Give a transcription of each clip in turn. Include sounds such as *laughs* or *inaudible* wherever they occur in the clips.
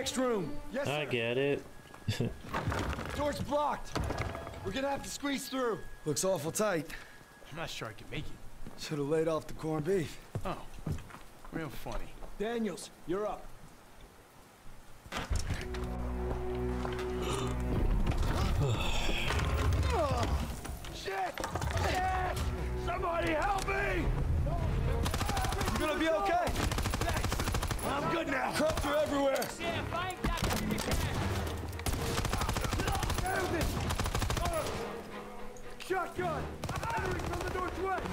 next room. Yes, sir. I get it. *laughs* Door's blocked. We're gonna have to squeeze through. Looks awful tight. I'm not sure I can make it. Should have laid off the corned beef. Oh, real funny. Daniels, you're up. *sighs* Shit! Shit! Somebody help me! You gonna be okay? I'm good now. Crops are everywhere. Shotgun! Entering from the northwest!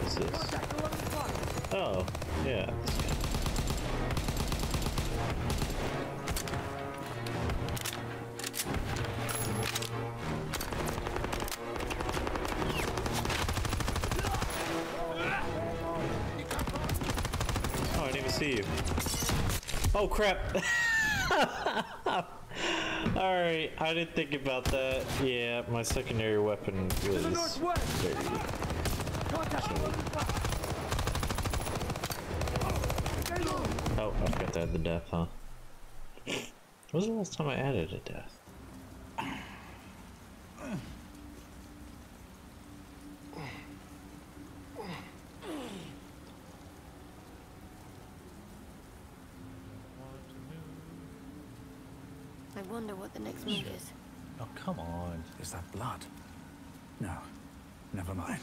What's this? Contact 11 o'clock. Oh, yeah. See you. Oh crap! *laughs* Alright, I didn't think about that. Yeah, my secondary weapon To the was northwest! very Contact 11 o'clock. Stay low! Oh, I forgot to add the death, huh? When was the last time I added a death? I wonder what the next move is. Oh, come on. Is that blood? No. Never mind.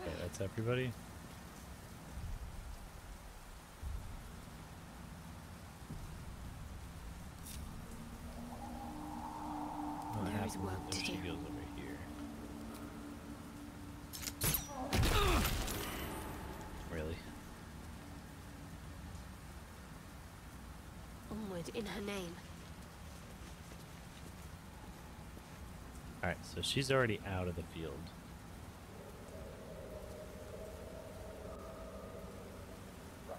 Okay, that's everybody. There is work to do. goes over here? Really? Onward in her name. Alright, so she's already out of the field.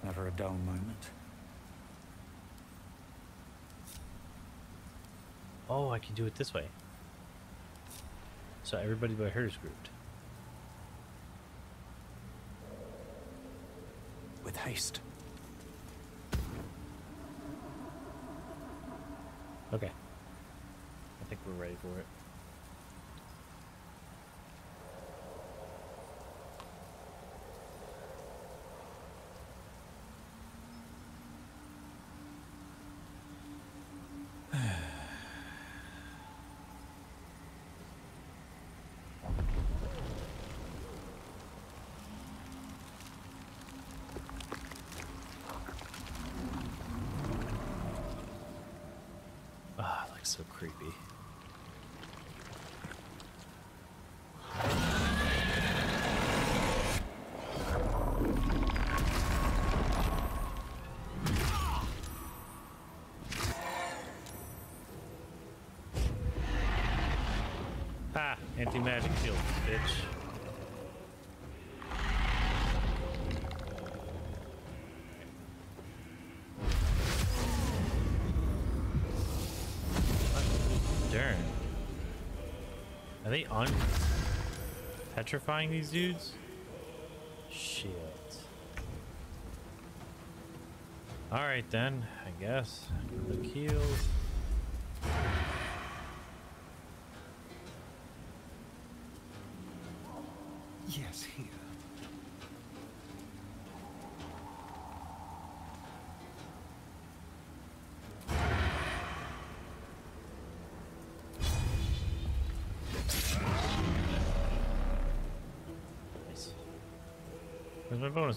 Never a dull moment. Oh, I can do it this way. So everybody but her is grouped. With haste. Okay. I think we're ready for it. So creepy. Ah, anti-magic shield, bitch. Un petrifying these dudes? Shit. Alright then, I guess. The heals.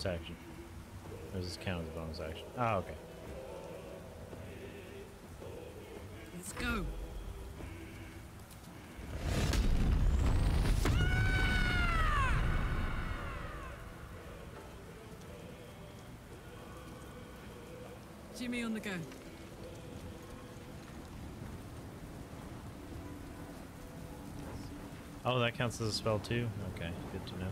Bonus action? Or does this count as a bonus action? Oh, okay. Let's go. Jimmy on the go. Oh, that counts as a spell too? Okay, good to know.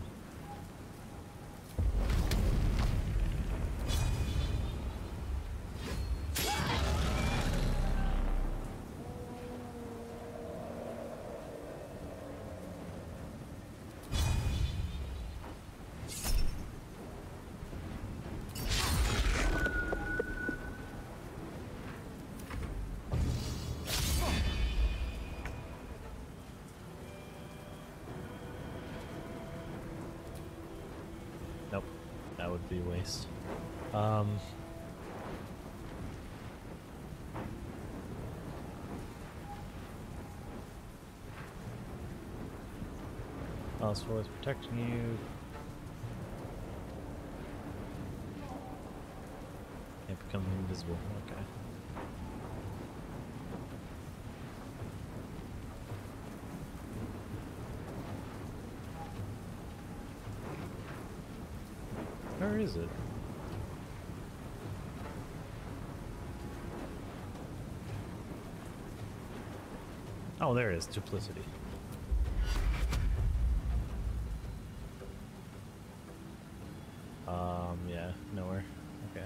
Ellsworth protecting you. Can't become invisible. Okay. Where is it? Oh, there it is. Duplicity. Um, yeah, nowhere. Okay.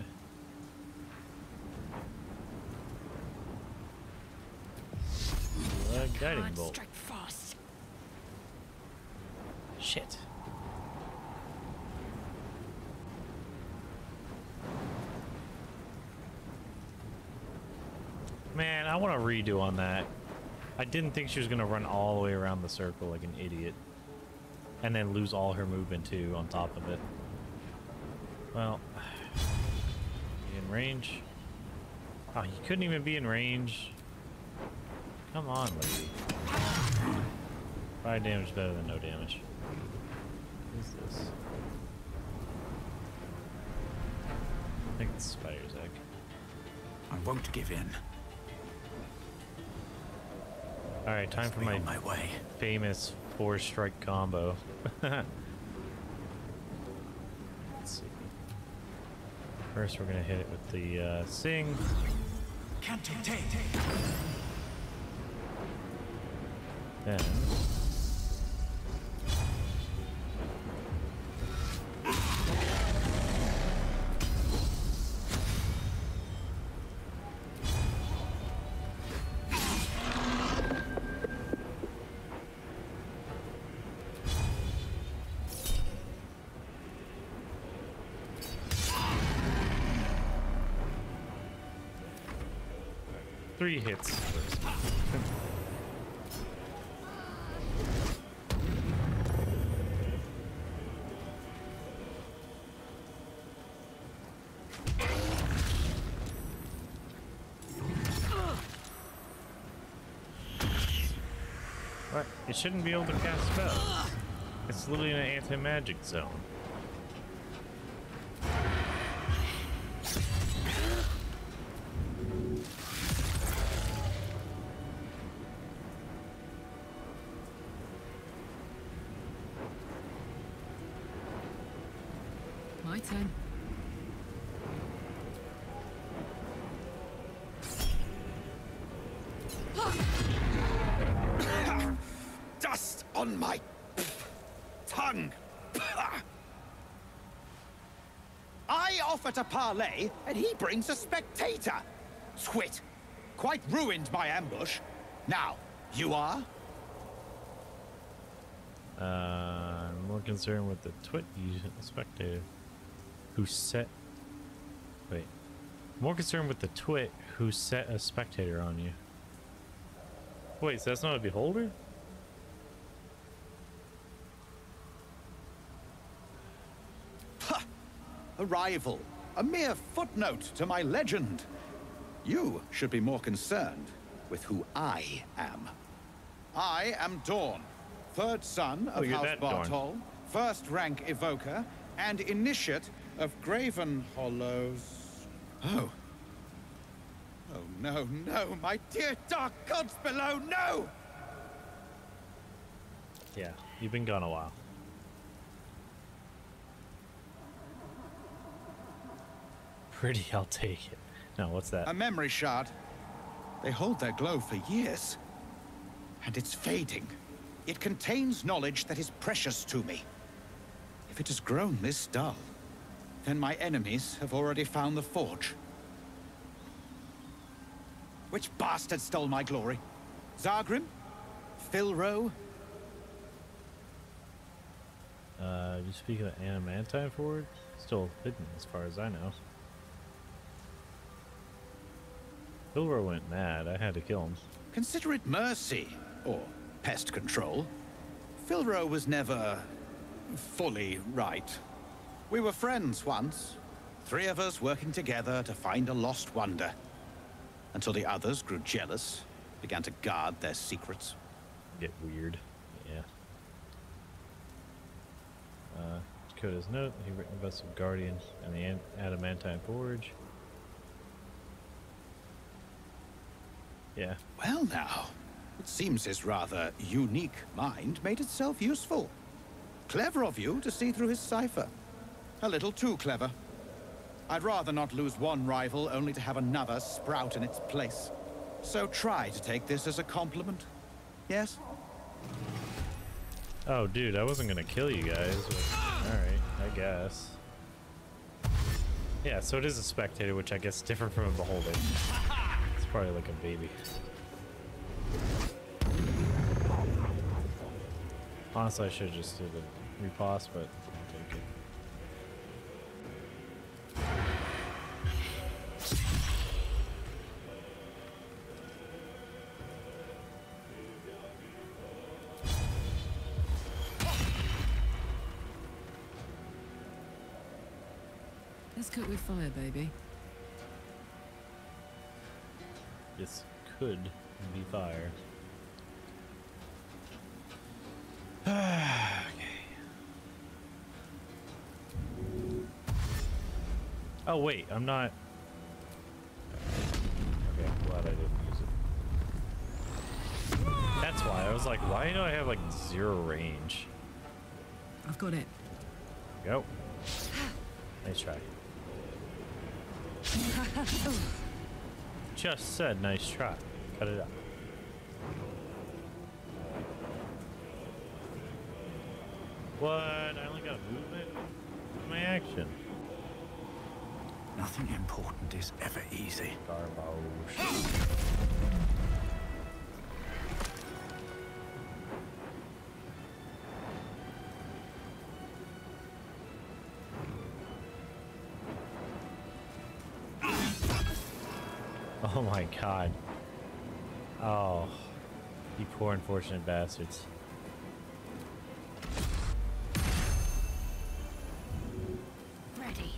Uh, guiding Can't bolt. strike fast. Shit. Man, I want to redo on that. I didn't think she was going to run all the way around the circle like an idiot. And then lose all her movement too on top of it. Well, *sighs* in range. Oh, you couldn't even be in range. Come on, lady. Five damage better than no damage. What is this? I think it's spider's egg. I won't give in. Alright, time for my my way. famous four strike combo. *laughs* Let's see. First, we're gonna hit it with the uh, sing. Then. Three hits. first. What? It shouldn't be able to cast spells. It's literally an anti-magic zone. On my tongue. I offer to parley, and he brings a spectator. Twit. Quite ruined my ambush. Now, you are? Uh, I'm more concerned with the twit you spectator who set. Wait. More concerned with the twit who set a spectator on you. Wait, so that's not a beholder? A rival. A mere footnote to my legend. You should be more concerned with who I am. I am Dawn, third son of Oh, House Dawn. Bartol, first rank evoker, and initiate of Graven Hollows. Oh. Oh, no, no, my dear dark gods below, no! Yeah, you've been gone a while. Pretty, *laughs* I'll take it. No, what's that? A memory shard. They hold their glow for years. And it's fading. It contains knowledge that is precious to me. If it has grown this dull, then my enemies have already found the forge. Which bastard stole my glory? Zargrim? Filro? Uh, you speak of the Adamantine Forge? Still hidden as far as I know. Silver went mad. I had to kill him. Consider it mercy, or pest control. Filro was never fully right. We were friends once. Three of us working together to find a lost wonder. Until the others grew jealous, began to guard their secrets. Get weird. Yeah. Uh, Dakota's note. He written about some guardians and the An- adamantine forge. Yeah. Well now, it seems his rather unique mind made itself useful. Clever of you to see through his cipher. A little too clever. I'd rather not lose one rival only to have another sprout in its place. So try to take this as a compliment. Yes? Oh, dude, I wasn't gonna kill you guys. But... All right, I guess. Yeah, so it is a spectator, which I guess is different from a beholder. *laughs* It's probably like a baby. Honestly, I should just did a repost, but I'll take it. Let's cook with fire, baby. This could be fire. *sighs* Okay. Oh wait, I'm not. Okay, I'm glad I didn't use it. That's why I was like, why do I have like zero range? I've got it. Go. Nice try. *laughs* Just said nice try. Cut it up. What? I only got movement? What's my action? Nothing important is ever easy. Garbage. *laughs* my god. Oh. You poor unfortunate bastards. Ready.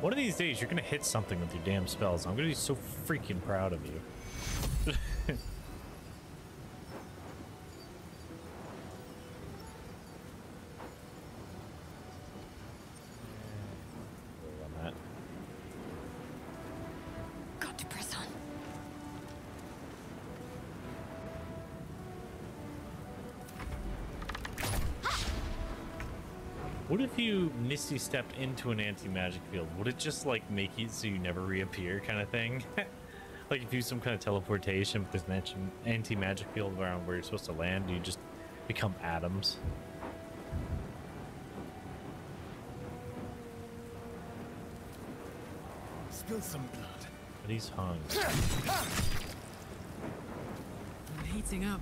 One of these days, you're gonna hit something with your damn spells. I'm gonna be so freaking proud of you. Misty stepped into an anti-magic field? Would it just like make it so you never reappear kind of thing? *laughs* like if you use some kind of teleportation with this anti- anti-magic field around where you're supposed to land, you just become atoms. Spill some blood. But he's hung. I'm *laughs* heating up.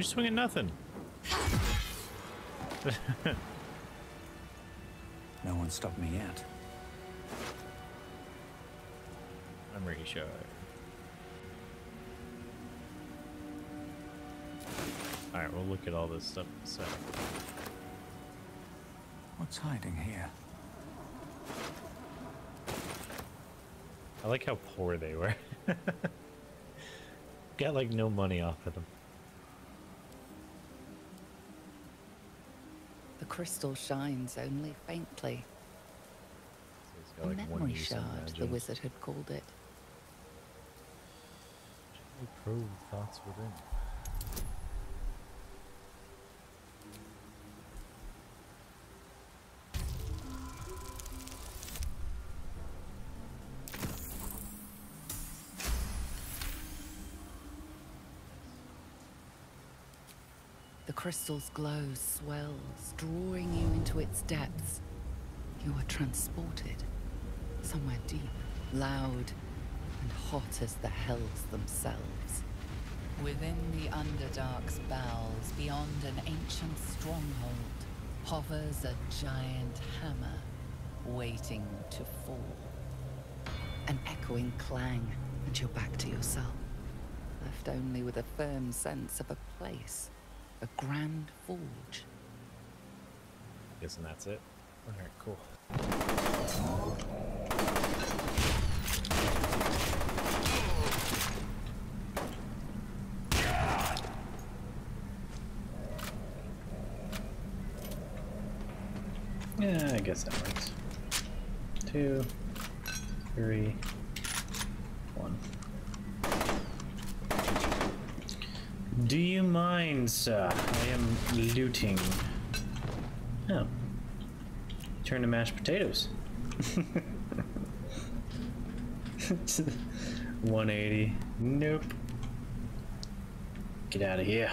You swinging nothing? *laughs* No one stopped me yet. I'm really sure. Alright, we'll look at all this stuff in a sec. What's hiding here? I like how poor they were. *laughs* Got like no money off of them. Crystal shines only faintly. So it's A like, memory shard, the wizard had called it. Gently probe thoughts within. Crystal's glow swells, drawing you into its depths. You are transported somewhere deep, loud, and hot as the hells themselves. Within the Underdark's bowels, beyond an ancient stronghold, hovers a giant hammer, waiting to fall. An echoing clang, and you're back to yourself, left only with a firm sense of a place, a grand forge. Guessing that's it. Alright, cool. Yeah, I guess that works. Two, three, one. Mind, sir? I am looting. Oh. Turn to mashed potatoes. *laughs* 180. Nope. Get out of here.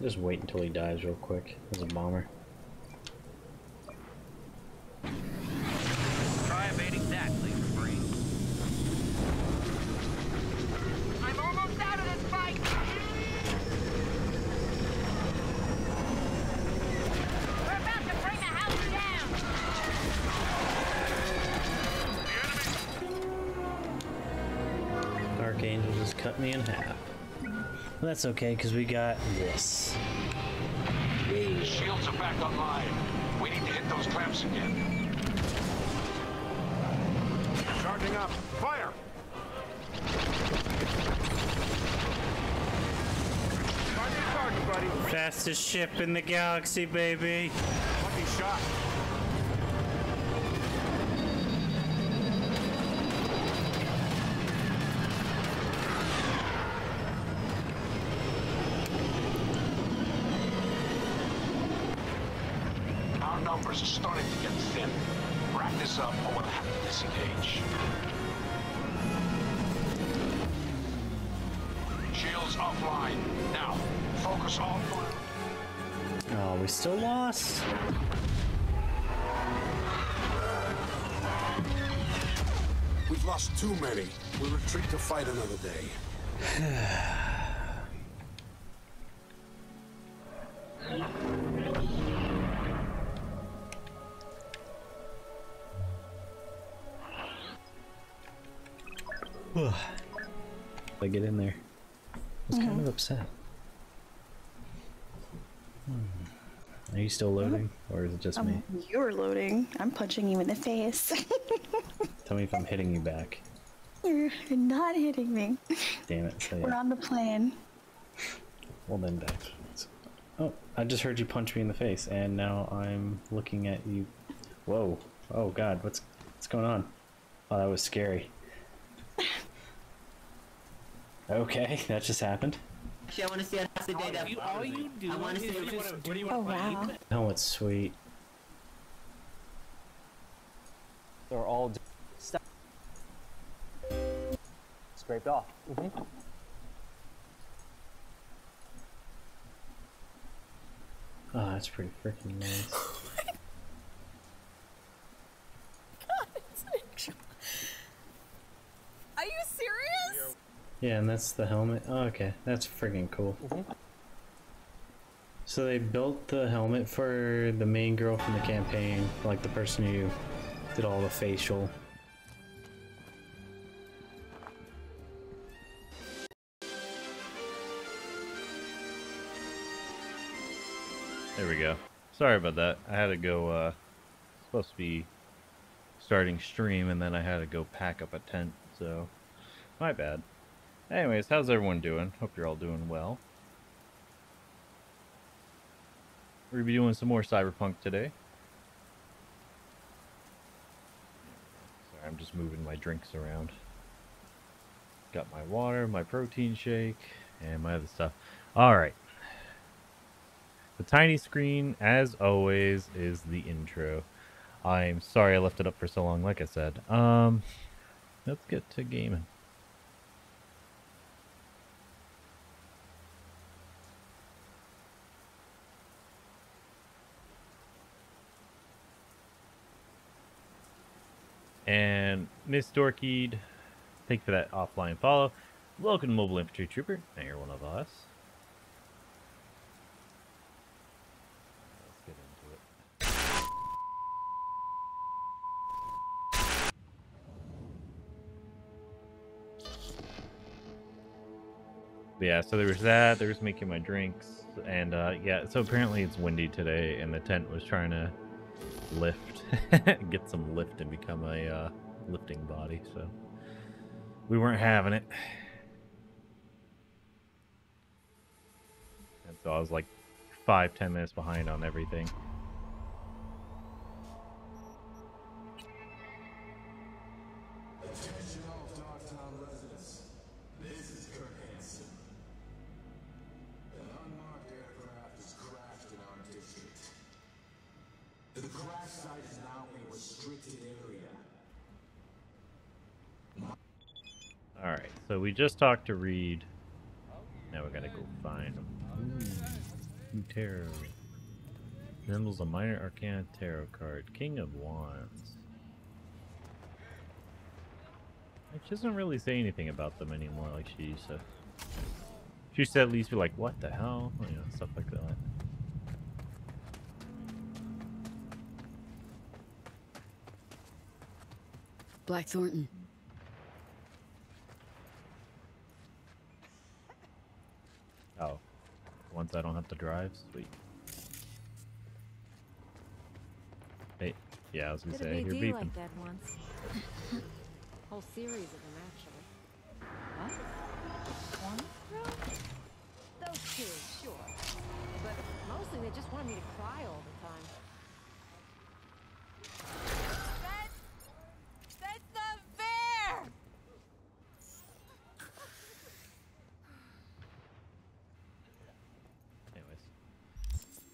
Just wait until he dies real quick. As a bomber. Cut me in half. That's okay, because we got this. Shields are back online. We need to hit those clamps again. Charging up. Fire! Target, target, buddy. Fastest ship in the galaxy, baby. Lucky shot. We still lost? We've lost too many. We'll retreat to fight another day. *sighs* I get in there. I was kind of upset. Are you still loading, or is it just me? Um, you're loading. I'm punching you in the face. *laughs* Tell me if I'm hitting you back. you're, you're not hitting me. Damn it. So We're on the plan. Well then, back. Oh, I just heard you punch me in the face, and now I'm looking at you. Whoa. Oh God, what's what's going on? Oh, that was scary. *laughs* Okay, *laughs* that just happened. Actually, I want to see how the day that. all you do I want to is see if just it's. do you Oh, wow. Helmet's sweet. They're all stuff scraped off. Mm-hmm. Oh, that's pretty freaking nice. *laughs* Are Yeah, and that's the helmet. Oh, okay, that's freaking cool. So they built the helmet for the main girl from the campaign, like the person who did all the facial. There we go. Sorry about that. I had to go, uh, supposed to be starting stream and then I had to go pack up a tent, so my bad. Anyways, how's everyone doing? Hope you're all doing well. We're gonna be doing some more Cyberpunk today. Sorry, I'm just moving my drinks around. Got my water, my protein shake, and my other stuff. Alright. The tiny screen, as always, is the intro. I'm sorry I left it up for so long, like I said. Um, let's get to gaming. And Miss Dorkeed, thank you for that offline follow. Welcome, to Mobile Infantry Trooper. Now you're one of us. Let's get into it. Yeah, so there was that. There was making my drinks, and uh, yeah. So apparently it's windy today, and the tent was trying to lift, *laughs* get some lift, and become a uh, lifting body. So we weren't having it, and so I was like five, ten minutes behind on everything. Just talked to Reed. Now we gotta go find him. Ooh, tarot. Resembles a minor arcana tarot card. King of Wands. She doesn't really say anything about them anymore like she used to. She used to at least be like, what the hell? You know, stuff like that. Black Thornton. Oh. Ones I don't have to drive? Sweet. Hey, yeah, I was gonna Did say, you're beeping. like that once. *laughs* Whole series of them, actually. What? One? No. Those two, sure. But mostly they just wanted me to cry all the time. That's not fair!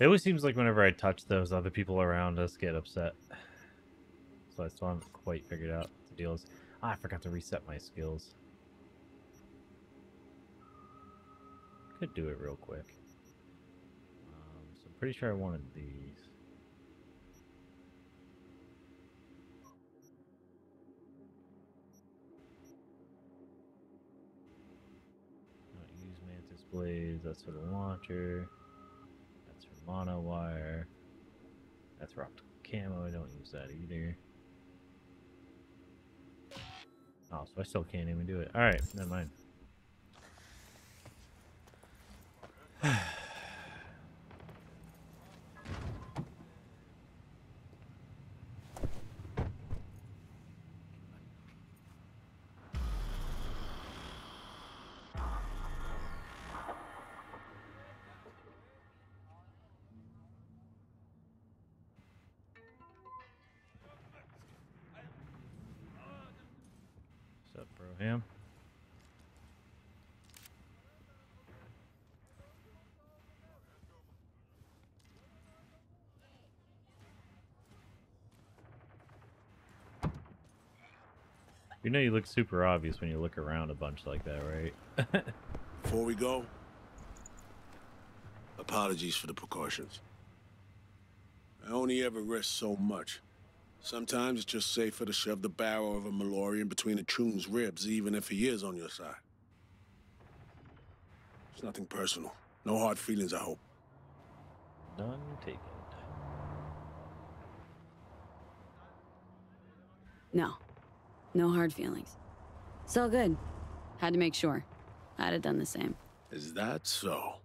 It always seems like whenever I touch those, other people around us get upset. So I still haven't quite figured out the deal is. Ah, I forgot to reset my skills. Could do it real quick. Um, so I'm pretty sure I wanted these. Not use mantis blades. That's for the launcher. Mono wire. That's for optical camo. I don't use that either. Oh, so I still can't even do it. Alright, never mind. Know you look super obvious when you look around a bunch like that, right? *laughs* Before we go, apologies for the precautions. I only ever risk so much. Sometimes it's just safer to shove the barrel of a Malorian between a Troon's ribs, even if he is on your side. It's nothing personal. No hard feelings, I hope. None taken. No. No hard feelings. It's all good. Had to make sure. I'd have done the same. Is that so?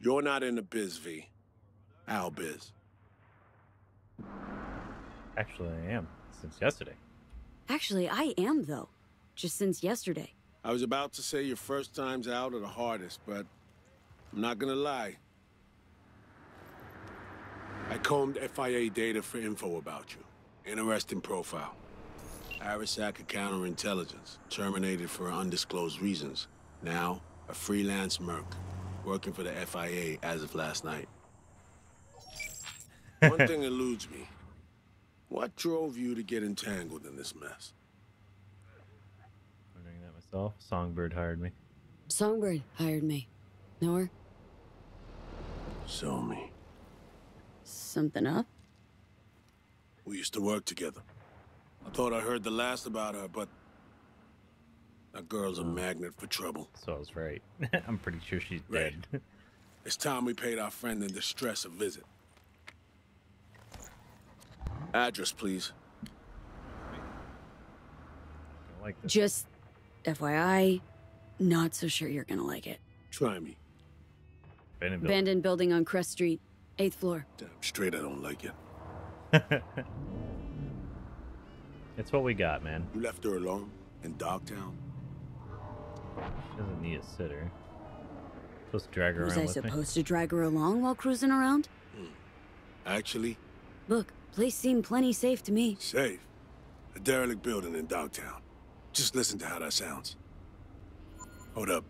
You're not in the biz, V. Al biz. Actually, I am. Since yesterday. Actually, I am, though. Just since yesterday. I was about to say your first times out are the hardest, but I'm not gonna lie. I combed FIA data for info about you. Interesting profile. Arasaka counterintelligence, terminated for undisclosed reasons. Now, a freelance merc, working for the FIA as of last night. *laughs* One thing eludes me. What drove you to get entangled in this mess? Wondering that myself. Songbird hired me. Songbird hired me. Know her? Show me. Something up? We used to work together. I thought I heard the last about her, but that girl's a oh. magnet for trouble. So I was right. *laughs* I'm pretty sure she's Right. dead. *laughs* It's time we paid our friend in distress a visit. Address, please. Like this. Just FYI, not so sure you're gonna like it. Try me. Abandoned building. Abandoned building on Crest Street, 8th floor. Damn straight I don't like it. *laughs* It's what we got, man. You left her alone in Dogtown? She doesn't need a sitter. Supposed to drag her Was around I with me. supposed to drag her along while cruising around? Hmm. Actually, Look, place seemed plenty safe to me. safe. A derelict building in Dogtown. Just listen to how that sounds. Hold up.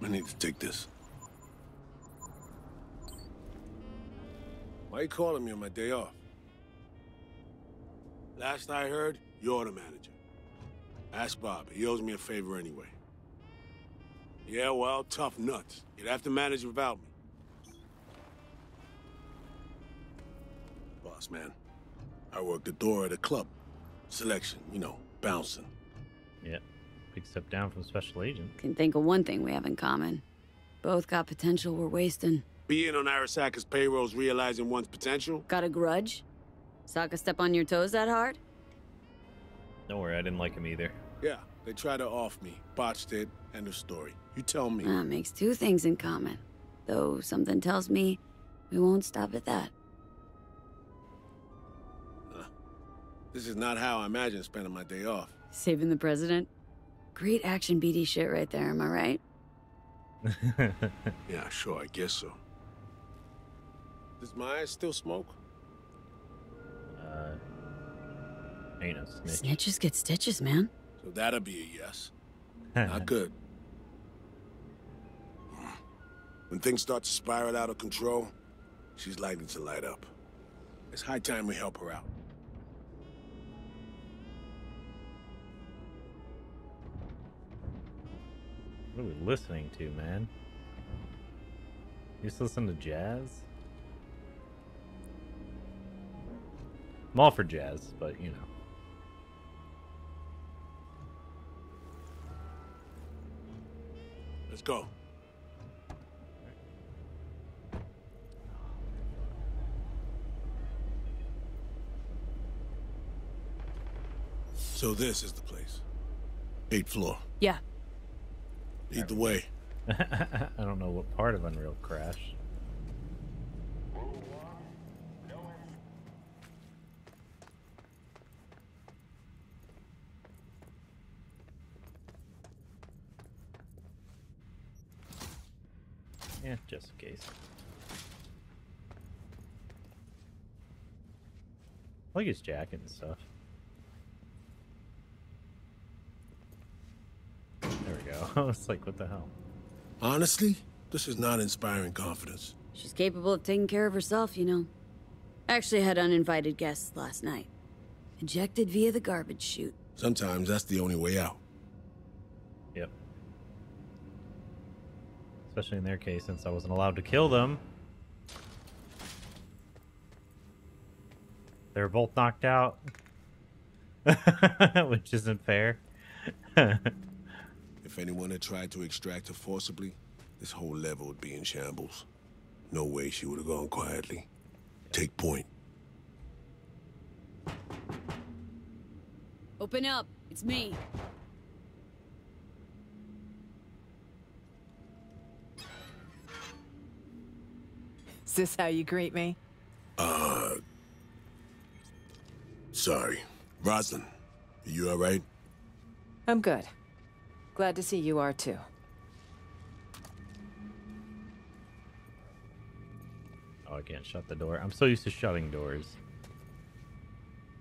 I need to take this. Why are you calling me on my day off? Last I heard, you're the manager. Ask Bob. He owes me a favor anyway. Yeah, well, tough nuts. You'd have to manage without me. Boss man, I work the door at a club. Selection, you know, bouncing. Yeah. Big step down from special agent. Can think of one thing we have in common. Both got potential we're wasting. Being on Arasaka's payrolls, realizing one's potential. Got a grudge? Saka step on your toes that hard? Don't worry, I didn't like him either. Yeah, they tried to off me, botched it, end of story. You tell me. That makes two things in common. Though something tells me we won't stop at that. This is not how I imagine spending my day off. Saving the president? Great action BD shit right there, am I right? *laughs* Yeah, sure, I guess so. Does Maya still smoke? Uh, ain't no snitch. Snitches get stitches, man. So that'll be a yes. *laughs* Not good. When things start to spiral out of control, she's likely to light up. It's high time we help her out. What are we listening to, man? You just listen to jazz? I'm all for jazz, but you know. Let's go. So this is the place. Eighth floor. Yeah. Lead the way. *laughs* I don't know what part of Unreal Crash. Yeah, just in case. I like his jacket and stuff. There we go. *laughs* I was like, what the hell? Honestly, this is not inspiring confidence. She's capable of taking care of herself, you know. Actually had uninvited guests last night. Ejected via the garbage chute. Sometimes that's the only way out. Yep. Especially in their case, since I wasn't allowed to kill them. They're both knocked out. *laughs* Which isn't fair. *laughs* If anyone had tried to extract her forcibly, this whole level would be in shambles. No way she would have gone quietly. Take point. Open up. It's me. Is this how you greet me? Uh. Sorry. Rosalind, are you alright? I'm good. Glad to see you are too. Oh, I can't shut the door. I'm so used to shutting doors.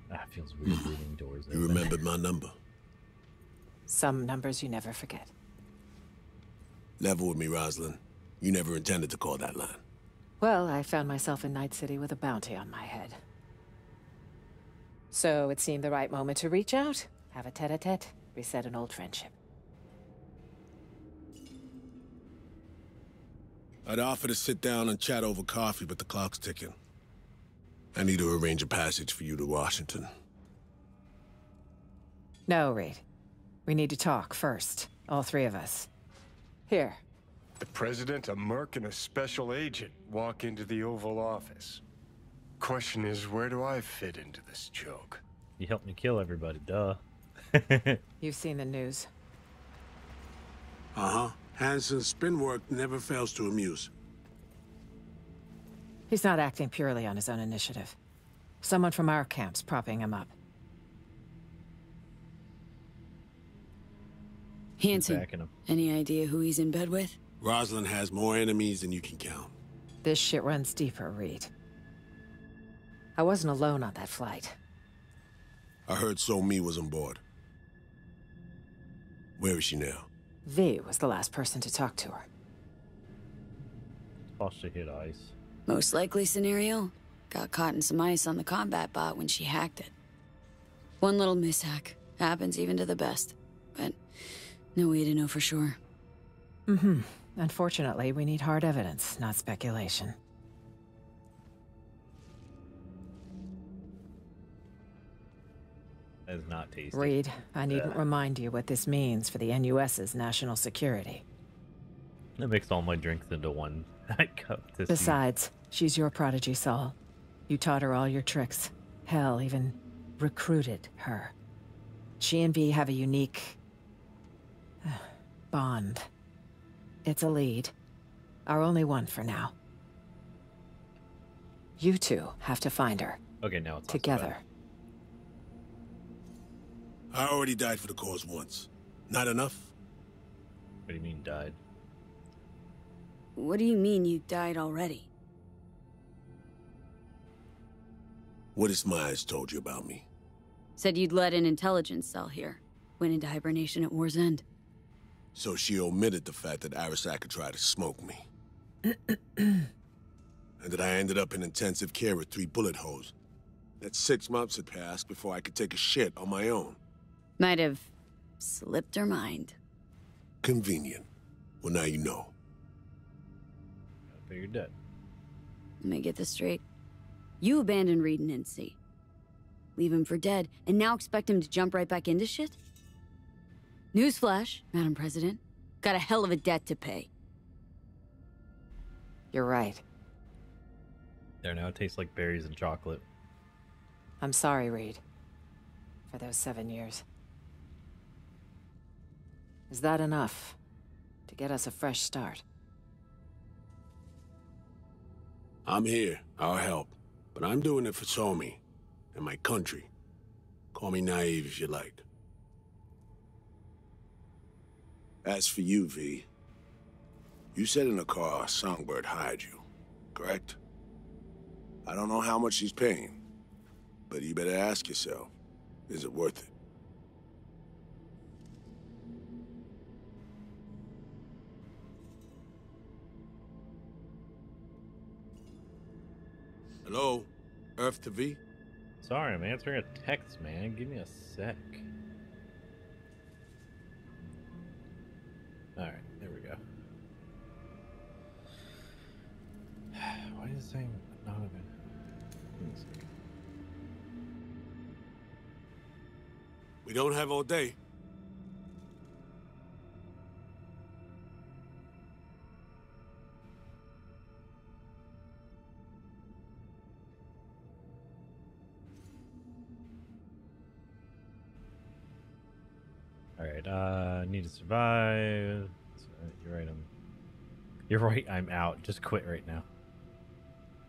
That feels weird leaving doors You open. remembered my number. Some numbers you never forget. Level with me, Rosalind. You never intended to call that line. Well, I found myself in Night City with a bounty on my head. So it seemed the right moment to reach out, have a tete-a-tete, reset an old friendship. I'd offer to sit down and chat over coffee, but the clock's ticking. I need to arrange a passage for you to Washington. No, Reed. We need to talk first. All three of us. Here. The president, a merc, and a special agent walk into the Oval Office. Question is, where do I fit into this joke? You helped me kill everybody, duh. *laughs* You've seen the news. Uh-huh. Hansen's spin work never fails to amuse. He's not acting purely on his own initiative. Someone from our camp's propping him up. Hansen, backing him. any idea who he's in bed with? Rosalind has more enemies than you can count. This shit runs deeper, Reed. I wasn't alone on that flight. I heard So Mi was on board. Where is she now? V was the last person to talk to her. Supposed to hit ice. Most likely scenario? Got caught in some ice on the combat bot when she hacked it. One little mishack. Happens even to the best. But no way to know for sure. Mm-hmm. Unfortunately, we need hard evidence, not speculation. That is not tasty. Reed, I needn't Uh, remind you what this means for the NUSA's national security. I mixed all my drinks into one *laughs* cup. Besides, she's your prodigy, Sol. You taught her all your tricks. Hell, even recruited her. She and V have a unique... uh, bond. It's a lead. Our only one for now. You two have to find her. Okay, now it's Together. I already died for the cause once. Not enough? What do you mean died? What do you mean you died already? What has Myers told you about me? Said you'd led an intelligence cell here. Went into hibernation at war's end. So she omitted the fact that Arasaka tried to smoke me. *clears throat* and that I ended up in intensive care with three bullet holes. That six months had passed before I could take a shit on my own. Might have slipped her mind. Convenient. Well, now you know. I figured dead. Let me get this straight. You abandoned Reed and NC. Leave him for dead, and now expect him to jump right back into shit? Newsflash, Madam President. Got a hell of a debt to pay. You're right. There now it tastes like berries and chocolate. I'm sorry, Reed. For those seven years. Is that enough to get us a fresh start? I'm here. I'll help. But I'm doing it for So Mi and my country. Call me naive if you like. As for you, V, you said in the car Songbird hired you, correct? I don't know how much she's paying, but you better ask yourself, is it worth it? Hello? Earth to V? Sorry, I'm answering a text, man. Give me a sec. Alright, there we go. *sighs* Why is it saying not even? We don't have all day. Survive. You're right, I'm... You're right, I'm out. Just quit right now.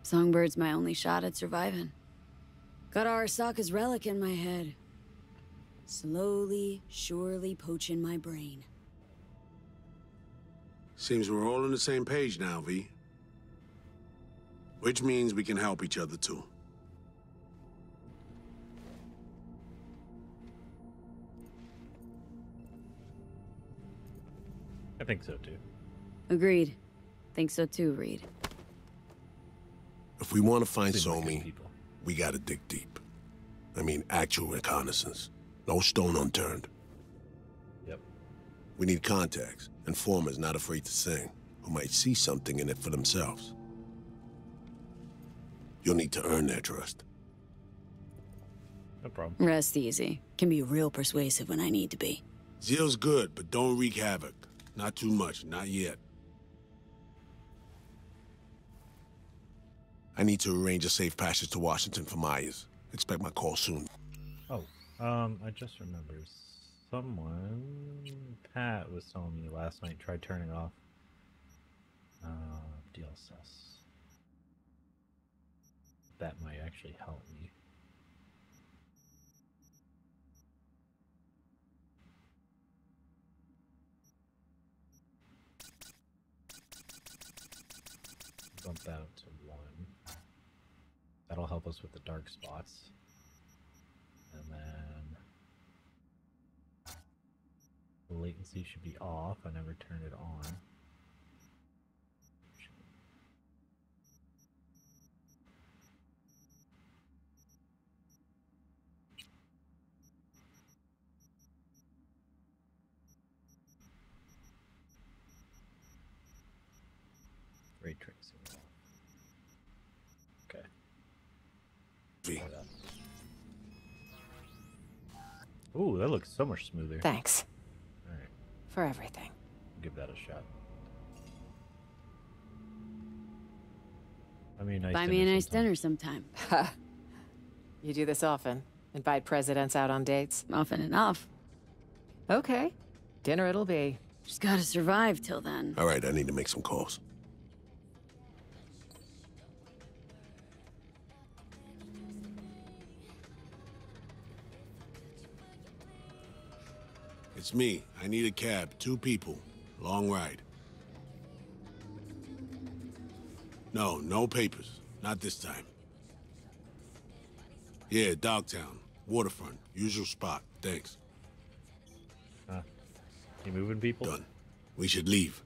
Songbird's my only shot at surviving. Got Arasaka's relic in my head. Slowly, surely poaching my brain. Seems we're all on the same page now, V. Which means we can help each other too. I think so, too. Agreed. Think so too, Reed. If we want to find Seem like good So Mi, we gotta dig deep. I mean, actual reconnaissance. No stone unturned. Yep. We need contacts, informers not afraid to sing, who might see something in it for themselves. You'll need to earn their trust. No problem. Rest easy. Can be real persuasive when I need to be. Zeal's good, but don't wreak havoc. Not too much, not yet. I need to arrange a safe passage to Washington for Myers. Expect my call soon. Oh, um, I just remembered. Someone, Pat was telling me last night, tried turning off uh, DLSS. That might actually help me. Bump that to one. That'll help us with the dark spots. And then the latency should be off. I never turned it on. Ray tracing Ooh, that looks so much smoother. Thanks. Alright, For everything. give that a shot. I mean, nice Buy me a nice dinner sometime. *laughs* You do this often? Invite presidents out on dates? Often enough. Okay. Dinner it'll be. Just gotta survive till then. All right, I need to make some calls. It's me. I need a cab. Two people. Long ride. No, no papers. Not this time. Yeah, Dogtown. Waterfront. Usual spot. Thanks. Uh, you moving people? Done. We should leave.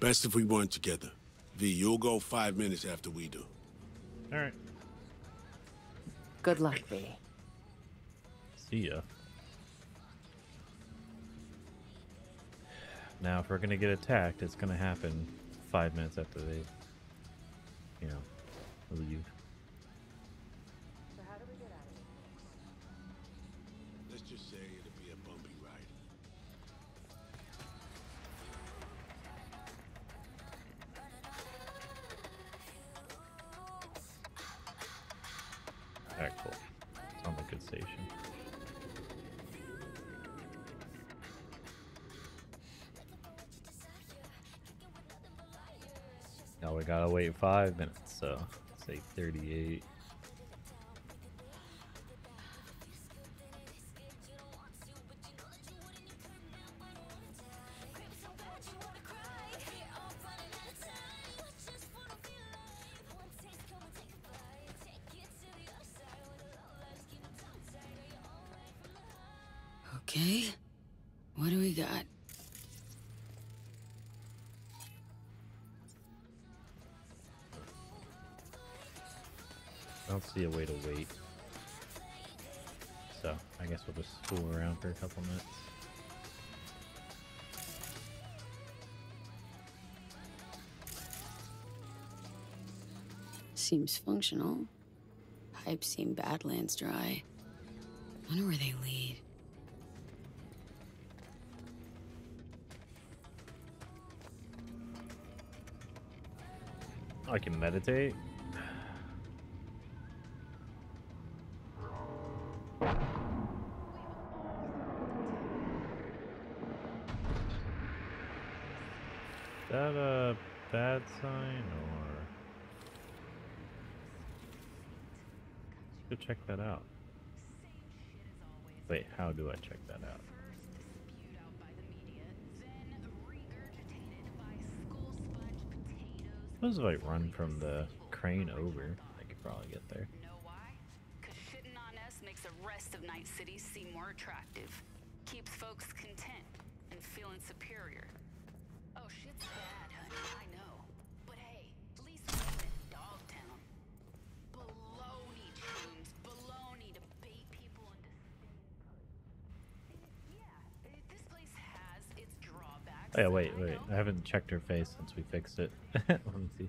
Best if we weren't together. V, you'll go five minutes after we do. Alright. Good luck, V. See ya. Now, if we're gonna get attacked, it's gonna happen five minutes after they, you know, leave. 45 minutes, so say 38. See a way to wait. So, I guess we'll just fool around for a couple minutes. Seems functional. Pipes seem Badlands dry. I Wonder where they lead. I can meditate. Check that out. Wait, how do I check that out? Suppose if I run from the crane over, I could probably get there. Shitting on us makes the rest of Night City seem more attractive. Keeps folks content and feeling superior. Yeah, wait, wait. I haven't checked her face since we fixed it. *laughs* Let me see.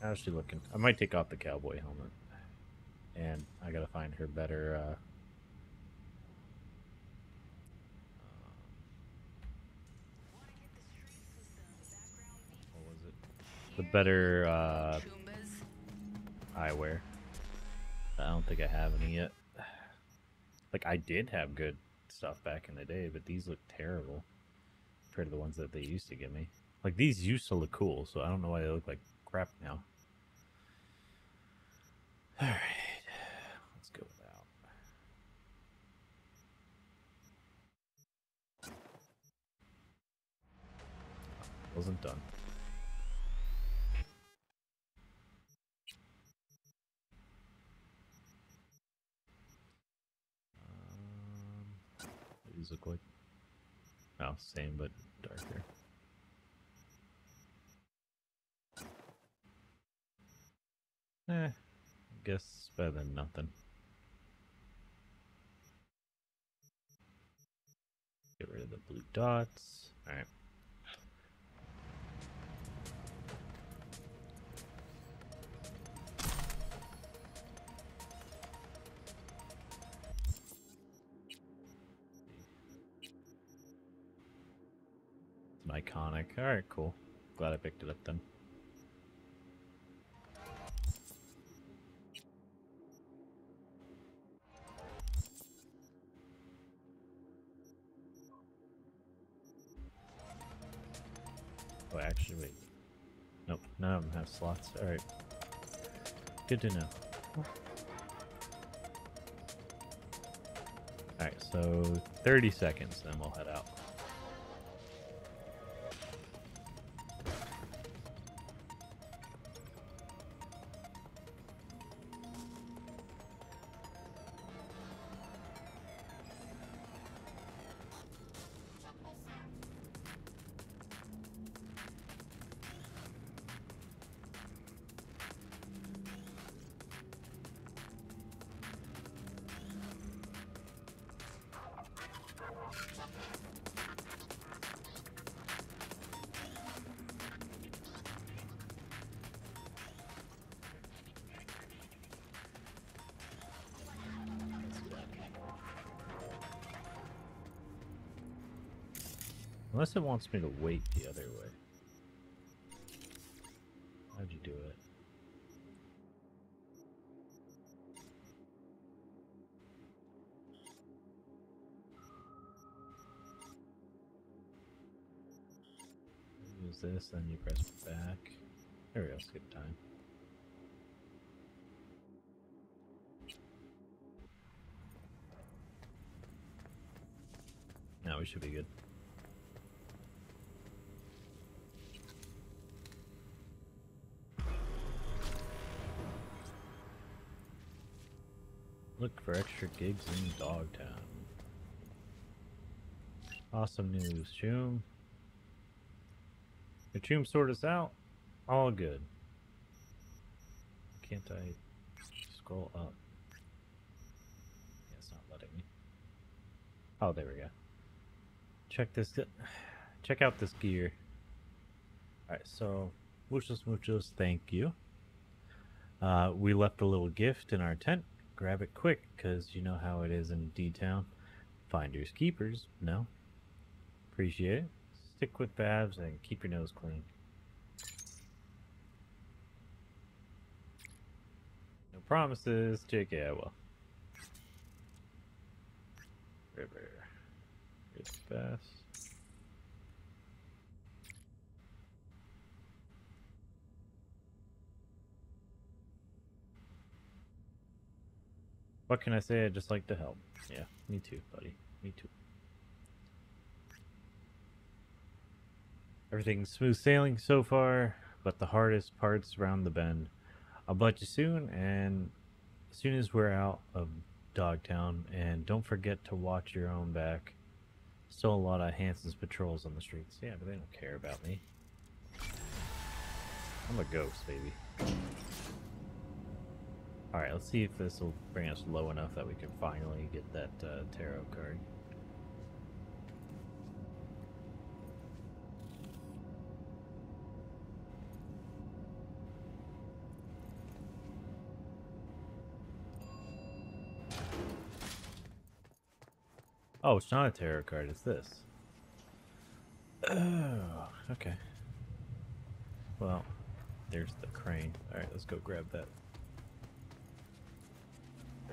How's she looking? I might take off the cowboy helmet. And I gotta find her better, uh... What was it? The better, uh... Eyewear. I don't think I have any yet. Like, I did have good stuff back in the day, but these look terrible compared to the ones that they used to give me. Like, these used to look cool, so I don't know why they look like crap now. Alright. Let's go without. Wasn't done. Look like? Oh, same but darker. Eh, I guess better than nothing. Get rid of the blue dots. Alright. An iconic. Alright, cool. Glad I picked it up then. Oh, actually, wait. Nope, none of them have slots. Alright. Good to know. Alright, so 30 seconds, then we'll head out. Unless it wants me to wait the other way. How'd you do it? Use this, then you press back. There we go, skip time. Now we should be good. Look for extra gigs in Dogtown. Awesome news, Choom. Did Choom sort us out? All good. Can't I scroll up? Yeah, it's not letting me. Oh, there we go. Check this. Check out this gear. Alright, so muchos muchos thank you. Uh, we left a little gift in our tent grab it quick, because you know how it is in D-Town. Finders keepers, no. Appreciate it. Stick with Babs and keep your nose clean. No promises, JK, I will. River. It's fast. What can I say? I just like to help. Yeah, me too, buddy. Me too. Everything's smooth sailing so far, but the hardest part's around the bend. I'll bite you soon, and as soon as we're out of Dogtown, and don't forget to watch your own back. Still a lot of Hansen's patrols on the streets. Yeah, but they don't care about me. I'm a ghost, baby. Alright, let's see if this will bring us low enough that we can finally get that uh, tarot card. Oh, it's not a tarot card, it's this. Oh, okay. Well, there's the crane. Alright, let's go grab that.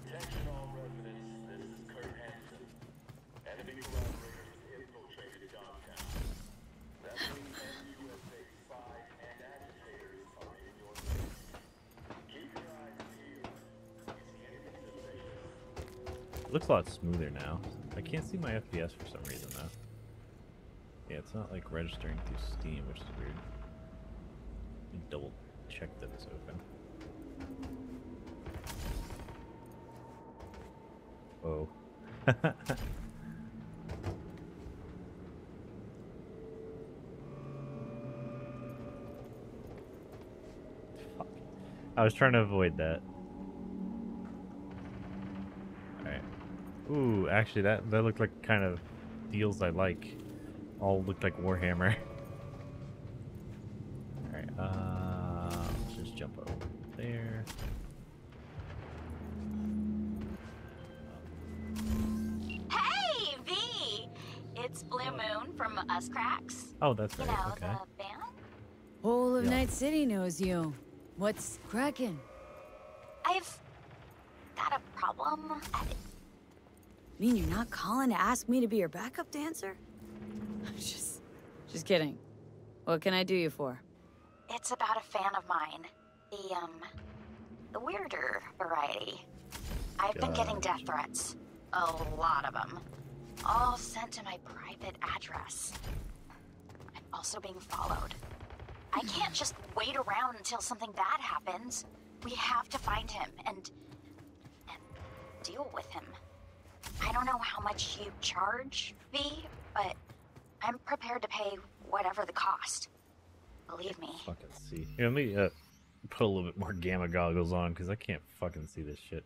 Attention all residents, this is Kurt Hansen. Enemy collaborators infiltrated. That means NUSA spies and agitators are in your. Keep your eyes peeled. It looks a lot smoother now. I can't see my FPS for some reason though. Yeah, it's not like registering through Steam, which is weird. Let me double check that it's open. Whoa. I was trying to avoid that. Alright. Ooh, actually that that looked like kind of deals I like. All looked like Warhammer. *laughs* Oh, that's You right. know, okay. the band? Whole of Yeah. Night City knows you. What's cracking? I've got a problem. I- Mean you're not calling to ask me to be your backup dancer? *laughs* just, just kidding. What can I do you for? It's about a fan of mine. The, um, the weirder variety. I've been getting death threats. A lot of them. All sent to my private address. Also being followed. I can't just wait around until something bad happens. We have to find him and, and deal with him. I don't know how much you charge, V, but I'm prepared to pay whatever the cost. Believe me. Fucking see. Here, let me uh, put a little bit more gamma goggles on because I can't fucking see this shit.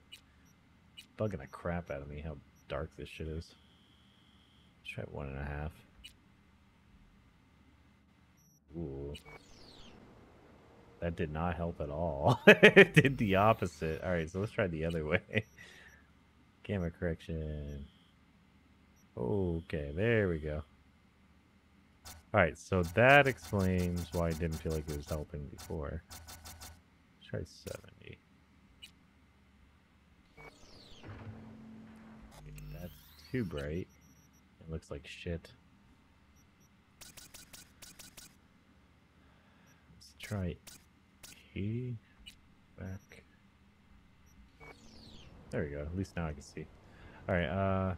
It's bugging the crap out of me how dark this shit is. Try one and a half. Ooh. That did not help at all. *laughs* it did the opposite. Alright, so let's try the other way. *laughs* Camera correction. Okay, there we go. Alright, so that explains why I didn't feel like it was helping before. Let's try 70. That's too bright. It looks like shit. Let's try 80. Back. There we go. At least now I can see. Alright, uh...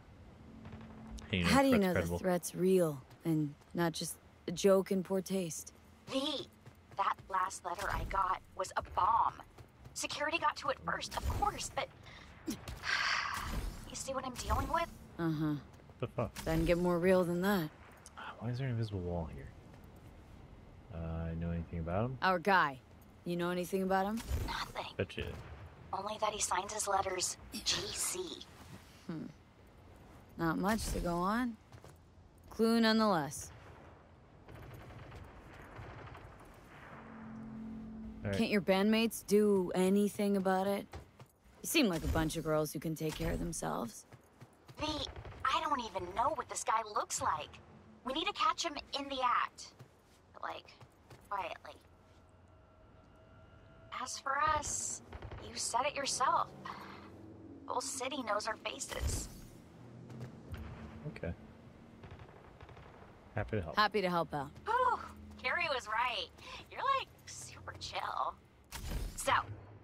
hey, How do you know credible. the threat's real and not just a joke in poor taste? V, that last letter I got was a bomb. Security got to it first, of course, but. *sighs* you see what I'm dealing with? Uh huh. the fuck? Doesn't get more real than that. Why is there an invisible wall here? Uh, know anything about him? Our guy. You know anything about him? Nothing. Bet you. Only that he signs his letters GC. Hmm. Not much to go on. Clue nonetheless. Alright. Can't your bandmates do anything about it? You seem like a bunch of girls who can take care of themselves. V, I don't even know what this guy looks like. We need to catch him in the act. Like, quietly. As for us, you said it yourself. The whole city knows our faces. Okay. Happy to help. Happy to help out. Whew, Kerry was right. You're like super chill. So,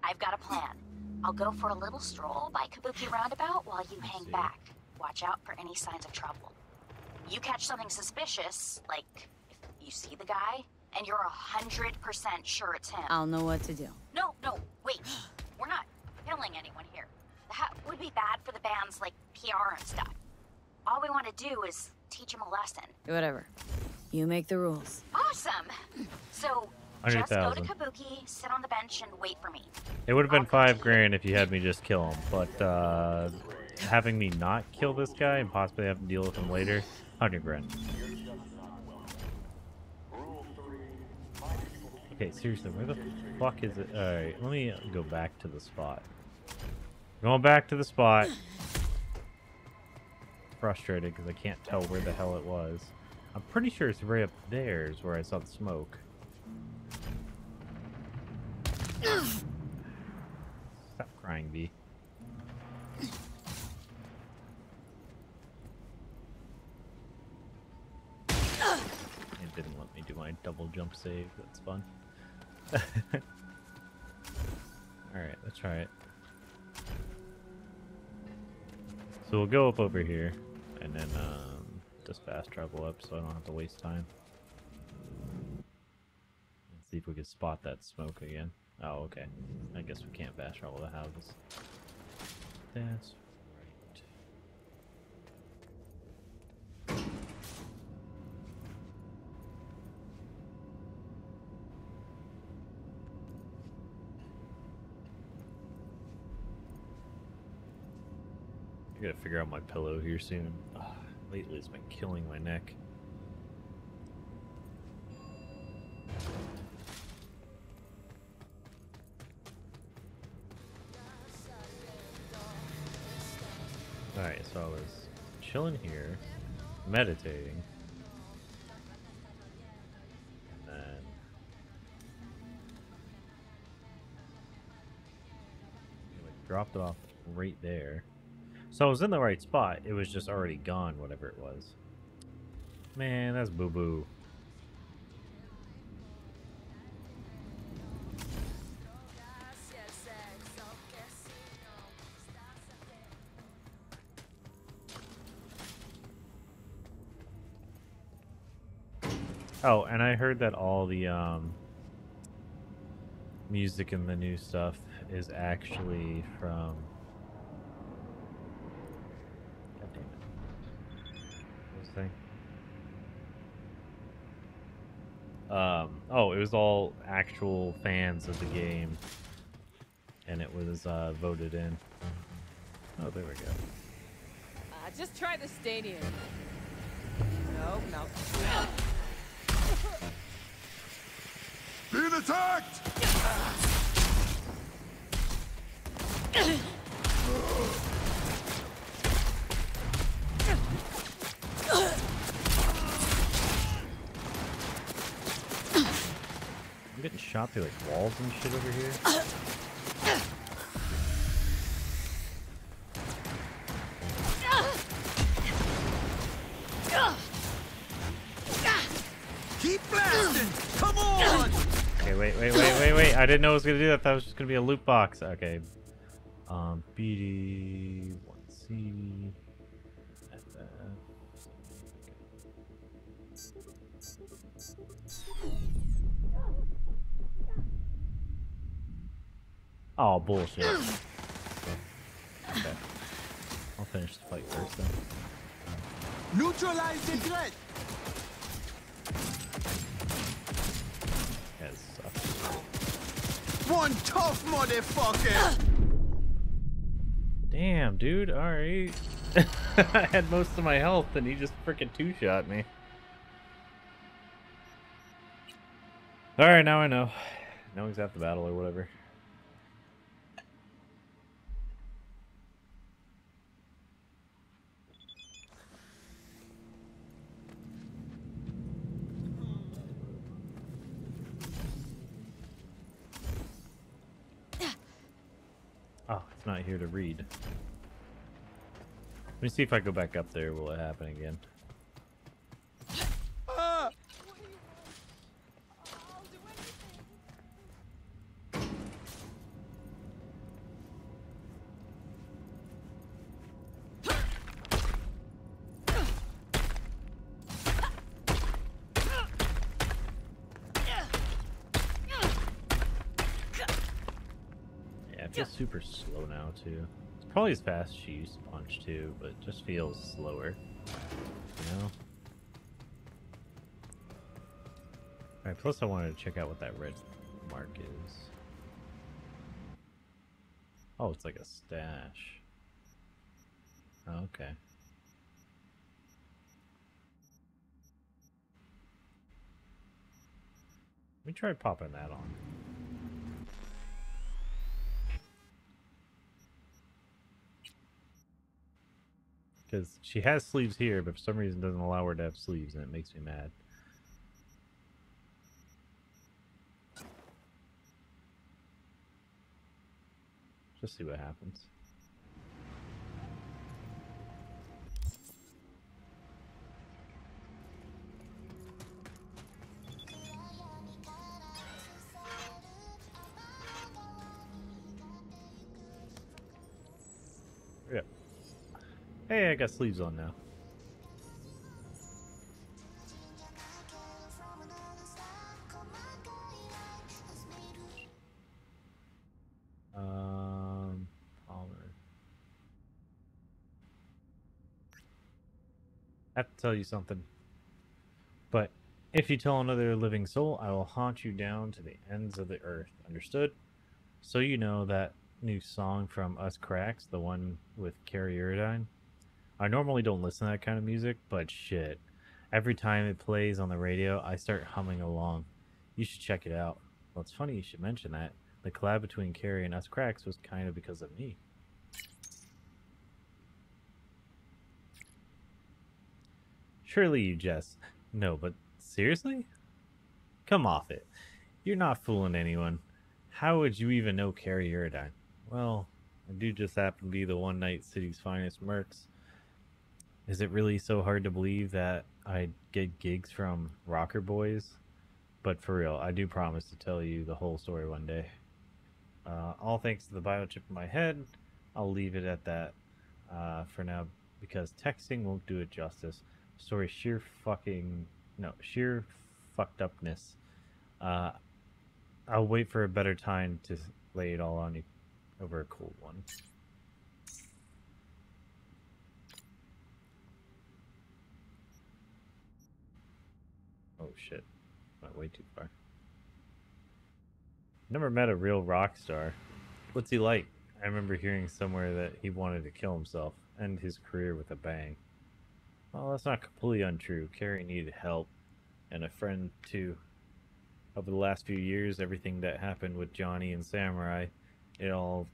I've got a plan. I'll go for a little stroll by Kabuki Roundabout while you hang back. Watch out for any signs of trouble. You catch something suspicious, like if you see the guy, and you're a hundred percent sure it's him. I'll know what to do. No, no, wait. *gasps* We're not killing anyone here. That would be bad for the band's like PR and stuff. All we want to do is teach him a lesson. Whatever. You make the rules. Awesome. So just go to Kabuki, sit on the bench, and wait for me. It would have been five grand if you had me just kill him, but uh, having me not kill this guy and possibly have to deal with him later, hundred grand. Okay, seriously, where the fuck is it? All right, let me go back to the spot. Going back to the spot. frustrated because I can't tell where the hell it was. I'm pretty sure it's right up there is where I saw the smoke. Stop crying, V. It didn't let me do my double jump save. That's fun. *laughs* Alright, let's try it. So we'll go up over here and then um, just fast travel up so I don't have to waste time. Let's see if we can spot that smoke again. Oh, okay. I guess we can't fast travel the houses. That's right. I gotta figure out my pillow here soon. Ugh, lately, it's been killing my neck. Alright, so I was chilling here, meditating. Dropped it off right there. So I was in the right spot. It was just already gone, whatever it was. Man, that's boo-boo. Oh, and I heard that all the um, music in the new stuff is actually from God damn it. What was I saying? Um, oh, it was all actual fans of the game, and it was uh, voted in. Oh, there we go. Uh, just try the stadium. No, no. *laughs* Being attacked! *laughs* shot through like walls and shit over here. Keep blasting! Come on! Okay, wait, wait, wait, wait, wait. I didn't know it was gonna do that. I thought it was just gonna be a loot box. Okay. Um, BD, 1C, Oh, bullshit. Okay. I'll finish the fight first then. Neutralize the threat! This sucks. One tough motherfucker! Damn, dude. Alright. *laughs* I had most of my health and he just freaking two-shot me. Alright, now I know. Now he's at the battle or whatever. Oh, it's not here to read. Let me see if I go back up there. Will it happen again? Yeah, it feels super slow now too. It's probably as fast as she used to punch too, but just feels slower. You know? Alright, plus I wanted to check out what that red mark is. Oh, it's like a stash. Oh, okay. Let me try popping that on. Because she has sleeves here, but for some reason doesn't allow her to have sleeves, and it makes me mad. Just see what happens. Hey, I got sleeves on now. Um, Palmer. I have to tell you something. But if you tell another living soul, I will haunt you down to the ends of the earth. Understood? So you know that new song from Us Cracks, the one with Kerry Eurodyne. I normally don't listen to that kind of music, but shit. Every time it plays on the radio, I start humming along. You should check it out. Well, it's funny you should mention that. The collab between Kerry and Us Cracks was kind of because of me. Surely you jest. No, but seriously? Come off it. You're not fooling anyone. How would you even know Kerry Eurodyne? Well, I do just happen to be the one night city's finest mercs. Is it really so hard to believe that I'd get gigs from Rocker Boys? But for real, I do promise to tell you the whole story one day. Uh, all thanks to the biochip in my head, I'll leave it at that uh, for now because texting won't do it justice. Story sheer fucking no sheer fucked upness. Uh, I'll wait for a better time to lay it all on you over a cold one. Oh shit. Went way too far. Never met a real rock star. What's he like? I remember hearing somewhere that he wanted to kill himself, end his career with a bang. Well, that's not completely untrue. Kerry needed help, and a friend too. Over the last few years, everything that happened with Johnny and Samurai, it all,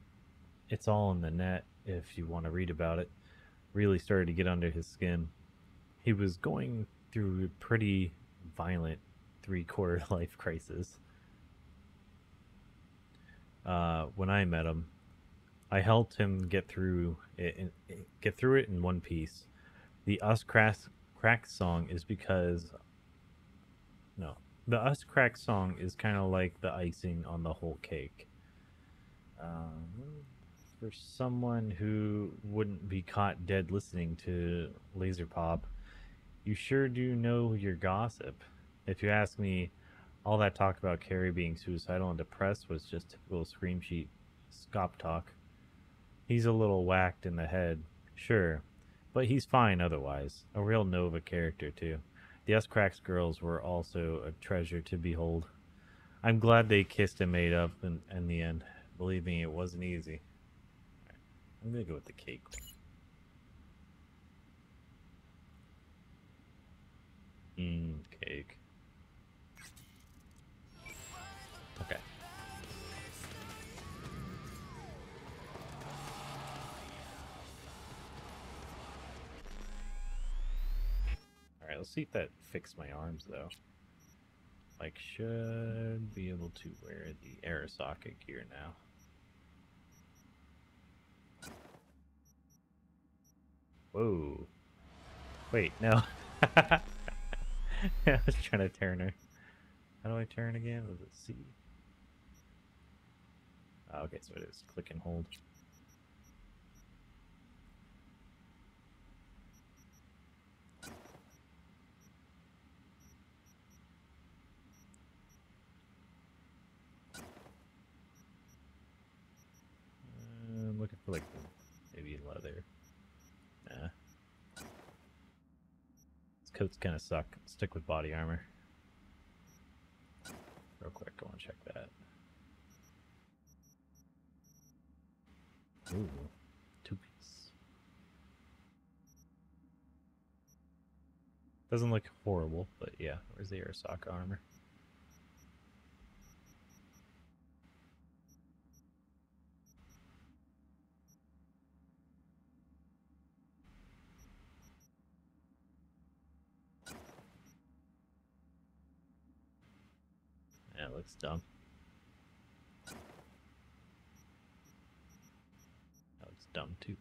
it's all in the net. If you want to read about it, really started to get under his skin. He was going through a pretty violent three-quarter *laughs* life crisis. Uh, when I met him, I helped him get through it, in, get through it in one piece. The Us Crack, Crack song is because no, the Us Crack song is kind of like the icing on the whole cake. Um, for someone who wouldn't be caught dead listening to Laser Pop, you sure do know your gossip. If you ask me, all that talk about Kerry being suicidal and depressed was just typical Scream Sheet scop talk. He's a little whacked in the head, sure, but he's fine otherwise. A real Nova character, too. The Us Cracks girls were also a treasure to behold. I'm glad they kissed and made up in, in the end. Believe me, it wasn't easy. I'm gonna go with the cake. Mmm, cake. Okay. Alright, let's see if that fixed my arms though. Like, should be able to wear the Arasaka gear now. Whoa. Wait, no. *laughs* *laughs* I was trying to turn her. How do I turn again? Was it C? Oh, okay, so it is click and hold. Uh, I'm looking for like maybe leather. Nah. These coats kind of suck. Stick with body armor. Real quick, I want to check that. Ooh, two piece. Doesn't look horrible, but yeah, where's the Arasaka armor? Looks dumb. That looks dumb too.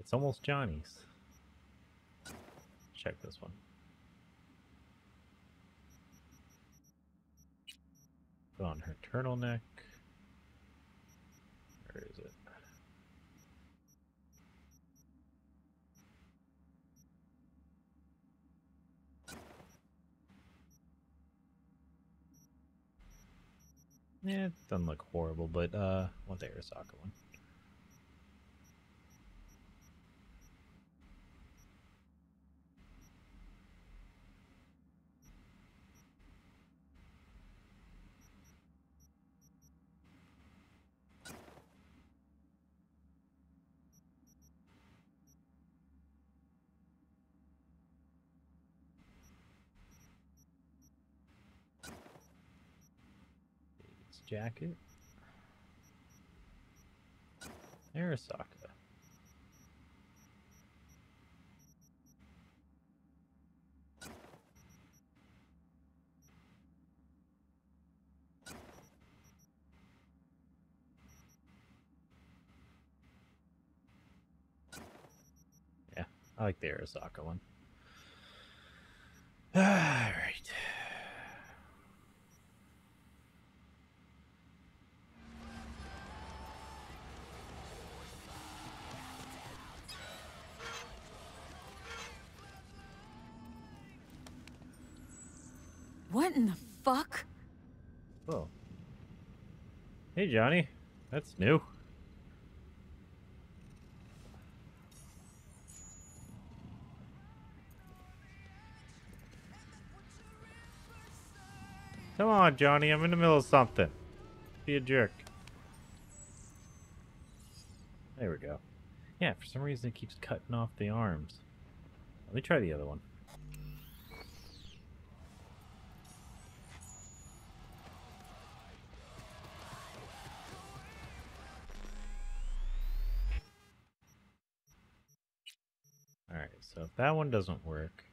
It's almost Johnny's. Check this one. Put on her turtleneck. Where is it? Yeah, it doesn't look horrible, but uh, want the Arasaka one. It's jacket. Arasaka. Yeah, I like the Arasaka one. What in the fuck? Oh. Hey, Johnny. That's new. Come on, Johnny. I'm in the middle of something. Be a jerk. There we go. Yeah, for some reason it keeps cutting off the arms. Let me try the other one. So if that one doesn't work,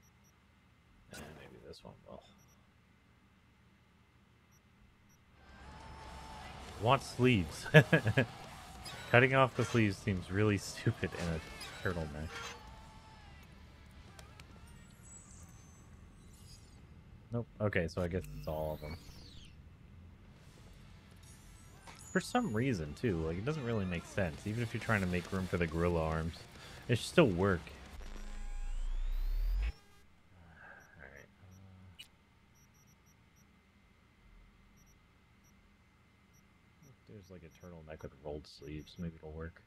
then maybe this one will. Want sleeves. *laughs* Cutting off the sleeves seems really stupid in a turtleneck. Nope. Okay, so I guess it's all of them. For some reason, too, like, it doesn't really make sense. Even if you're trying to make room for the gorilla arms, it should still work. Alright. There's turtleneck with rolled sleeves. Maybe it'll work.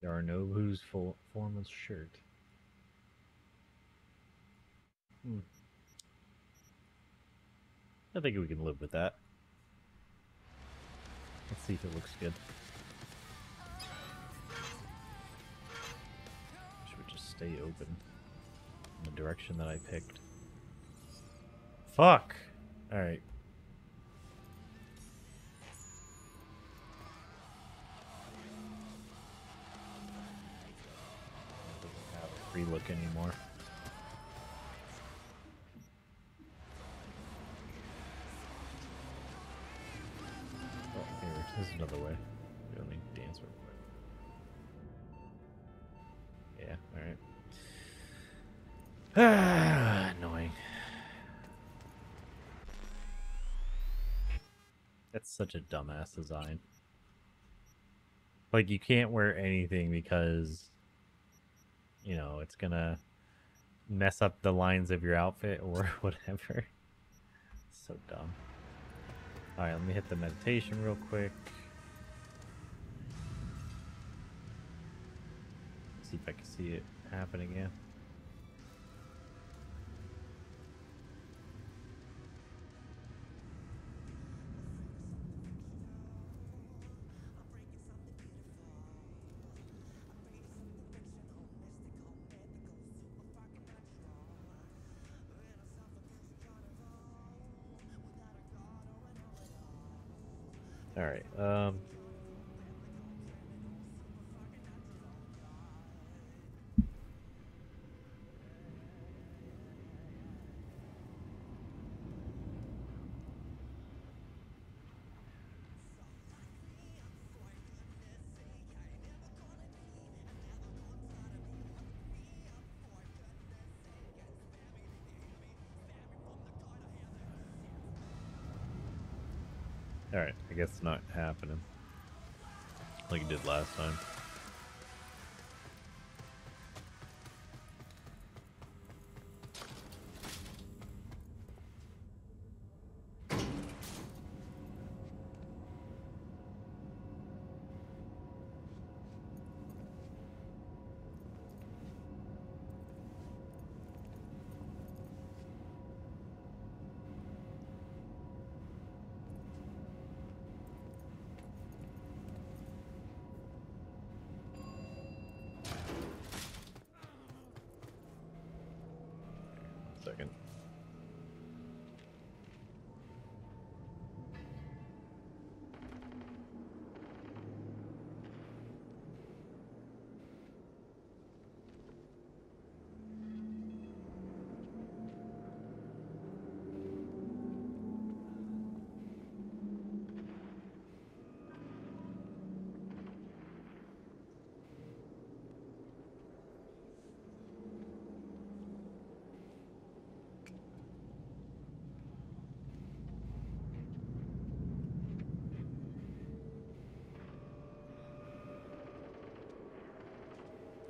There are no who's for formal shirt. Hmm. I think we can live with that. Let's see if it looks good. Should we just stay open in the direction that I picked? Fuck! Alright. Doesn't have a free look anymore. Oh, here, this is another way. Let me dance real quick. Yeah, alright. Ah, annoying. That's such a dumbass design. Like, you can't wear anything because, you know, it's gonna mess up the lines of your outfit *laughs* or whatever. so dumb. Alright, let me hit the meditation real quick. See if I can see it happen again. All right. Um. Alright, I guess it's not happening. Like it did last time. Second.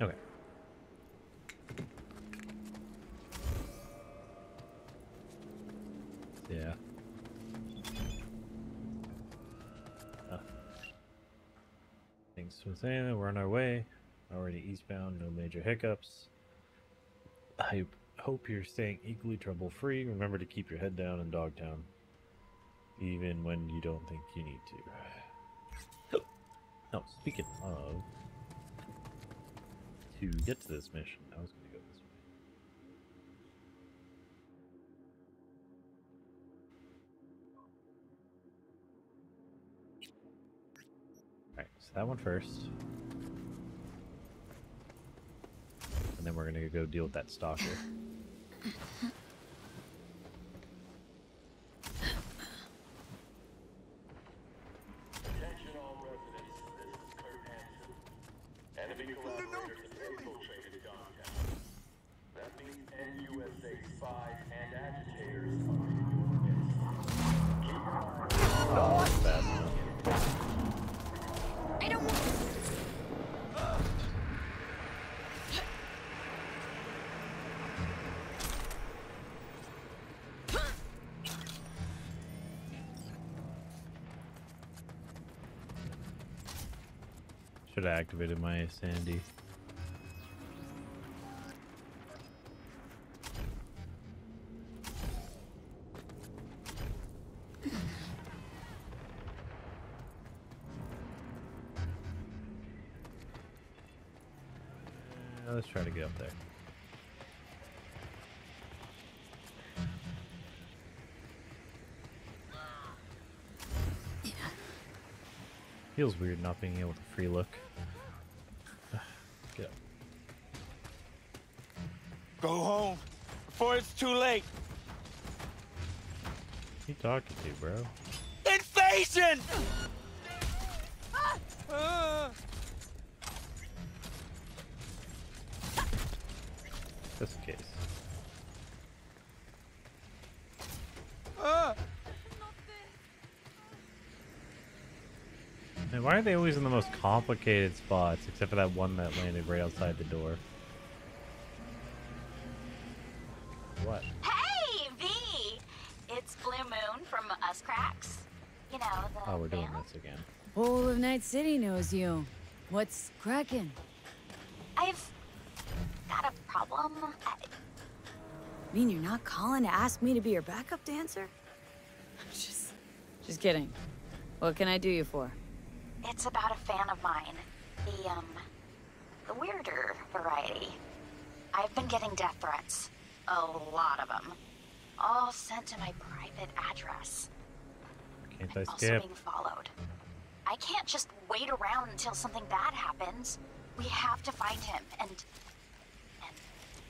Okay. Yeah. Thanks for saying that. We're on our way. Already eastbound, no major hiccups. I hope you're staying equally trouble free. Remember to keep your head down in Dogtown, even when you don't think you need to. *gasps* Oh, speaking of, to get to this mission, I was going to that one first. And then we're to go deal with that stalker. *laughs* activated my Sandy. Uh, let's try to get up there. Feels weird not being able to free look. Talking to, bro? Invasion! Just in case. uh. Man, why are they always in the most complicated spots, except for that one that landed right outside the door? City knows you. What's cracking? I've got a problem. I, Mean you're not calling to ask me to be your backup dancer? *laughs* just, just kidding. What can I do you for? it's about a fan of mine. The, um, the weirder variety. I've been getting death threats. A lot of them. All sent to my private address. Can't I Also skip? being followed. I can't just wait around until something bad happens. We have to find him and and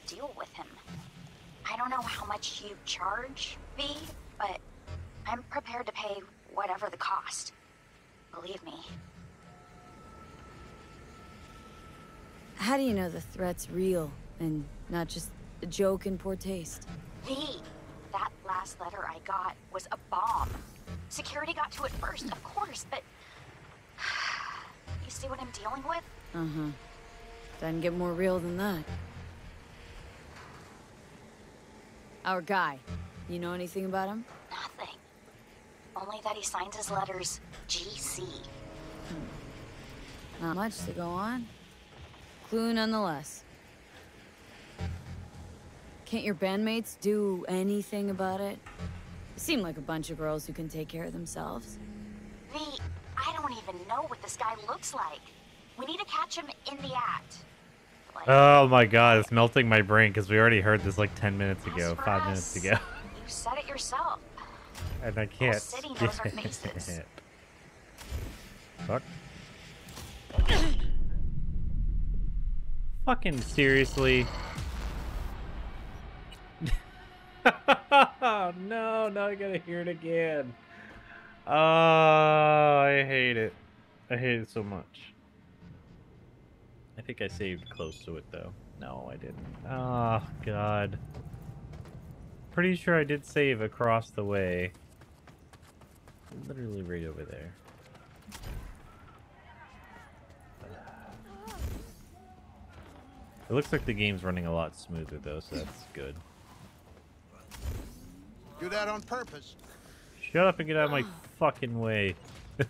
deal with him. I don't know how much you charge, V, but I'm prepared to pay whatever the cost. Believe me. How do you know the threat's real and not just a joke in poor taste? V, that last letter I got was a bomb. Security got to it first, of course, but you see what I'm dealing with? Uh-huh. Doesn't get more real than that. Our guy. You know anything about him? Nothing. Only that he signs his letters GC. Not much to go on. Clue nonetheless. Can't your bandmates do anything about it? Seem like a bunch of girls who can take care of themselves. I don't even know what this guy looks like. We need to catch him in the act. Oh my god, it's melting my brain because we already heard this like 10 minutes ago, 5 minutes ago. You said it yourself. And I can't city knows our faces. Fuck. Fucking seriously. *laughs* no, now I gotta hear it again. Oh, I hate it. I hate it so much. I think I saved close to it though. No, I didn't. Oh, God. Pretty sure I did save across the way. Literally right over there. It looks like the game's running a lot smoother though, so that's good. Do that on purpose. Shut up and get out of my fucking way. *laughs*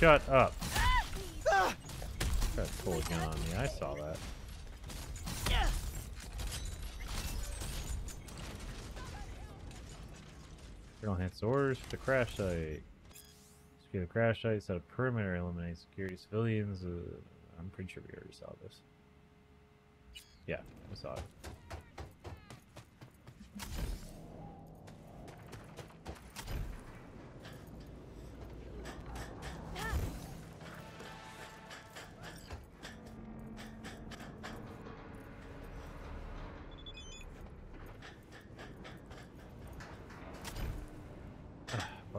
Shut up. Tried to pull a gun on me. I saw that. Colonel Hansen's orders for the crash site. Secure the crash site, set a perimeter, eliminate security civilians. Uh, I'm pretty sure we already saw this. Yeah, I saw it.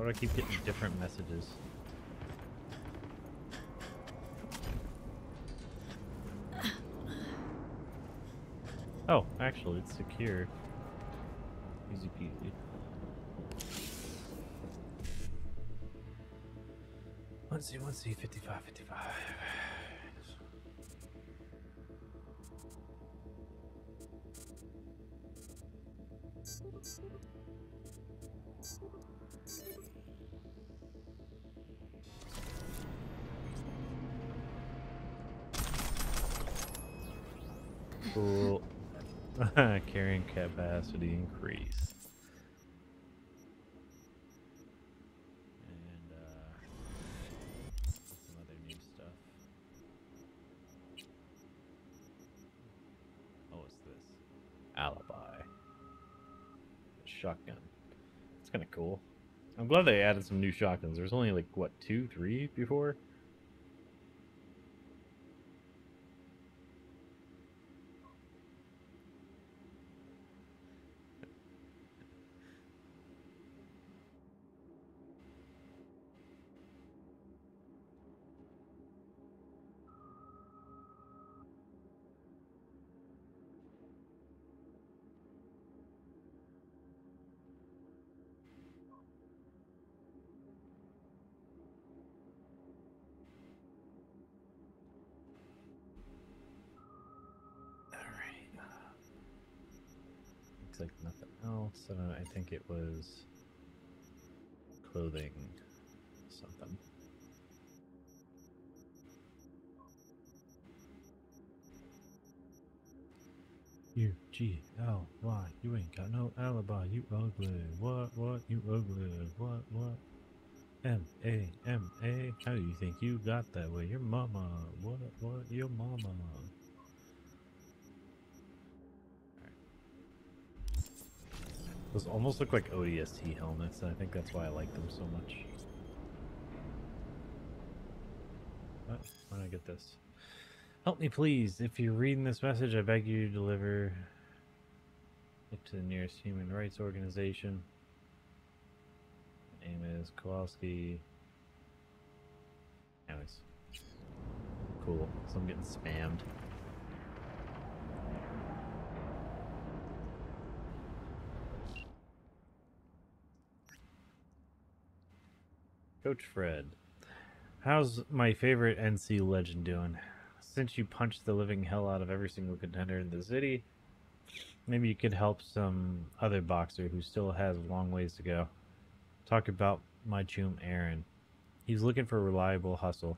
Do I keep getting different messages? Oh, actually, it's secure. Easy peasy. One C, one C, 55, 55. Shotgun. It's kind of cool. I'm glad they added some new shotguns. There's only like, what, two, three before? Looks like nothing And I think it was clothing something. U G L Y. You ain't got no alibi. You ugly. What? What? You ugly. What? What? M A M A. How do you think you got that way? Your mama. What? What? Your mama. Those almost look like ODST helmets, and I think that's why I like them so much. But when I get this. Help me, please. If you're reading this message, I beg you to deliver it to the nearest human rights organization. My name is Kowalski. Anyways. Cool. So I'm getting spammed. Coach Fred. How's my favorite NC legend doing? Since you punched the living hell out of every single contender in the city, maybe you could help some other boxer who still has a long ways to go. Talk about my choom Aaron. He's looking for a reliable hustle.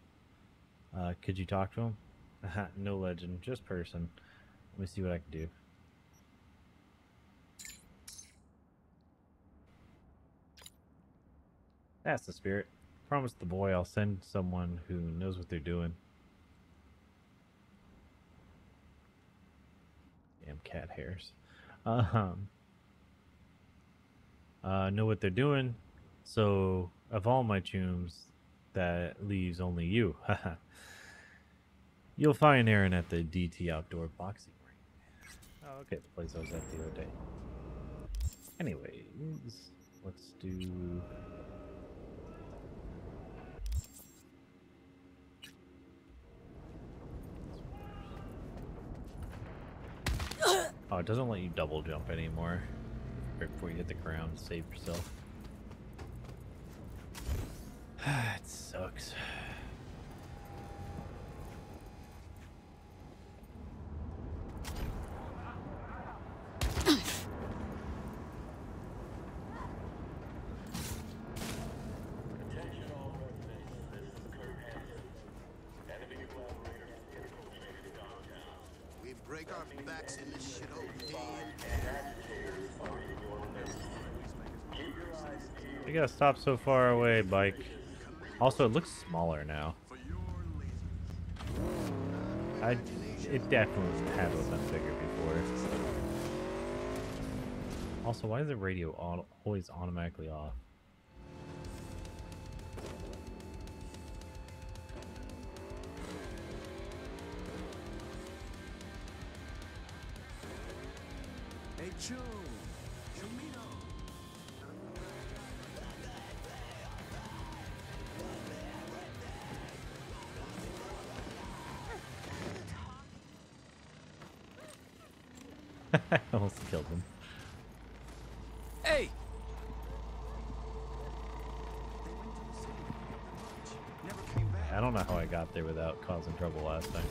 Uh, could you talk to him? *laughs* no legend, just person. Let me see what I can do. That's the spirit. Promise the boy I'll send someone who knows what they're doing. Damn cat hairs. Um, uh, know what they're doing. So, of all my chooms, that leaves only you. *laughs* You'll find Aaron at the DT Outdoor Boxing Ring. Oh, okay, the place I was at the other day. Anyways, let's do... Oh, it doesn't let you double jump anymore. Right before you hit the ground, save yourself. *sighs* it sucks. We break our backs in this shit You gotta stop so far away, bike. Also, it looks smaller now. I, it definitely had been bigger before. Also, why is the radio always automatically off? Causing trouble last time.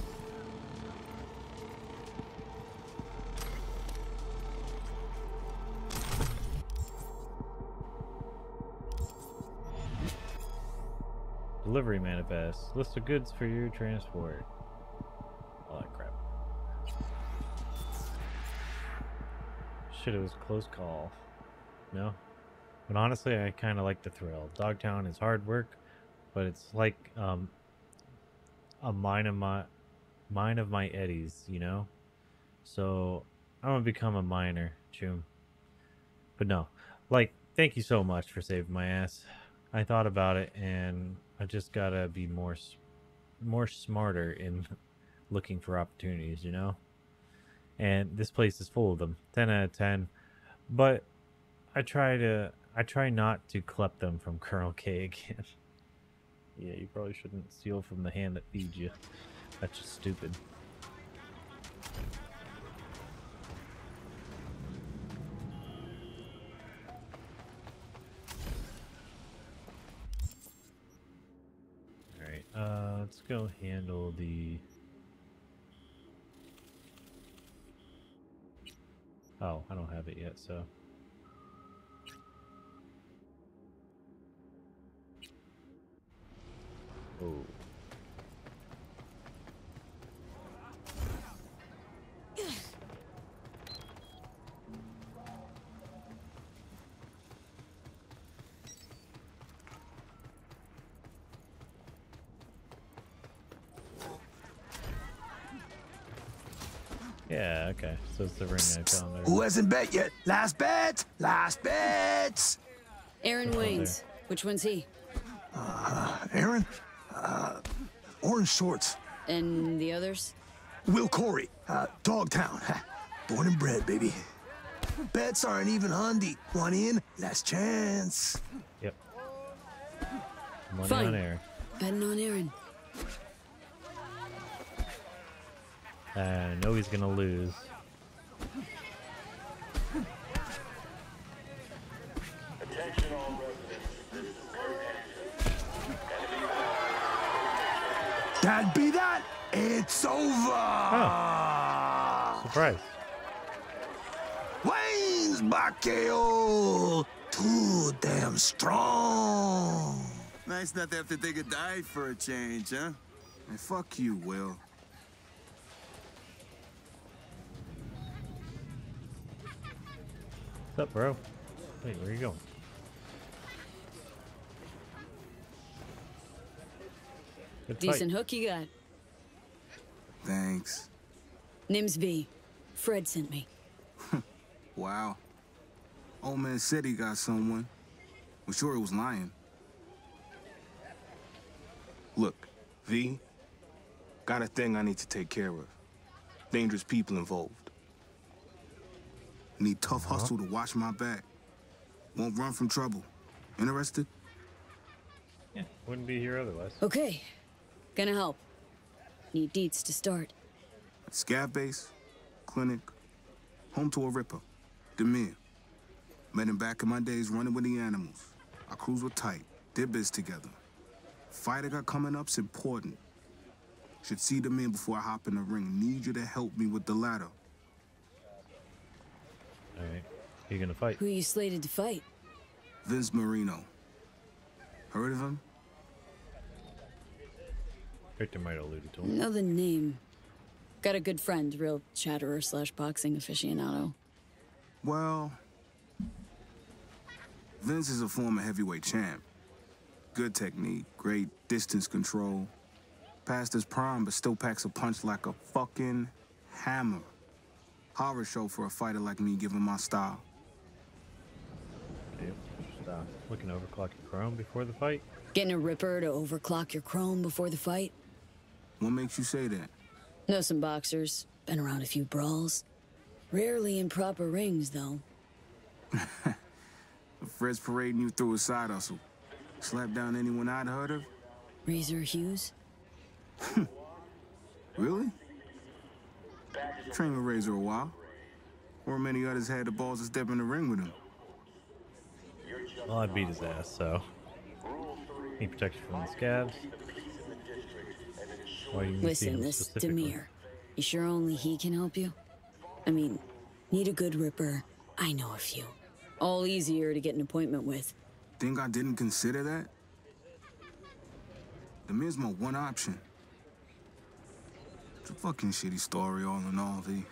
Delivery manifest. List of goods for your transport. All that crap. Shit, it was close call. No? But honestly, I kind of like the thrill. Dogtown is hard work, but it's like um, a mine of my mine of my eddies, you know. So I'm gonna become a miner, Choom. But no, like, thank you so much for saving my ass. I thought about it, and I just gotta be more, more smarter in *laughs* looking for opportunities, you know. And this place is full of them, ten out of ten. But I try to, I try not to collect them from Colonel K *laughs* again. Yeah, you probably shouldn't steal from the hand that feeds you. That's just stupid. Alright, uh, let's go handle the... Oh, I don't have it yet, so... Oh. Yeah, okay. So it's the ring I found there. Who hasn't bet yet? Last bet! Last bets! Aaron Waines. Which one's he? Uh, Aaron? Uh, Wearing shorts. And the others? Will Corey, uh, Dogtown. *laughs* Born and bred, baby. Bets aren't even handy. One in, last chance. Yep. Money Fine. on air. Betting on Aaron. I know he's gonna lose. It's over. Surprise. Wayne's Backeo. Too damn strong. Nice not to have to take a dive for a change, huh? And fuck you, Will. What's up, bro? Wait, where are you going? Good. Decent hook you got. Thanks. Nims V. Fred sent me. *laughs* Wow. Old man said he got someone. I'm sure he was lying. Look, V, got a thing I need to take care of. Dangerous people involved. Need tough hustle to watch my back. Won't run from trouble. Interested? Yeah, wouldn't be here otherwise. Okay. Gonna help. Need deets to start. Scav base, clinic, home to a ripper, Demir. Met him back in my days running with the animals. Our crews were tight, did biz together. Fight I got coming up's important. Should see them in before I hop in the ring. Need you to help me with the ladder. Alright. Who you gonna fight? Who you slated to fight? Vince Marino. Heard of him? Victor might have alluded to him. Know the name. Got a good friend, real chatterer slash boxing aficionado. Well, Vince is a former heavyweight champ. Good technique, great distance control. Past his prime, but still packs a punch like a fucking hammer. Horror show for a fighter like me, given my style. Okay, just uh, looking over clock your chrome before the fight. Getting a ripper to overclock your chrome before the fight? What makes you say that? Know some boxers. Been around a few brawls. Rarely in proper rings, though. *laughs* Fred's parading you through a side hustle. Slap down anyone I'd heard of? Razor Hughes? *laughs* Really? Trained with Razor a while. Or many others had the balls to step in the ring with him. Well, I beat his ass, so. He protected from the scabs. Why you can see Listen, this specifically. Demir. You sure only he can help you? I mean, need a good ripper. I know a few. All easier to get an appointment with. Think I didn't consider that? Demir's my one option. It's a fucking shitty story, all in all, V.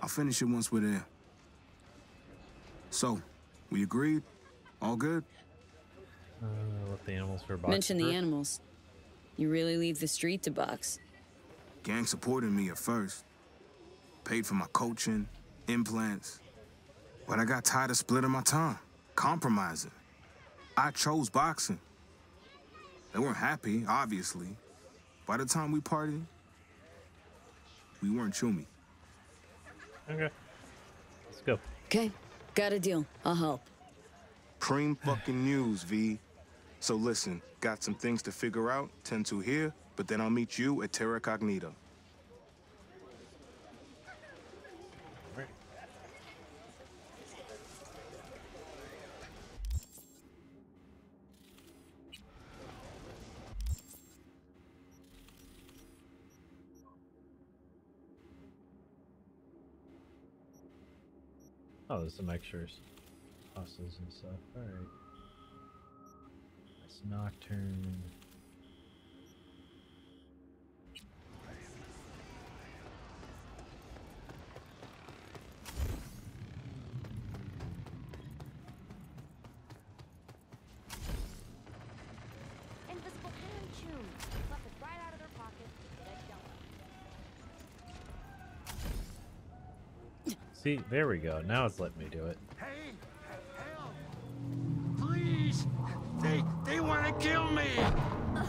I'll finish it once we're there. So, we agreed? All good? Uh, let the animals for a box. Mention the first. animals. You really leave the street to box. Gang supported me at first. Paid for my coaching, implants. But I got tired of splitting my time, compromising. I chose boxing. They weren't happy, obviously. By the time we partied, we weren't chummy. Okay. Let's go. Okay, got a deal. I'll help. Cream fucking news, V. So listen, got some things to figure out, tend to here, but then I'll meet you at Terra Cognita. Oh, there's some extras. Buses and stuff. Alright. It done. See, there we go. Now it's letting me do it. Please! They they want to kill me!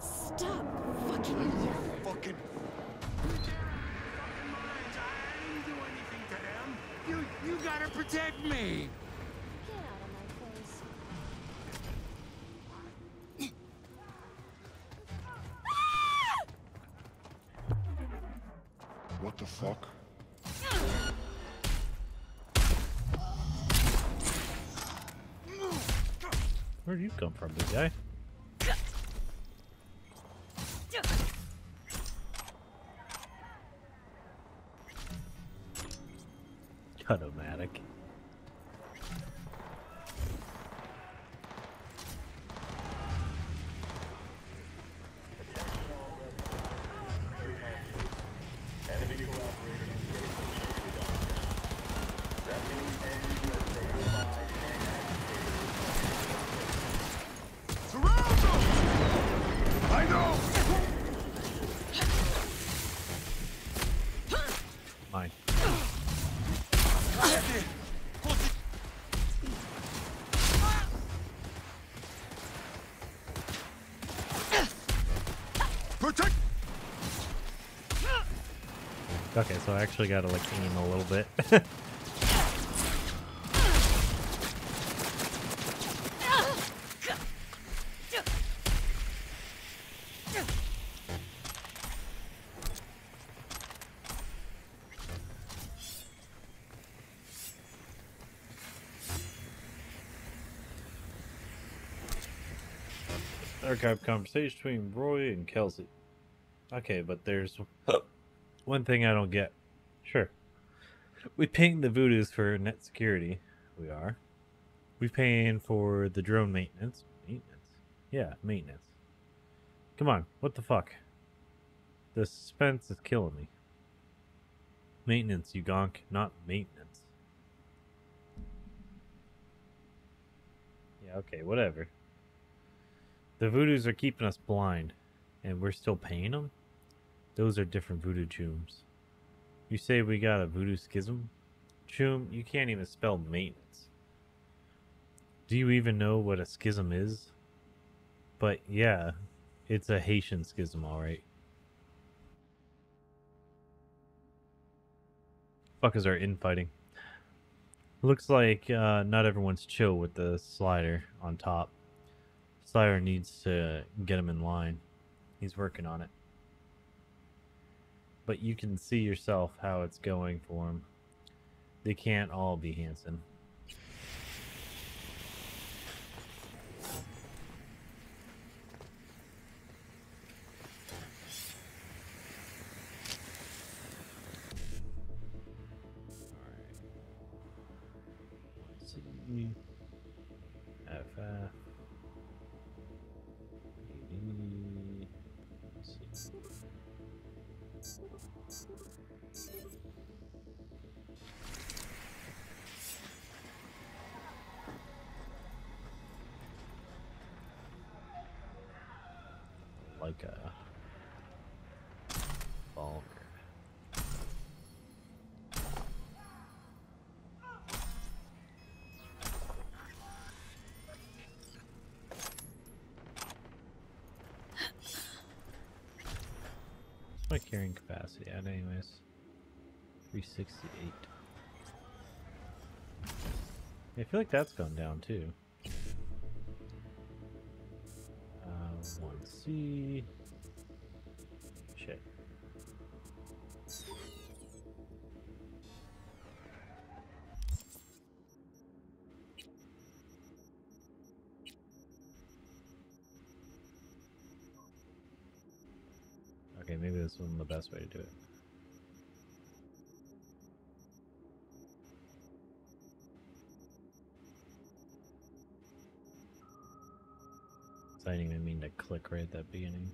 Stop, fucking fucking. You, you gotta protect me. Get out of my face. What the fuck? Where'd you come from, big guy? Okay, so I actually gotta like aim a little bit. *laughs* Archive conversation between Roy and Kelsey. Okay, but there's one thing I don't get. Sure. We paying the voodoos for net security. We are. We paying for the drone maintenance. Maintenance? Yeah, maintenance. Come on, what the fuck? The suspense is killing me. Maintenance, you gonk, not maintenance. Yeah, okay, whatever. The voodoos are keeping us blind, and we're still paying them? Those are different voodoo chooms. You say we got a voodoo schism? Choom, you can't even spell maintenance. Do you even know what a schism is? But yeah, it's a Haitian schism, alright. Fuckers are infighting. Looks like uh, not everyone's chill with the slider on top. Slider needs to get him in line. He's working on it. But you can see yourself how it's going for them. They can't all be Hansen. 368. I feel like that's gone down too. Uh, 1C. Shit. Okay, maybe this wasn't the best way to do it. I didn't even mean to click right at that beginning.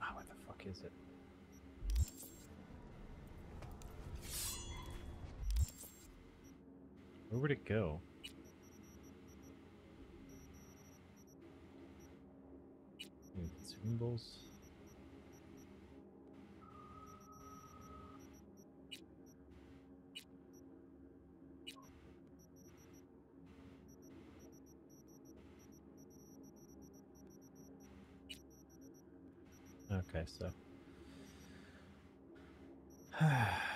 Ah, what the fuck is it? Where would it go? Consumables? Okay, so. *sighs* *sighs*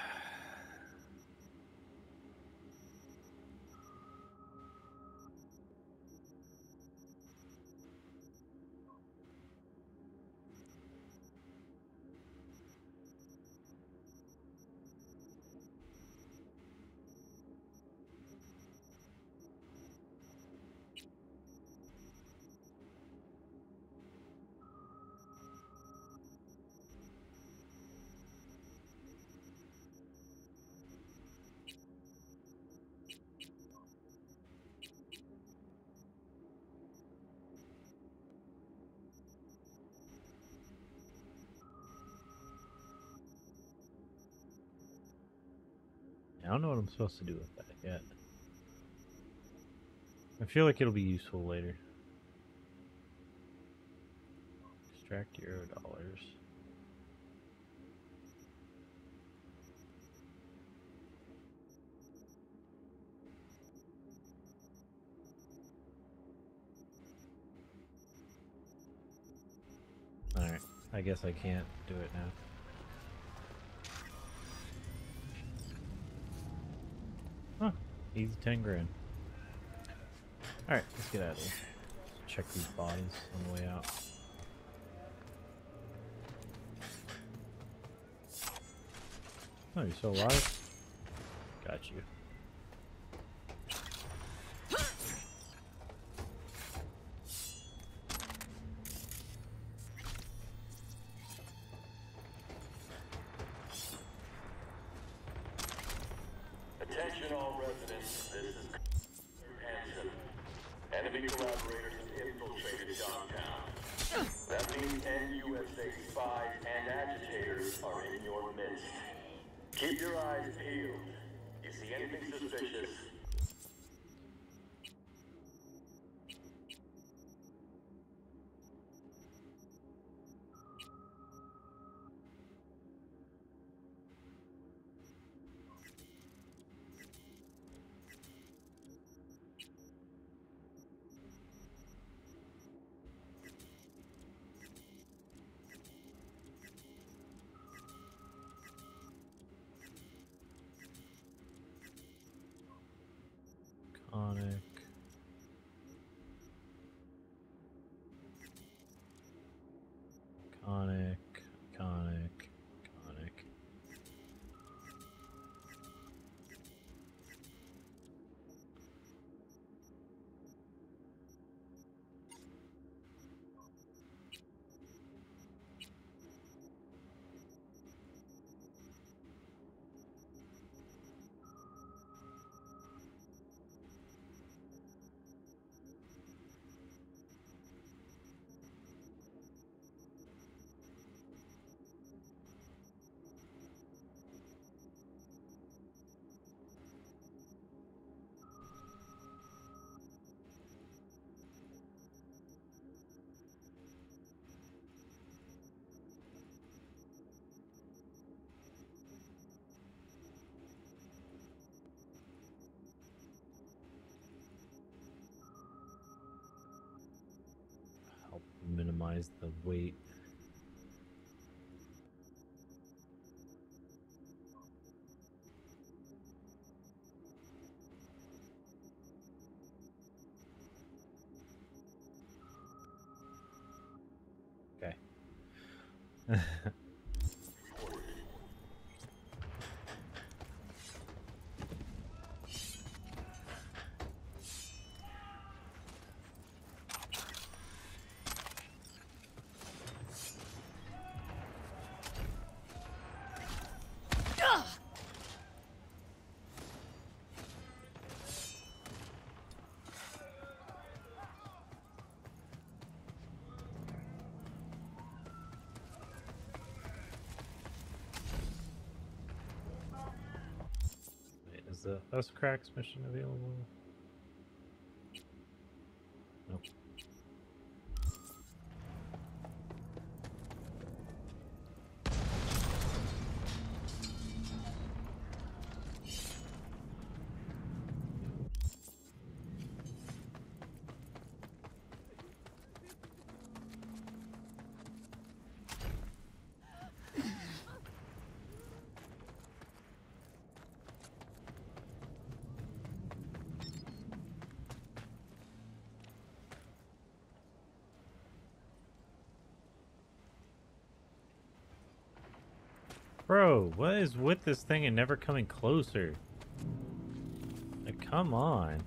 I don't know what I'm supposed to do with that yet. I feel like it'll be useful later. Extract euro dollars. Alright, I guess I can't do it now. Easy 10 grand. Alright, let's get out of here. Check these bodies on the way out. Oh, you're still alive? Got you. Iconic. Minimize the weight. Okay. *laughs* Uh, the Us Cracks mission available? Nope. What is with this thing and never coming closer? Like, come on.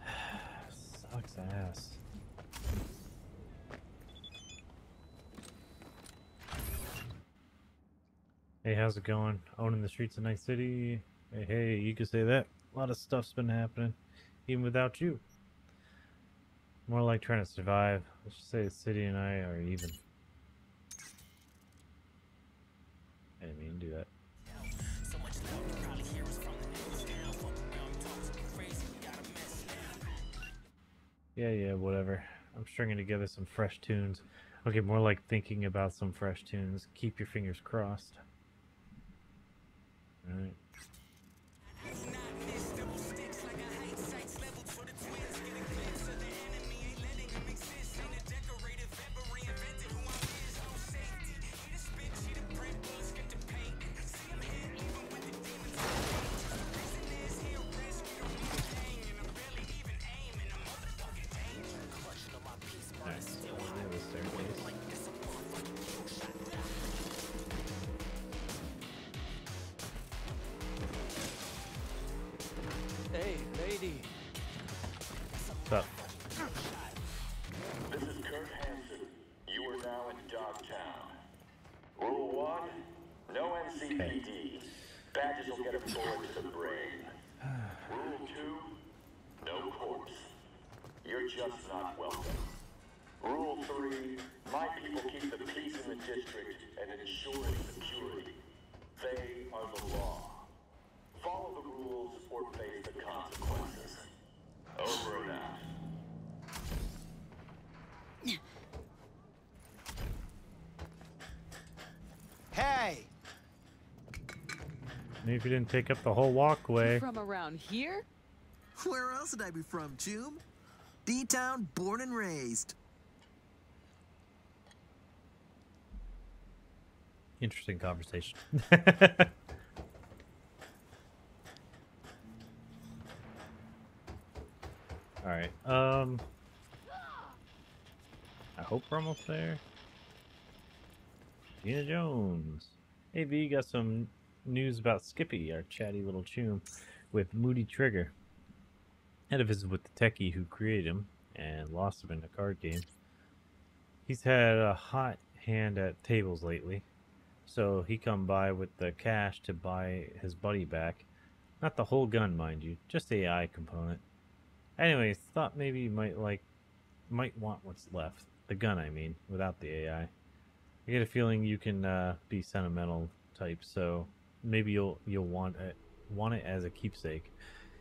*sighs* Sucks ass. Hey, how's it going? Owning the streets of Night City. Hey, hey, you could say that. A lot of stuff's been happening, even without you. More like trying to survive. Let's just say the city and I are even. Stringing together some fresh tunes. Okay, more like thinking about some fresh tunes. Keep your fingers crossed. Alright. Nice. If you didn't take up the whole walkway. From around here? Where else would I be from, Choom? B-Town, born and raised. Interesting conversation. *laughs* Alright, um... I hope we're almost there. Tina Jones. Hey V, got some news about Skippy, our chatty little choom, with Moody Trigger. Had a visit with the techie who created him and lost him in a card game. He's had a hot hand at tables lately, so he come by with the cash to buy his buddy back. Not the whole gun, mind you, just the AI component. Anyways, thought maybe you might like, might want what's left. The gun, I mean, without the AI. I get a feeling you can uh, be sentimental type, so maybe you'll you'll want it want it as a keepsake.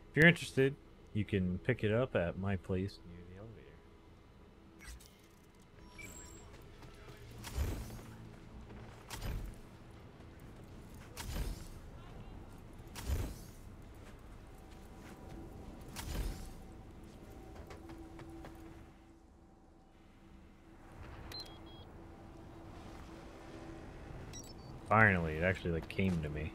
If you're interested, you can pick it up at my place near the elevator. Finally, it actually like came to me.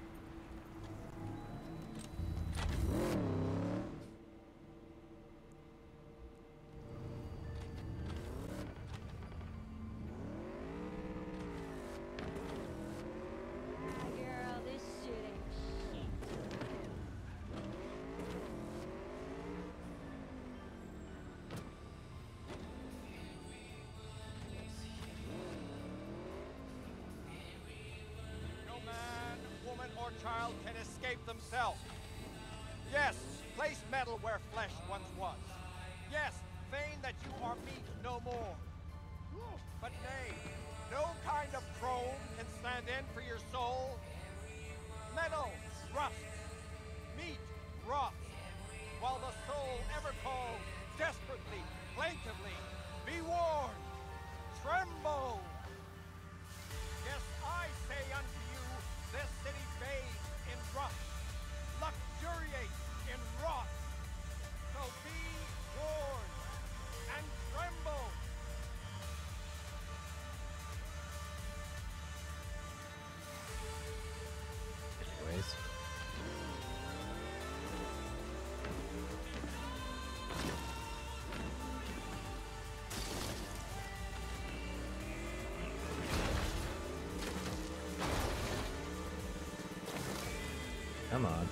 Come on.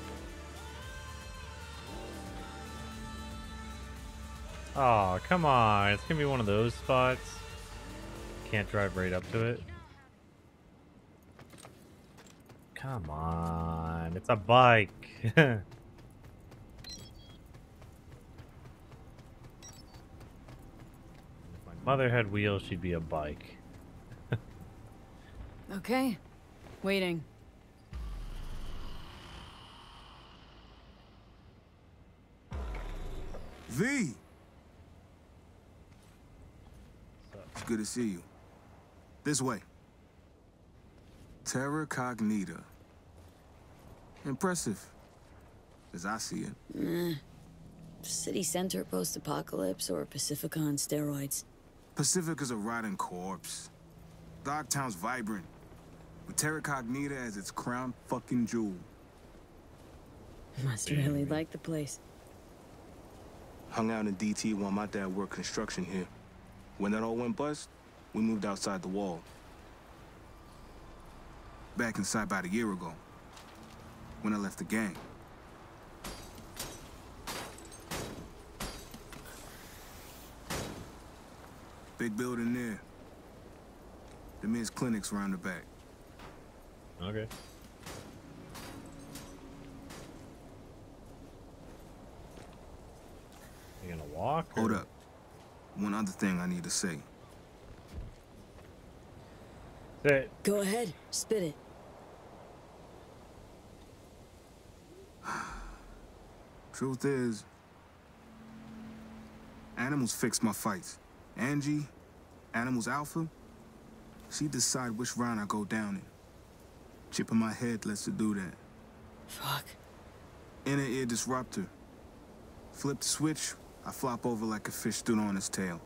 Oh, come on. It's gonna be one of those spots. Can't drive right up to it. Come on. It's a bike. *laughs* if my mother had wheels, she'd be a bike. *laughs* Okay. Waiting. V! It's good to see you. This way. Terra Cognita. Impressive. As I see it. Nah. City center post-apocalypse or Pacifica on steroids. Pacifica's a rotting corpse. Dogtown's vibrant. With Terra Cognita as its crown fucking jewel. Must really like the place. Hung out in DT while my dad worked construction here. When that all went bust, we moved outside the wall. Back inside about a year ago. When I left the gang. Big building there. The men's clinics around the back. Okay. You gonna? Hold up. One other thing I need to say. Say Go ahead. Spit it. *sighs* Truth is, animals fix my fights. Angie, Animals Alpha, she decide which round I go down in. Chip in my head lets her do that. Fuck. Inner ear disruptor. Flip the switch, I flop over like a fish stood on its tail.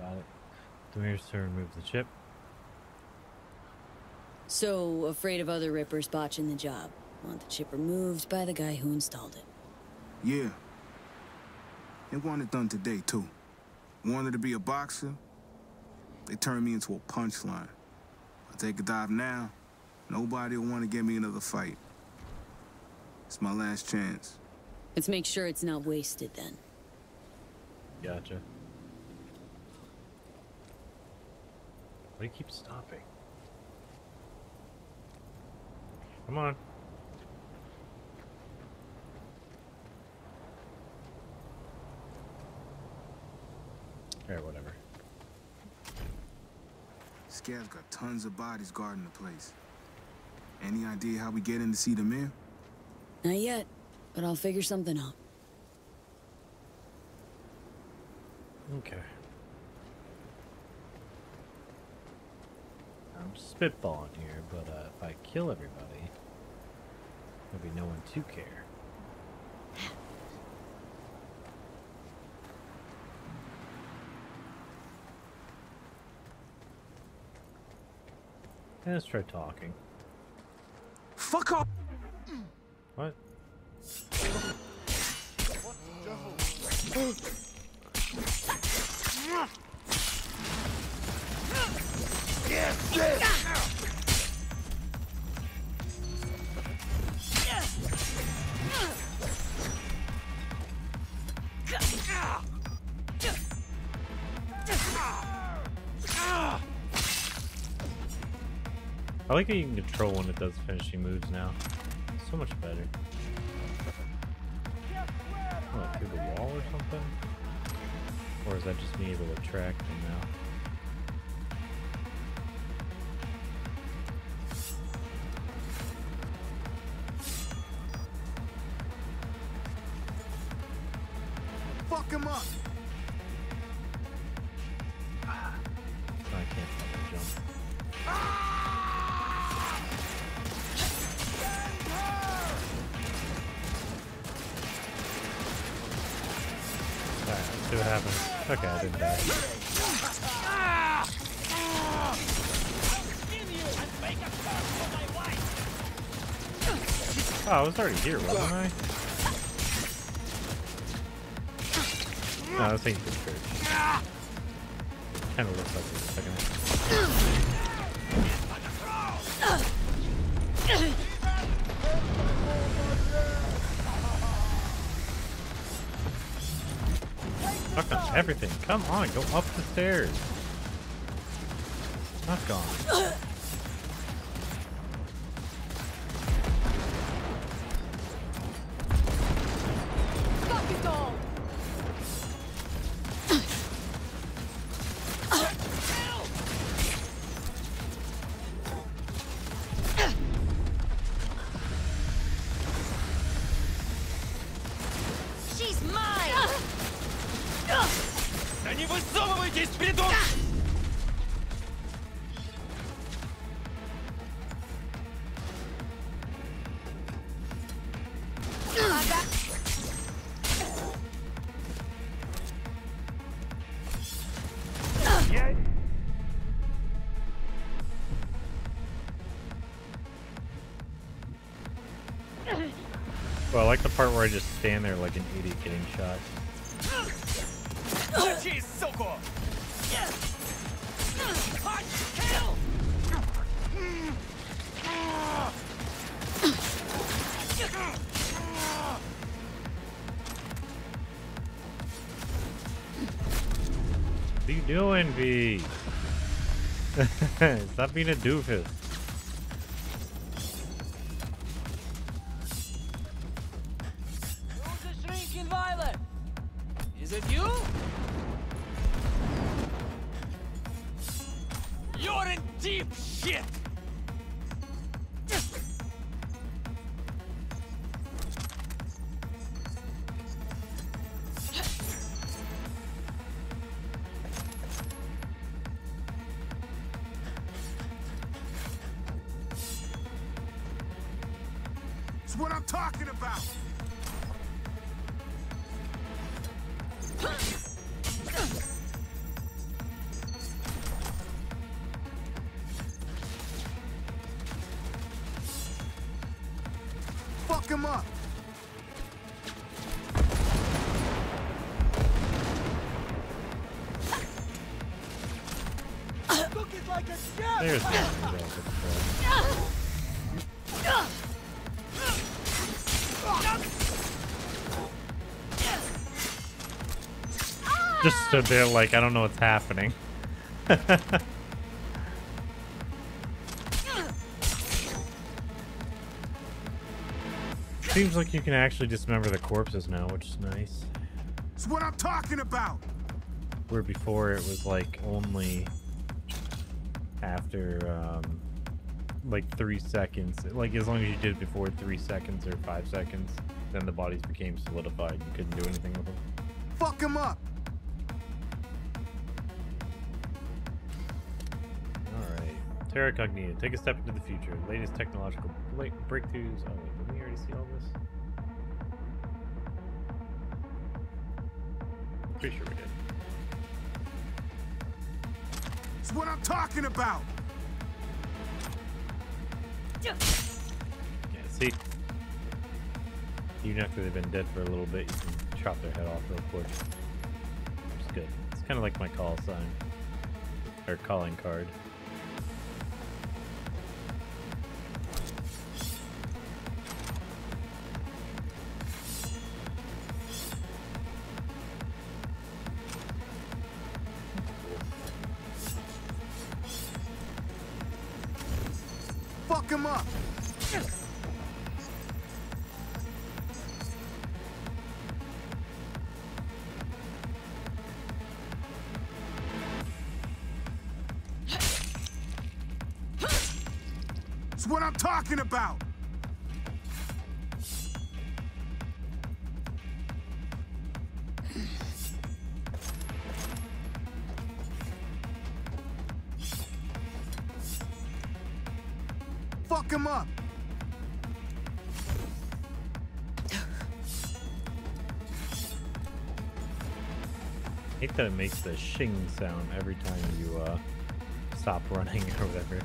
Got it. Demir's to remove the chip. So, afraid of other rippers botching the job. Want the chip removed by the guy who installed it. Yeah. They want it done today, too. Wanted to be a boxer, they turned me into a punchline. I take a dive now, nobody will want to give me another fight. It's my last chance. Let's make sure it's not wasted then. Gotcha. Why do you keep stopping? Come on. Or whatever. Scav's got tons of bodies guarding the place. Any idea how we get in to see the mayor? Not yet, but I'll figure something out. Okay. I'm spitballing here, but uh, if I kill everybody, there'll be no one to care. Let's try talking. Fuck off! What? I like how you can control when it does finishing moves now. So much better. Through the wall or something? Or is that just me able to track them now? was already here, wasn't I? No, I was thinking for good. church. Kind of looks like it a second. Fuck on everything. Come on, go up the stairs. Not gone. stand there like an idiot getting shot. What are you doing, V? *laughs* Stop being a doofus. A bit like I don't know what's happening. *laughs* Seems like you can actually dismember the corpses now, which is nice. It's what I'm talking about. Where before it was like only after um, like three seconds. Like as long as you did it before three seconds or five seconds, then the bodies became solidified. You couldn't do anything with them. Fuck him up. Terra Cognita. Take a step into the future. Latest technological breakthroughs. Oh wait, didn't we already see all this? Pretty sure we did. It's what I'm talking about. Yeah, see? Even after they've been dead for a little bit, you can chop their head off real quick. Which is good. It's kind of like my call sign. Or calling card. Fuck him up. It's what I'm talking about. Him up. I hate that it makes the shing sound every time you uh, stop running or whatever.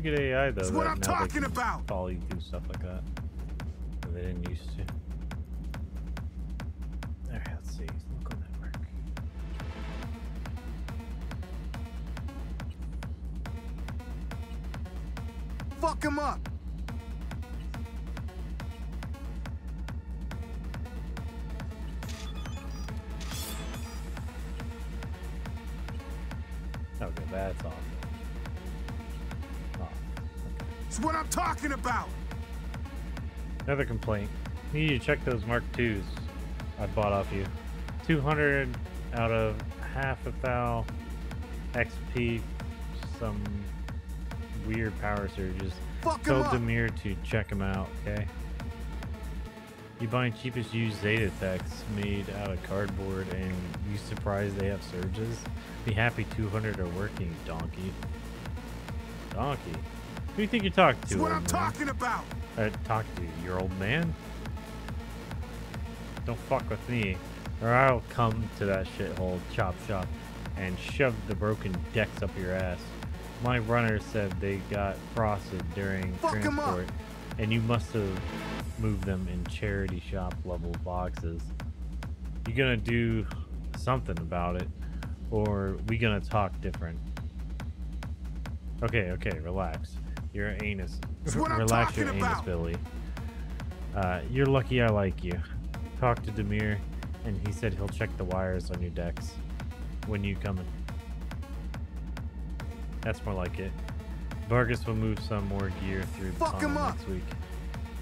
Pretty good AI though. That's what I'm talking about. You through stuff like Another complaint. Need you to check those Mark IIs I bought off you. 200 out of half a thou XP, some weird power surges. Fuck Tell! Demir to check them out, okay? You buying cheapest used Zetatechs made out of cardboard and you surprised they have surges? Be happy 200 are working, donkey. Donkey? Who do you think you're talking to? That's what I'm man? talking about! Uh, talk to you, your old man? Don't fuck with me, or I'll come to that shithole chop shop and shove the broken decks up your ass. My runner said they got frosted during Fuck transport, and you must have moved them in charity shop level boxes. You gonna do something about it, or we gonna talk different? Okay, okay, relax. Your anus. That's what I'm relax your talking anus, about. Billy. Uh, you're lucky I like you. Talk to Demir, and he said he'll check the wires on your decks. When you coming? That's more like it. Vargas will move some more gear through the Fuck tunnel next week.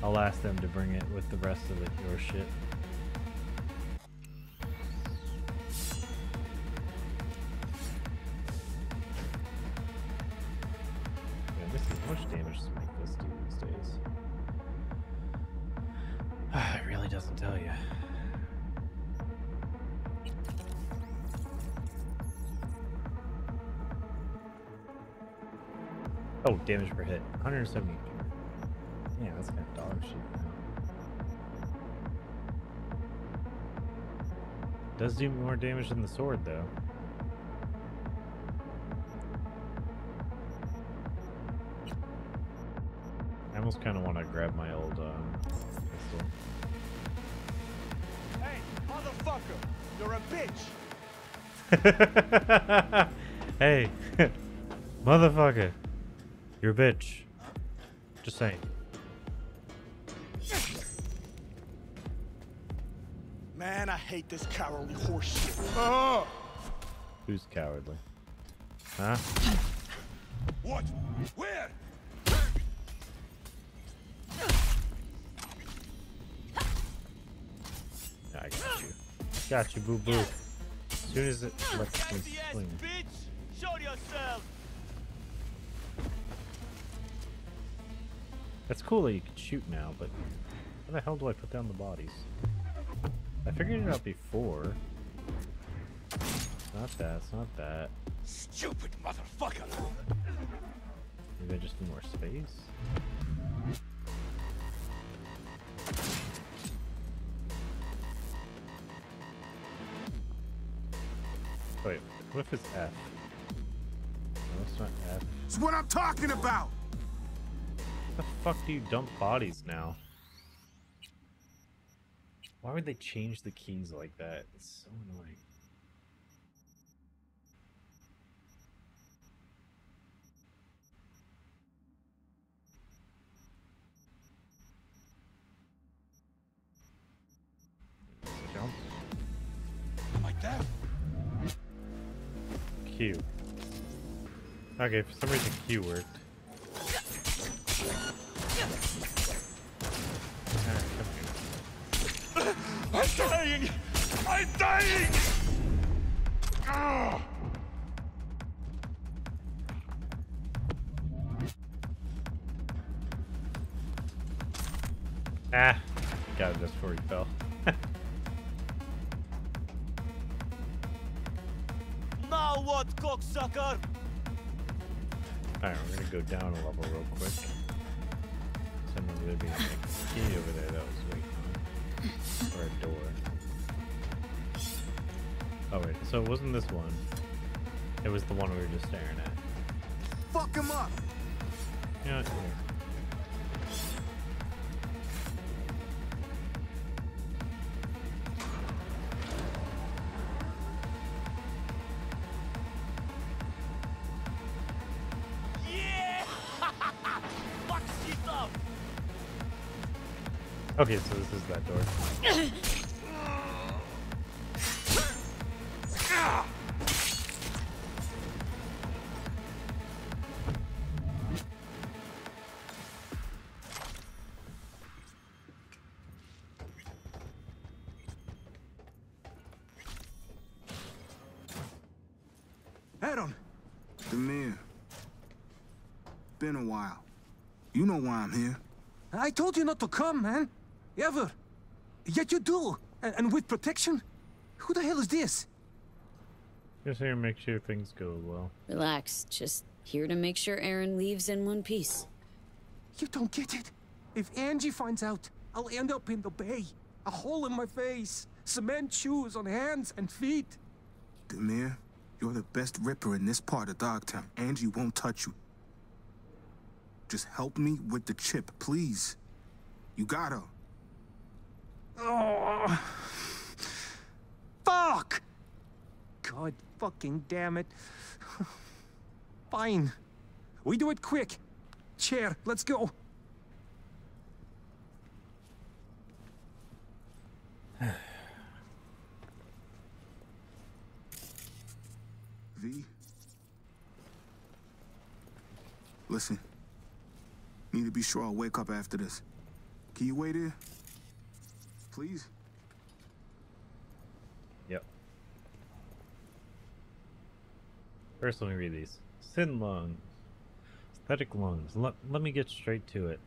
I'll ask them to bring it with the rest of it, your shit. 170. Yeah, that's kind of dog shit. Does do more damage than the sword, though. I almost kind of want to grab my old um, pistol. Hey, motherfucker! You're a bitch! *laughs* hey, *laughs* motherfucker, you're a bitch. Just saying. Man, I hate this cowardly horseshit. Oh! Who's cowardly? Huh? What? Where? I got you. Got you, boo boo. As soon as it lets me swing. bitch! Show yourself! That's cool that you can shoot now, but how the hell do I put down the bodies? I figured it out before. It's not that, it's not that. Stupid motherfucker! Maybe I just need more space? Wait, what if it's F? No, it's not F. That's what I'm talking about! The fuck do you dump bodies now? Why would they change the keys like that? It's so annoying. Jump. Like that? Q. Okay, for some reason Q worked. I'm dying! I'm dying! Ah! Ah, got it just before he fell. *laughs* Now what, cocksucker? Alright, we're gonna go down a level real quick. Gonna be a key over there that was waiting. Or a door. Oh wait, so it wasn't this one. It was the one we were just staring at. Fuck him up! You know what? Yeah! Okay, so this is that door. Aaron! Demir. Been a while. You know why I'm here. I told you not to come, man. Ever. Yet you do. And, and with protection? Who the hell is this? Just here to make sure things go well. Relax. Just here to make sure Aaron leaves in one piece. You don't get it. If Angie finds out, I'll end up in the bay. A hole in my face. Cement shoes on hands and feet. Demir, you're the best ripper in this part of Dogtown. Angie won't touch you. Just help me with the chip, please. You gotta. Oh. Fuck! God fucking damn it. *sighs* Fine. We do it quick. Chair, let's go. *sighs* V. Listen. Need to be sure I'll wake up after this. Can you wait here? Please? Yep. First, let me read these. Synth lungs. Aesthetic lungs. Let, let me get straight to it.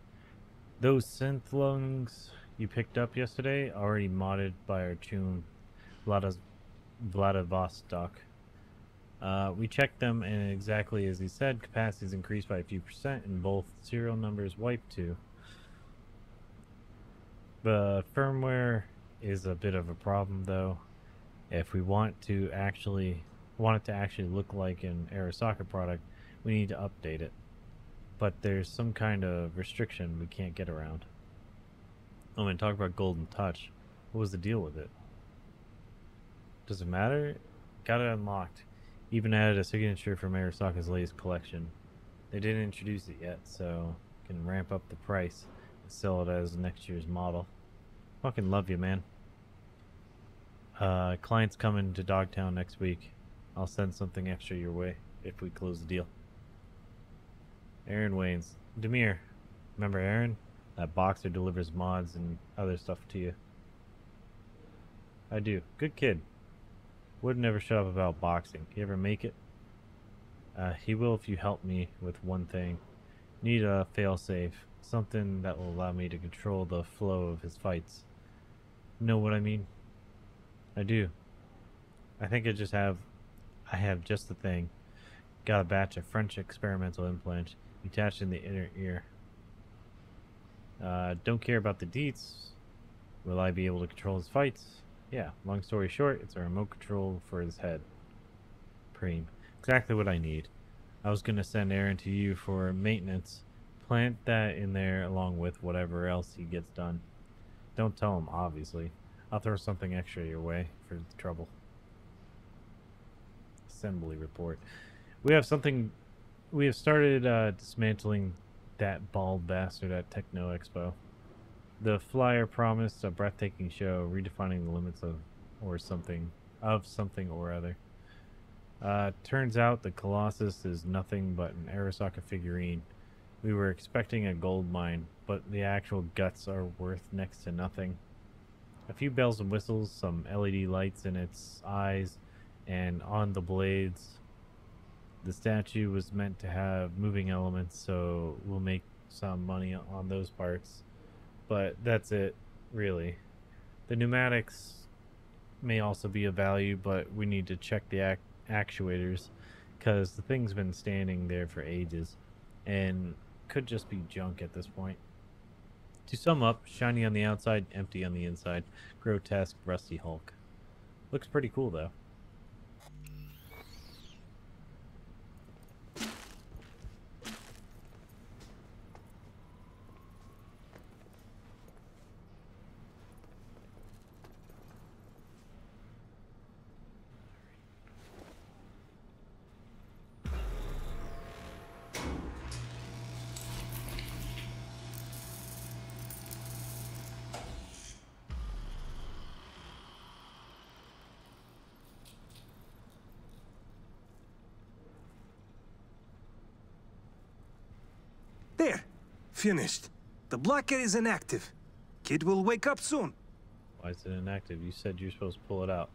Those synth lungs you picked up yesterday, already modded by our tune Vladas, Vladivostok. Uh, we checked them, and exactly as he said, capacity is increased by a few percent, and both serial numbers wiped to. The firmware is a bit of a problem, though. If we want to actually want it to actually look like an Arasaka product, we need to update it. But there's some kind of restriction we can't get around. Oh, and talk about Golden Touch. What was the deal with it? Does it matter? Got it unlocked. Even added a signature from Arasaka's latest collection. They didn't introduce it yet, so can ramp up the price sell it as next year's model. Fucking love you, man. Uh, client's coming to Dogtown next week. I'll send something extra your way if we close the deal. Aaron Waines. Demir. Remember Aaron? That boxer delivers mods and other stuff to you. I do. Good kid. Would never shut up about boxing. You ever make it? Uh, he will if you help me with one thing. Need a failsafe. Something that will allow me to control the flow of his fights. Know what I mean? I do. I think I just have... I have just the thing. Got a batch of French experimental implants attached in the inner ear. Uh, don't care about the deets. Will I be able to control his fights? Yeah, long story short, it's a remote control for his head. Preem. Exactly what I need. I was gonna send Aaron to you for maintenance. Plant that in there along with whatever else he gets done. Don't tell him, obviously. I'll throw something extra your way for the trouble. Assembly report. We have something... We have started uh, dismantling that bald bastard at Techno Expo. The flyer promised a breathtaking show, redefining the limits of or something of something or other. Uh, turns out the Colossus is nothing but an Arasaka figurine. We were expecting a gold mine, but the actual guts are worth next to nothing. A few bells and whistles, some LED lights in its eyes, and on the blades. The statue was meant to have moving elements, so we'll make some money on those parts. but that's it, really. The pneumatics may also be of value, but we need to check the ac- actuators because the thing's been standing there for ages and could just be junk at this point. To sum up, shiny on the outside, empty on the inside. Grotesque, rusty Hulk. Looks pretty cool though. There. Finished. The blockade is inactive. Kid will wake up soon. Why is it inactive? You said you're supposed to pull it out.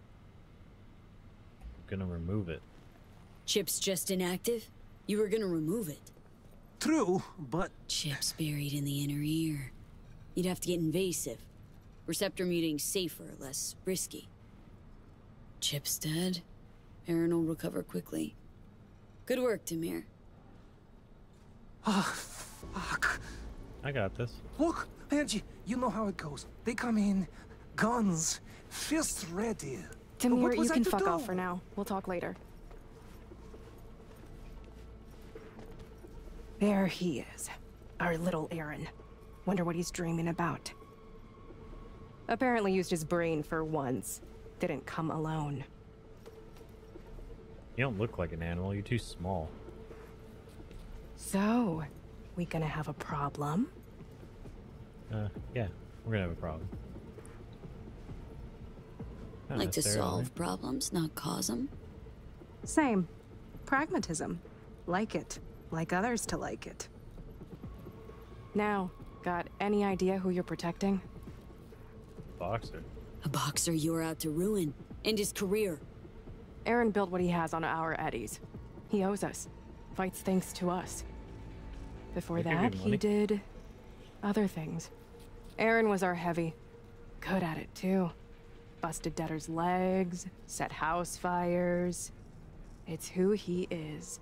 I'm gonna remove it. Chip's just inactive? You were gonna remove it. True, but... Chip's buried in the inner ear. You'd have to get invasive. Receptor muting's safer, less risky. Chip's dead. Aaron will recover quickly. Good work, Demir. Ah, fuck. I got this. Look, Angie, you know how it goes. They come in, guns, fists ready. What Demir, you can fuck do? off for now. We'll talk later. There he is. Our little Aaron. Wonder what he's dreaming about. Apparently used his brain for once. Didn't come alone. You don't look like an animal. You're too small. So, we gonna have a problem? Uh, yeah, we're gonna have a problem. Not like to solve problems, not cause them. Same. Pragmatism. Like it. Like others to like it. Now, got any idea who you're protecting? Boxer. A boxer you're out to ruin. End his career. Aaron built what he has on our eddies. He owes us. Fights thanks to us. Before They that, he did other things. Aaron was our heavy. Good at it, too. Busted debtors' legs, set house fires. It's who he is.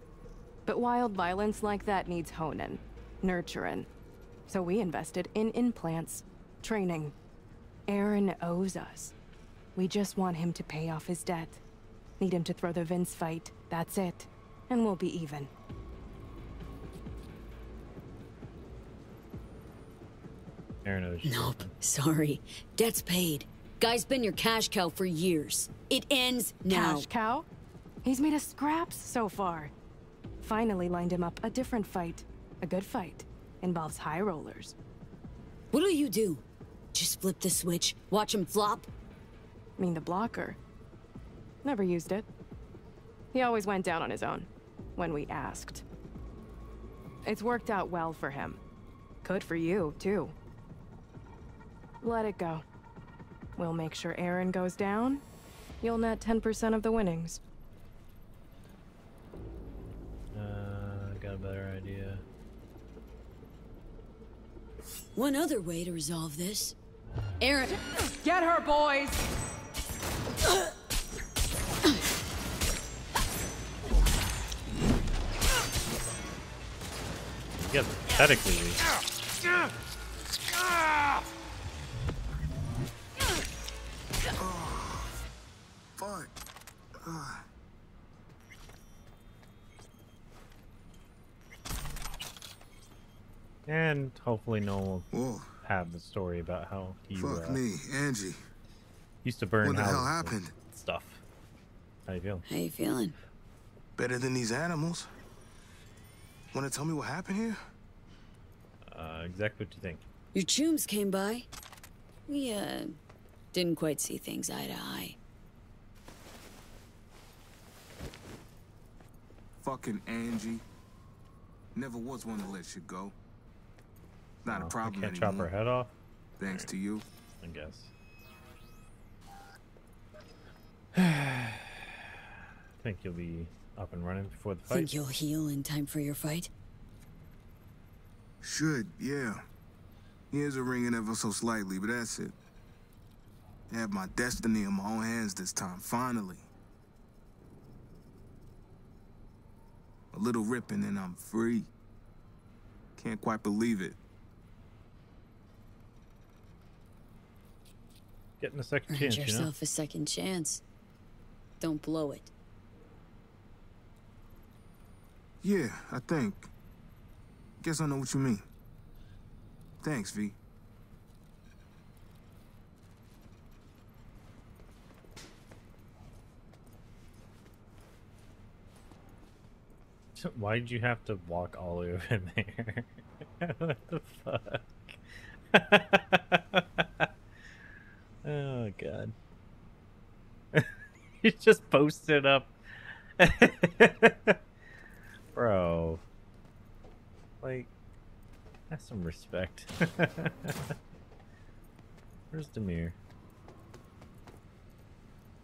But wild violence like that needs honing, nurturing. So we invested in implants, training. Aaron owes us. We just want him to pay off his debt. Need him to throw the Vince fight, that's it. And we'll be even. Nope. something. Sorry. Debt's paid. Guy's been your cash cow for years. It ends now. Cash cow? He's made us scraps so far. Finally lined him up a different fight. A good fight. Involves high rollers. What'll you do? Just flip the switch, watch him flop? I mean the blocker. Never used it. He always went down on his own. When we asked. It's worked out well for him. Good for you, too. Let it go. We'll make sure Aaron goes down. You'll net 10% of the winnings. Uh, got a better idea. One other way to resolve this. Aaron. Get her, boys! You guys are pathetically weak. Fuck. Ugh. And hopefully no one will Whoa. have the story about how he Fuck uh, me, Angie. used to burn What the hell happened? Stuff. How you feeling? How you feeling? Better than these animals. Want to tell me what happened here? Uh, exactly what you think. Your chooms came by. We, uh, didn't quite see things eye to eye. Fucking Angie. Never was one to let you go. Not Oh, a problem I can't anymore. chop her head off. Thanks to you. I guess. *sighs* Think you'll be up and running before the fight? Think you'll heal in time for your fight? Should, yeah. Ears are ringing ever so slightly, but that's it. I have my destiny in my own hands this time, finally. A little ripping and I'm free. Can't quite believe it. Getting a second Earned chance, you know? yourself a second chance. Don't blow it. Yeah, I think. Guess I know what you mean. Thanks, V. Why did you have to walk all the way over *laughs* there? what the fuck? *laughs* oh god. *laughs* you just posted up. Bro. Like, have some respect. Where's Demir?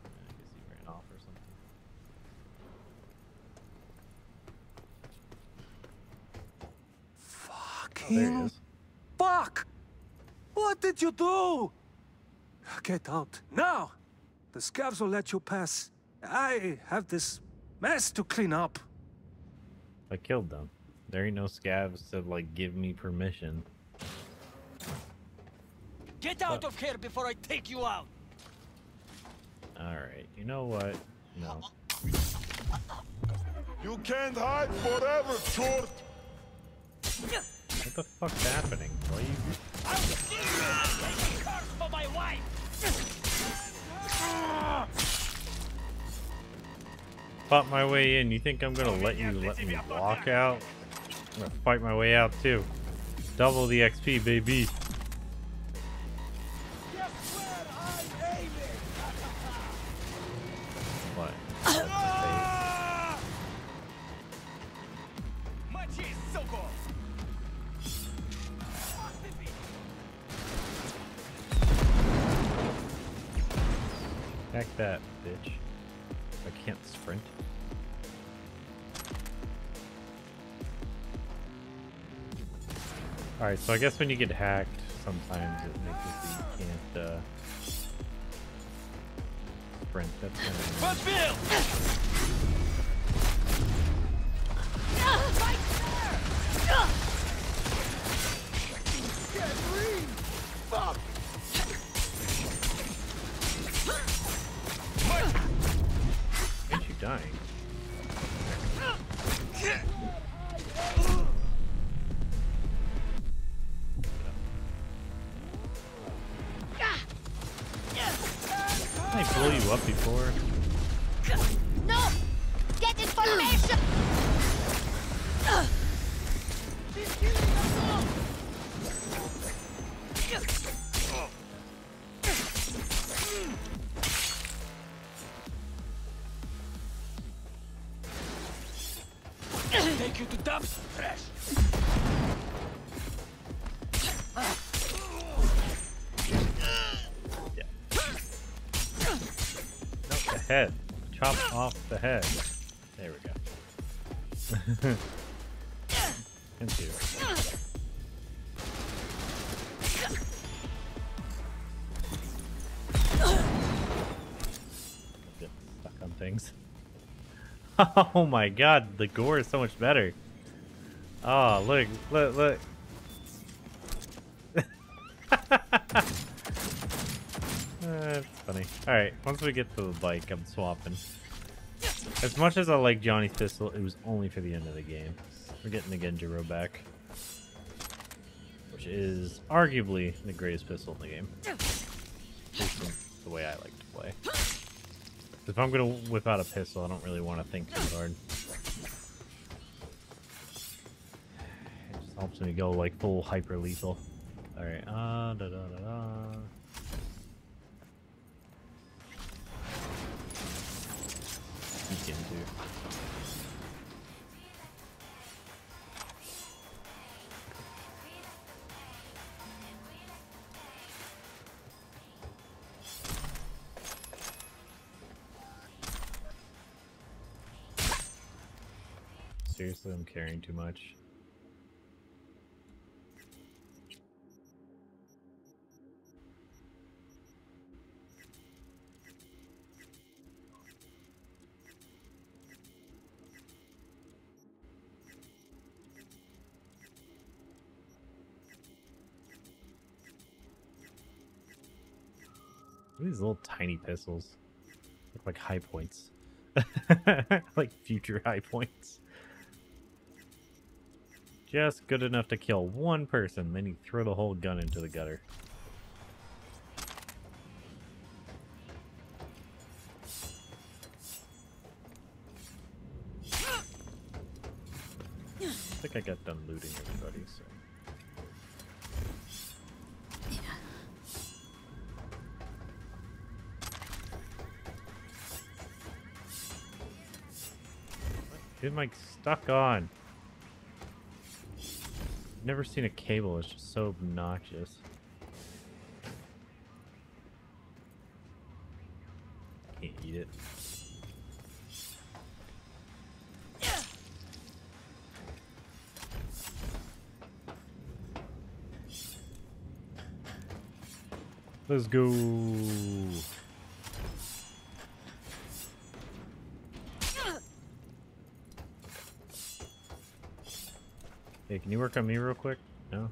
I guess he ran off or something. Fuck Oh, there he him. is. Fuck! What did you do? Get out. Now! The scavs will let you pass. I have this mess to clean up. I killed them. There ain't no scavs to like give me permission. Get out of here before I take you out! Alright, you know what? No. You can't hide forever, short. What the fuck's happening? Why you Curse for my wife! fought my way in? You think I'm gonna let you let me walk out? I'm gonna fight my way out too. Double the XP, baby. So I guess when you get hacked, sometimes it makes it so you can't, uh... Sprint, that's kind of... head. There we go. *laughs* Stuck on things. *laughs* Oh my god, the gore is so much better. Oh, look, look, look. *laughs* That's funny. Alright, once we get to the bike, I'm swapping. As much as I like Johnny's pistol, it was only for the end of the game. We're getting the Genjiroh back. Which is arguably the greatest pistol in the game. The way I like to play. If I'm gonna whip out a pistol, I don't really want to think too hard. It just helps me go like full hyper lethal. Alright, uh, da da da da. Sneak into. Seriously, I'm carrying too much. These little tiny pistols look like Hi-Points, *laughs* like future Hi-Points. Just good enough to kill one person, then you throw the whole gun into the gutter. I think I got done looting everybody, so. Am I stuck on? Never seen a cable, it's just so obnoxious. Can't eat it. Let's go. Can you work on me real quick? No?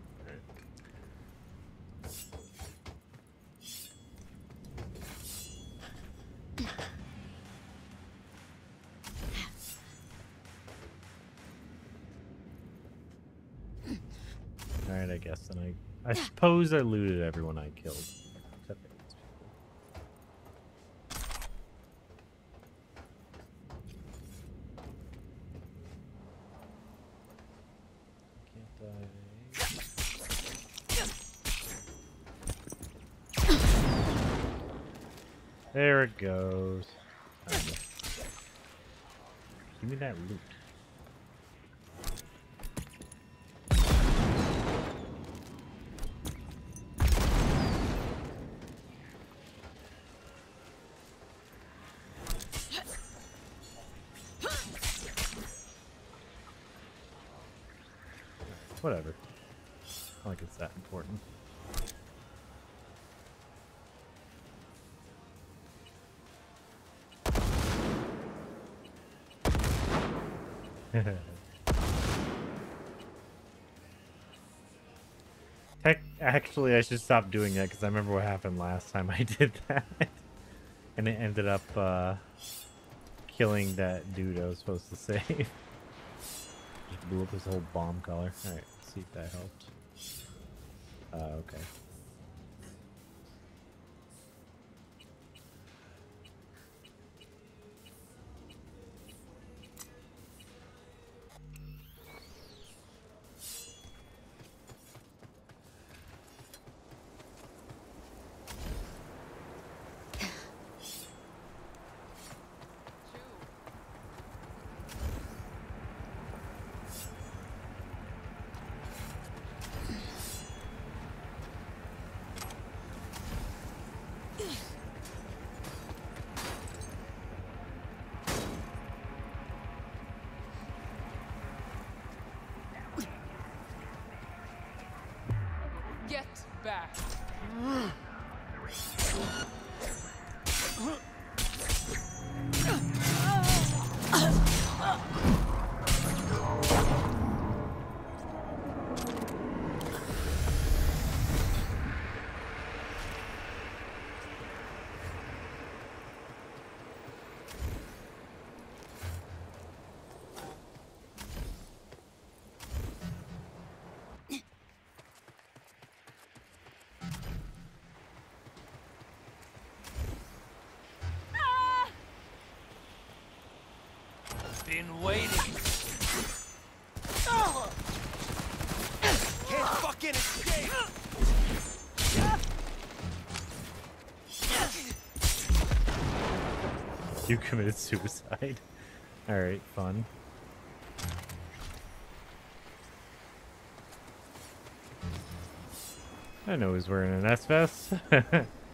Alright. I guess then I I suppose I looted everyone I killed. Except for these people. There it goes. Kinda. Give me that loot. Whatever. Not like it's that important. *laughs* Heck, actually, I should stop doing that because I remember what happened last time I *laughs* did that. and it ended up uh, killing that dude I was supposed to *laughs* save. Just blew up his whole bomb color. Alright, see if that helped. Uh, okay. Been waiting. Oh. Can't fucking escape! You committed suicide. *laughs* Alright, fun. I know he's wearing an S *laughs*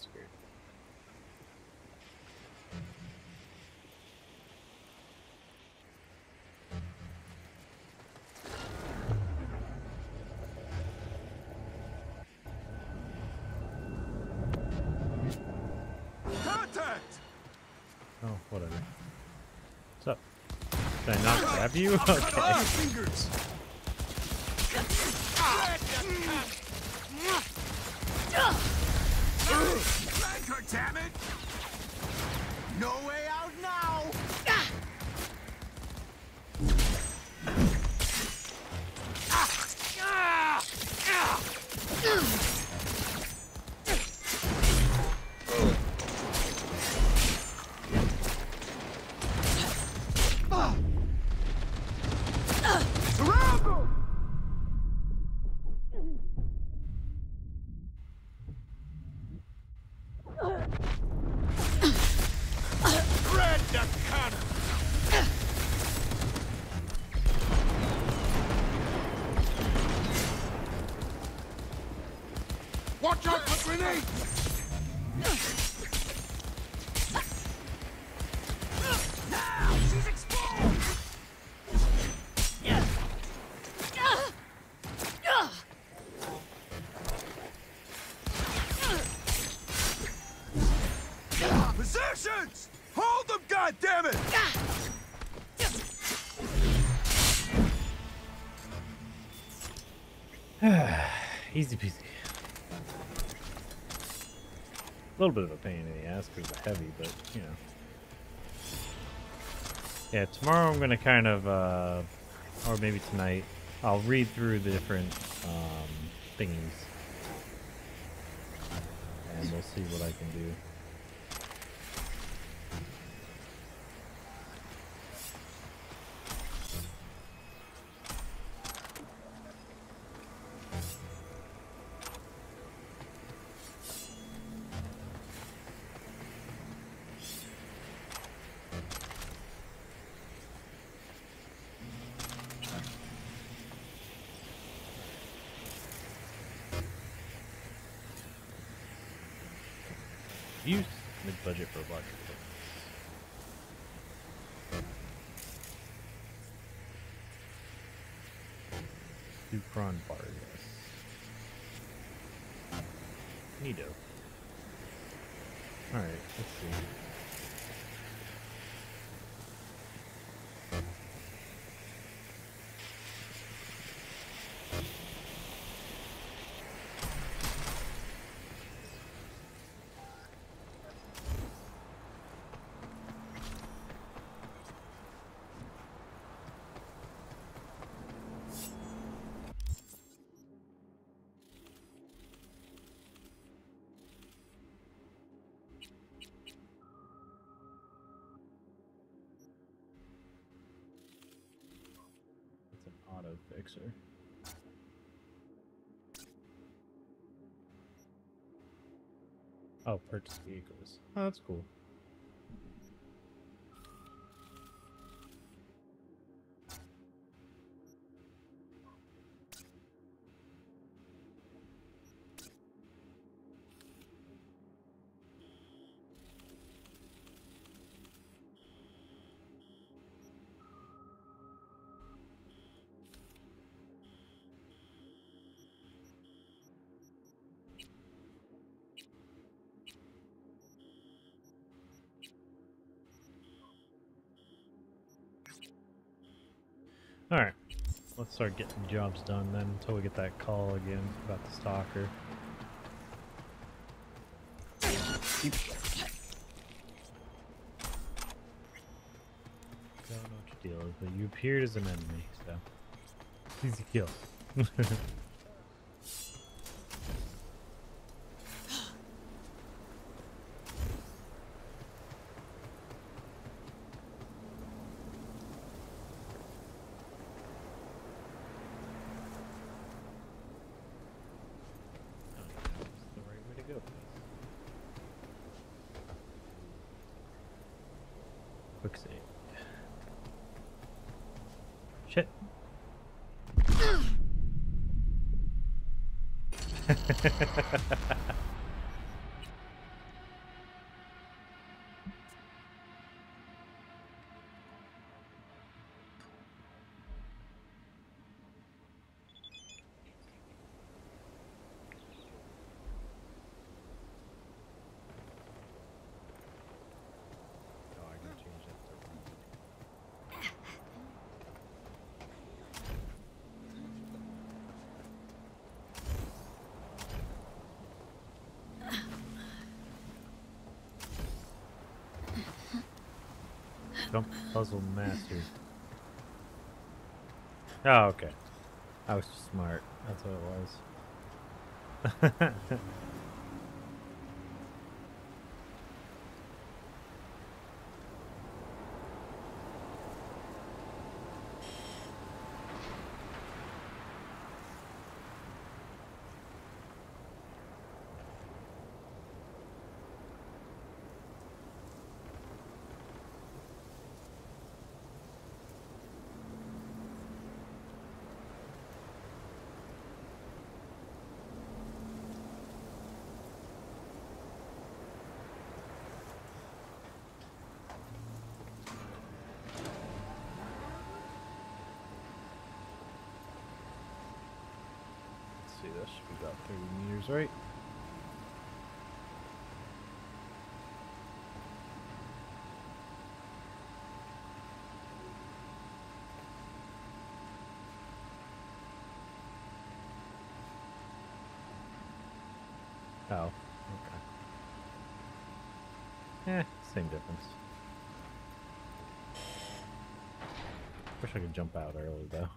start in. Contact! Oh, whatever. What's up? Did I not grab you? *laughs* Okay. Flank her, damn it! No way Easy peasy. A little bit of a pain in the ass because they're heavy, but you know. Yeah, tomorrow I'm gonna kind of, uh, or maybe tonight, I'll read through the different um, thingies, and we'll see what I can do. Use mid-budget for Black Widow. Ducron bar, yes. Neato. Alright, let's see. It's an auto fixer. Oh, purchase vehicles. Oh, that's cool. Start getting jobs done then until we get that call again about the stalker. Don't know what your deal is, but you appeared as an enemy, so. Easy kill. *laughs* the right way to go. Quick save. Shit. com- puzzle master. Oh, okay. I was smart. That's what it was. *laughs* Let's see this. We got 30 meters, right? Oh, okay. Eh, same difference. Wish I could jump out early though.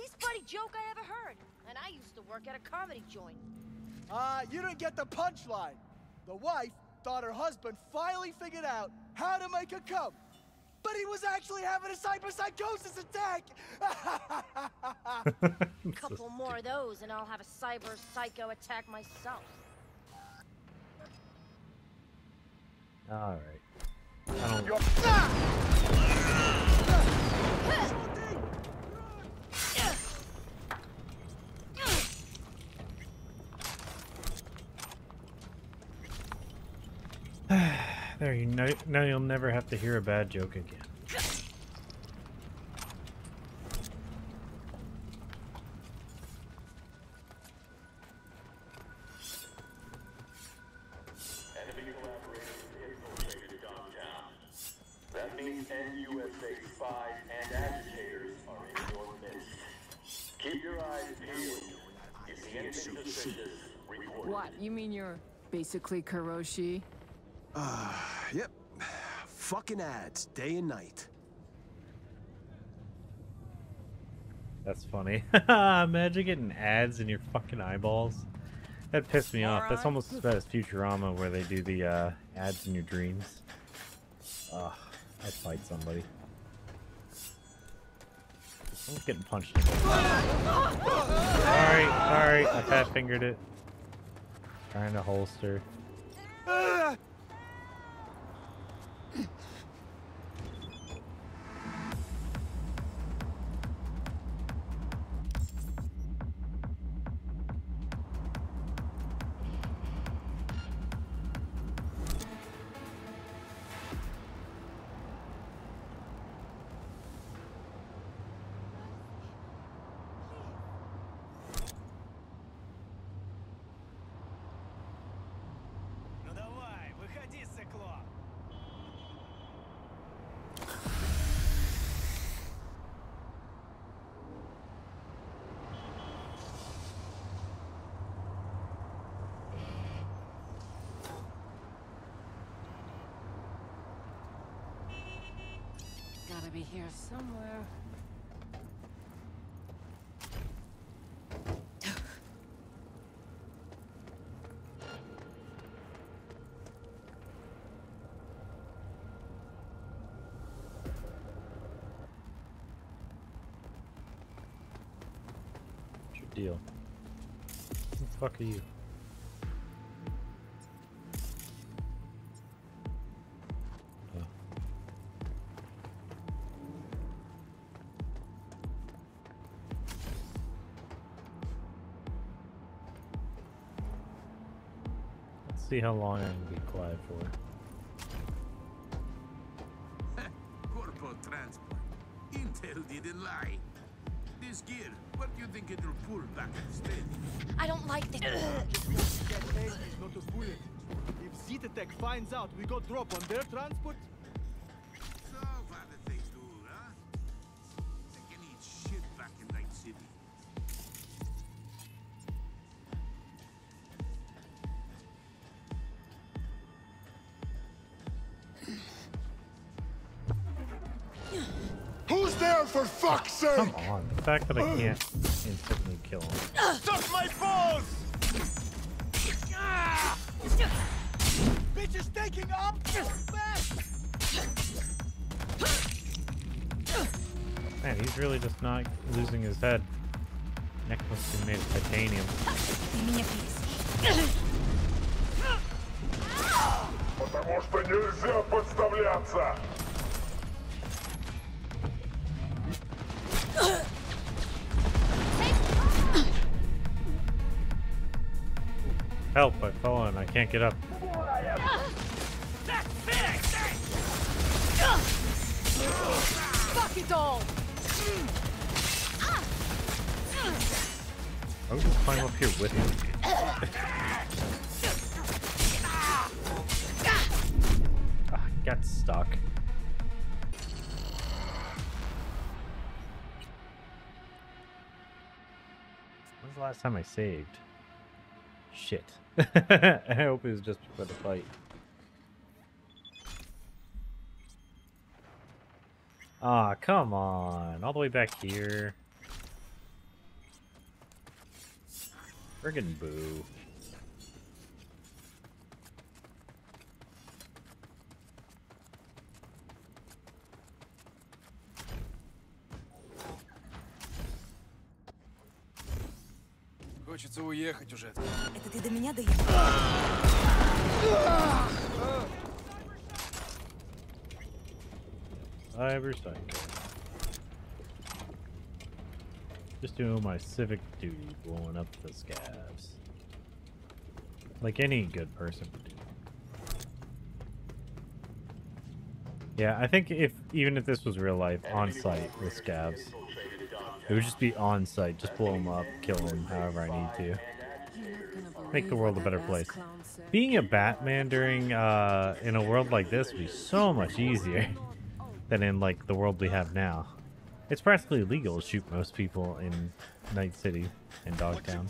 Least funny joke I ever heard. And I used to work at a comedy joint. Uh, you didn't get the punchline. The wife thought her husband finally figured out how to make a come. But he was actually having a cyberpsychosis attack! *laughs* A couple more of those and I'll have a cyber psycho attack myself. Alright. I don't... *laughs* there, you know, now you'll never have to hear a bad joke again. Enemy collaborators infiltrated downtown. That means NUSA spies and agitators are in your midst. Keep your eyes peeled. If you see anything suspicious, report it. What? You mean you're basically Kuroshi? Uh, yep. Fucking ads, day and night. That's funny. *laughs* Imagine getting ads in your fucking eyeballs. That pissed me off. That's almost as bad as Futurama where they do the uh, ads in your dreams. Ugh, I'd fight somebody. I'm getting punched. Sorry, sorry, I fat fingered it. Trying to holster. deal. Who the fuck are you? Let's see how long I'm gonna be quiet for. Eh, corpo transport. Intel didn't lie. This gear what do you think it'll pull back at the stage? I don't like the. Get paid is not a bullet. If Zetatech finds out we got drop on their transport, sake? Come on, the fact that I can't instantly kill him. Suck my balls! Ah! Bitch is taking up! Back! Man, he's really just not losing his head. Neck must be made of titanium. Потому что нельзя подставляться. Can't get up. Fuck it all! I would just climb up here with him. *laughs* Ah, got stuck. When's the last time I saved? *laughs* I hope it was just before the fight. Ah, come on. All the way back here. Friggin' boo. Хочется уехать уже. Это ты до меня доехал? Cyber Psycho. Just doing my civic duty, blowing up the scabs. Like any good person would do. Yeah, I think if even if this was real life, on site with scabs, it would just be on site. Just blow them up, kill them however I need to. Make the world a better place. Being a Batman during uh, in a world like this would be so much easier *laughs* than in like the world we have now. It's practically illegal to shoot most people in Night City and Dogtown.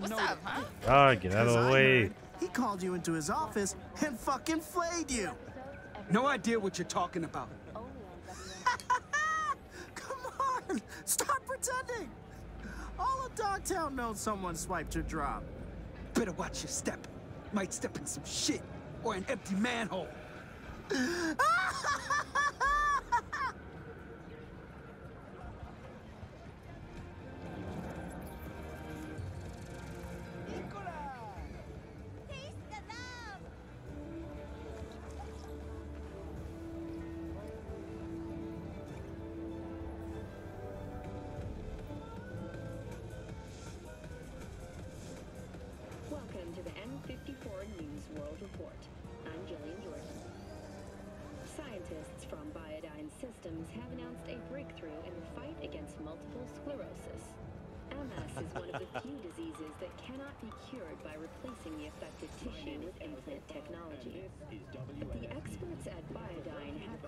What's know up, that? huh? Ah, get out of the way. He called you into his office and fucking flayed you. No idea what you're talking about. *laughs* Come on, stop pretending. All of Dogtown knows someone swiped your drop. Better watch your step. Might step in some shit or an empty manhole. *laughs* replacing the affected tissue with implant technology. But the experts at Biodyne have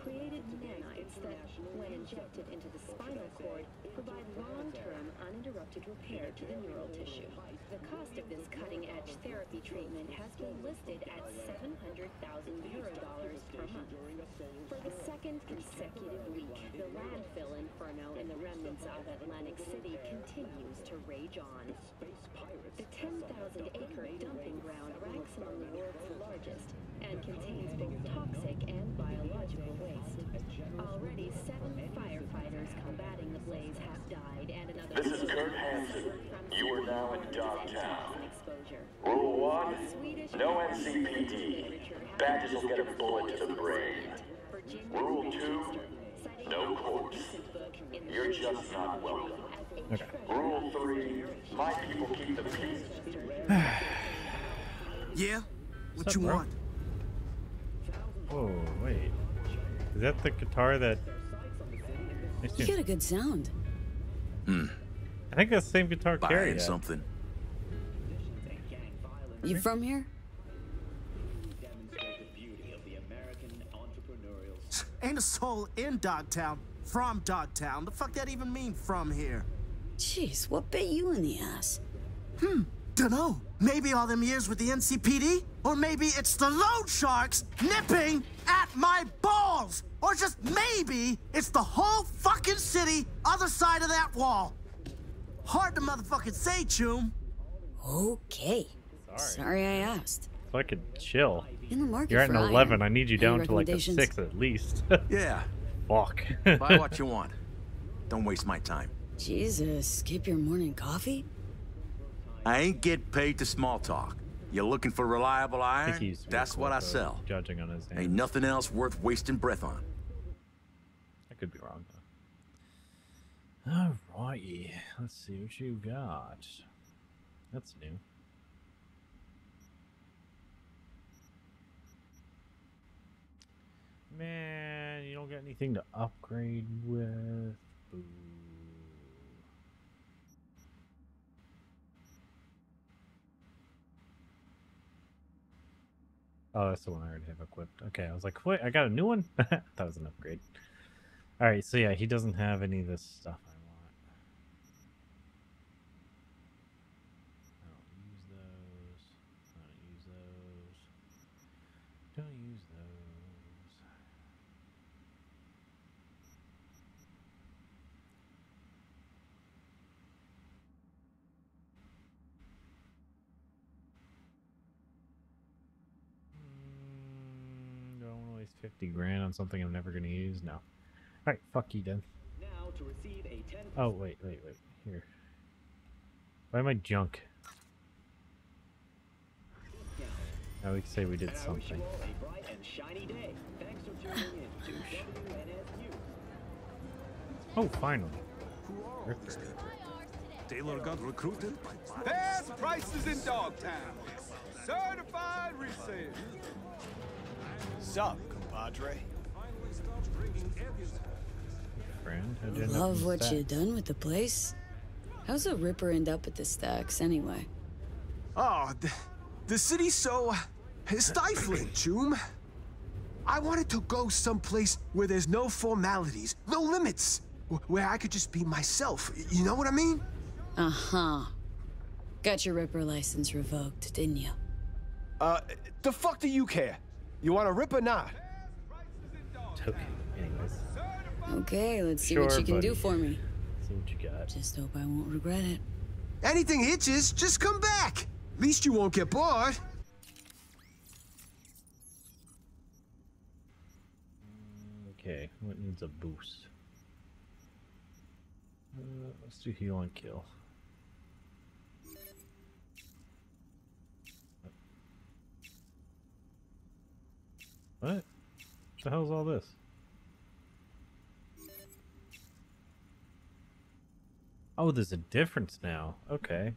that, when injected into the spinal cord, provide long-term uninterrupted repair to the neural tissue. The cost of this cutting-edge therapy treatment has been listed at 700,000 euro dollars per month. For the second consecutive week, the landfill inferno in the remnants of Atlantic City continues to rage on. The 10,000-acre dumping ground ranks among the world's largest and contains both toxic and biological waste. Already, seven firefighters combating the blaze have died, and another This is Kurt Hansen. You are now in Dogtown. Rule one, no NCPD. Badges will get a bullet to the brain. Rule two, no courts. You're just not welcome. Okay. Rule three, my people keep the peace. *sighs* Yeah? What What's you bro? want? Whoa, wait. Is that the guitar that? You tune. got a good sound. Hmm. I think that's the same guitar Kerry Buying had. something. You from here? Ain't a soul in Dogtown from Dogtown. The fuck that even mean from here? Jeez, what bit you in the ass? Hmm, dunno. Maybe all them years with the NCPD? Or maybe it's the loan sharks nipping at my balls! Or just maybe it's the whole fucking city other side of that wall. Hard to motherfucking say, Choom. Okay. Sorry I asked. So I could chill. In the market You're at an 11. I need you down to like a recommendations? 6 at least. *laughs* Yeah. Fuck. *laughs* Buy what you *laughs* want. Don't waste my time. Jesus, skip your morning coffee? I ain't get paid to small talk. You looking for reliable iron? That's what I sell. Judging on his hand. Ain't nothing else worth wasting breath on. I could be wrong though. Alrighty, let's see what you got. That's new. Man, you don't got anything to upgrade with. Boo. Oh, that's the one I already have equipped. Okay, I was like, wait, I got a new one? *laughs* that was an upgrade. Alright, so yeah, he doesn't have any of this stuff I want. I don't use those. I don't use those. Don't use those. Mm, don't want to waste 50 grand on something I'm never going to use? No. Alright, fuck you then. Now to receive a 10 Oh, wait, wait, wait. Here. Why am I junk? Now we can say we did And I wish you something. all a bright and shiny day. Thanks for tuning in to *sighs* WNSU. Oh, finally. Taylor got recruited by Best prices in Dogtown. Certified resale. Sup, compadre? Friend, how'd you Love what stack? you done with the place. How's a Ripper end up at the stacks anyway? Oh, the, the city's so stifling, Choom. I wanted to go someplace where there's no formalities, no limits, where I could just be myself. You know what I mean? Uh huh. Got your Ripper license revoked, didn't you? Uh, the fuck do you care? You want to rip or not? Okay, anyways. Okay, let's see Sure, what you can do for me. See what you got. Just hope I won't regret it. Anything hitches, just come back. At Least you won't get bored. Okay, what needs a boost? Uh, let's do heal and kill. What? The hell's all this? Oh, there's a difference now. Okay.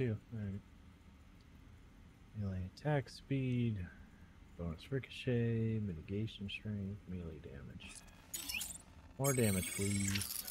Alright. Melee attack speed, bonus ricochet, mitigation strength, melee damage. More damage, please.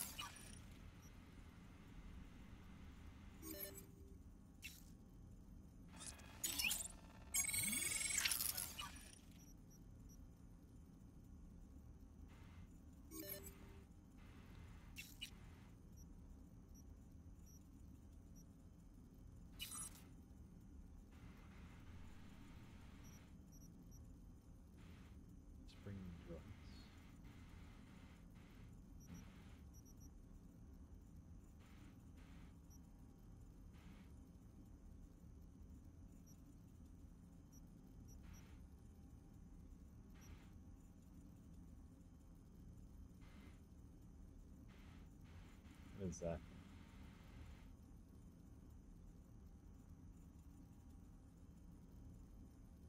What is that?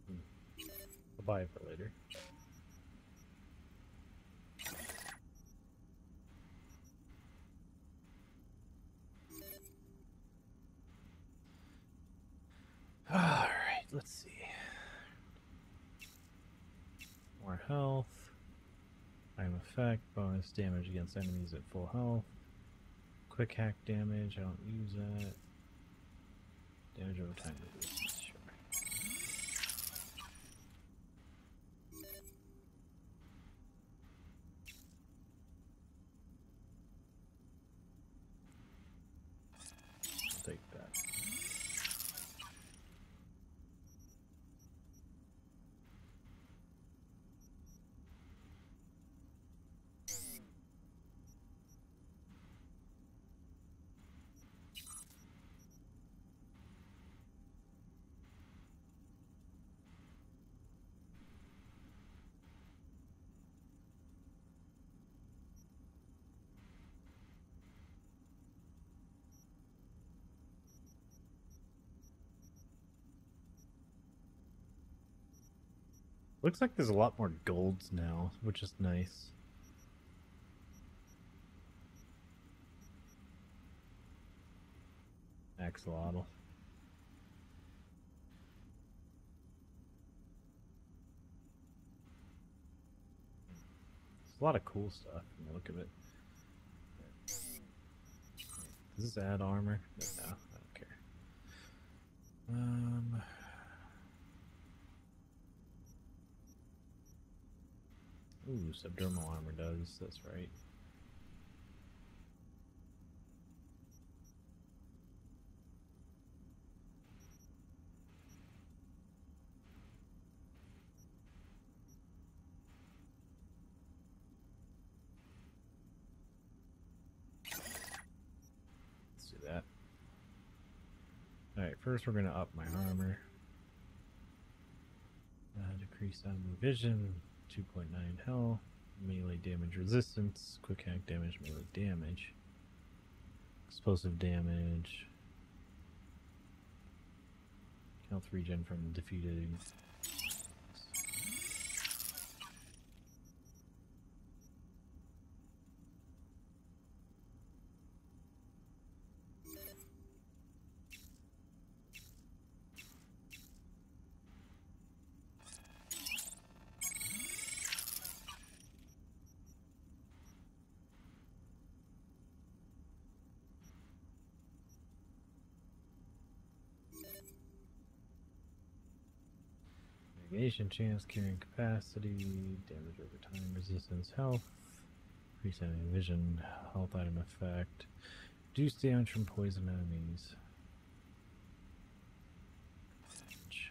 Hmm. I'll buy it for later. All right, let's see. More health. Item effect, bonus damage against enemies at full health. Quick hack damage, I don't use that. Damage over time Looks like there's a lot more golds now, which is nice. Axolotl. There's a lot of cool stuff look at it. Does this add armor? No, I don't care. Um, Ooh, subdermal armor does, that's right. Let's do that. Alright, first we're going to up my armor. Uh, decrease enemy vision, 2.9 health, melee damage resistance, quick hack damage, melee damage, explosive damage, health regen from defeated. Mitigation chance, carrying capacity, damage over time, resistance, health, enemy vision, health item effect, reduce damage from poison enemies. Damage.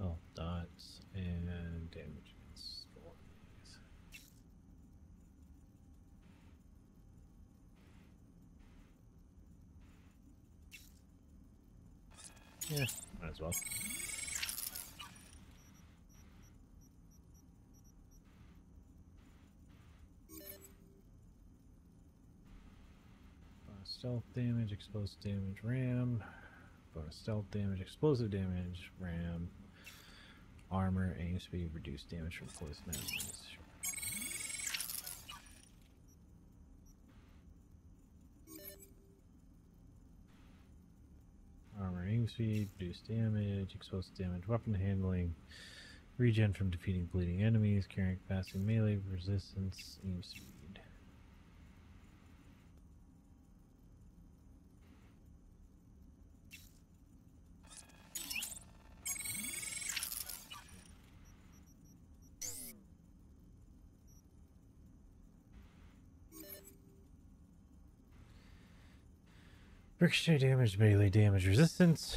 Oh, dots and damage against enemies. Yeah, might as well. Stealth damage, explosive damage, ram. Bonus stealth damage, explosive damage, ram. Armor, aim speed, reduced damage from poison enemies. Speed, reduced damage, explosive damage, weapon handling, regen from defeating bleeding enemies, carrying capacity, melee, resistance, aim speed. Ricochet damage, melee damage, resistance,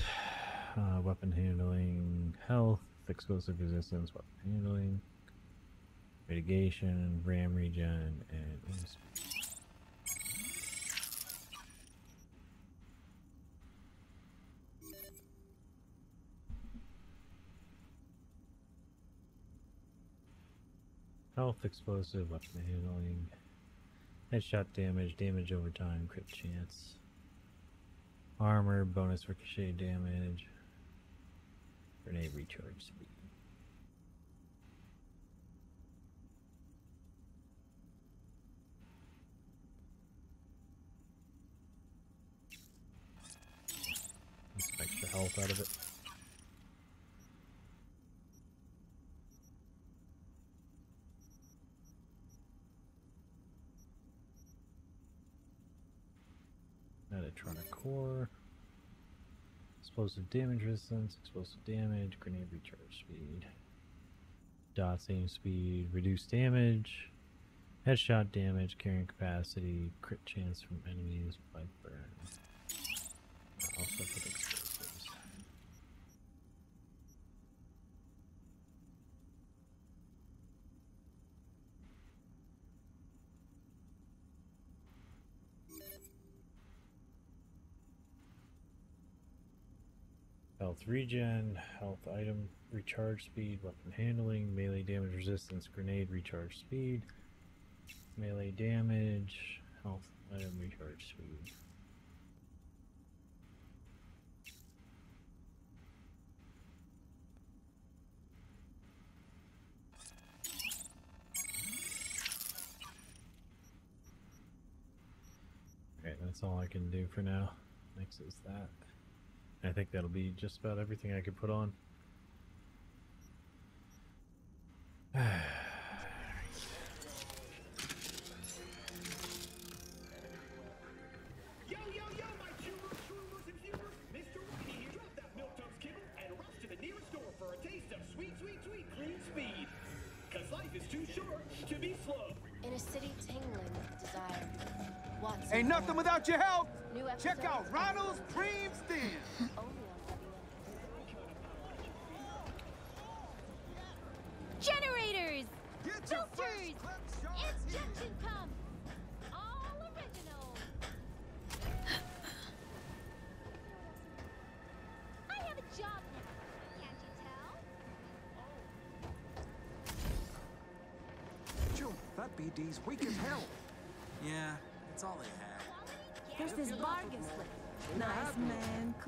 uh, weapon handling, health, explosive resistance, weapon handling, mitigation, ram regen, and Health, explosive, weapon handling, headshot damage, damage over time, crit chance, armor, bonus ricochet damage, grenade recharge speed. Extra health out of it. Mechatronic Core. Explosive damage resistance, explosive damage, grenade recharge speed. Dot aim speed, reduced damage, headshot damage, carrying capacity, crit chance from enemies by burn. Also put Health regen, health item recharge speed, weapon handling, melee damage resistance, grenade recharge speed, melee damage, health item recharge speed. Okay, that's all I can do for now. Next is that. I think that'll be just about everything I could put on. *sighs* *sighs*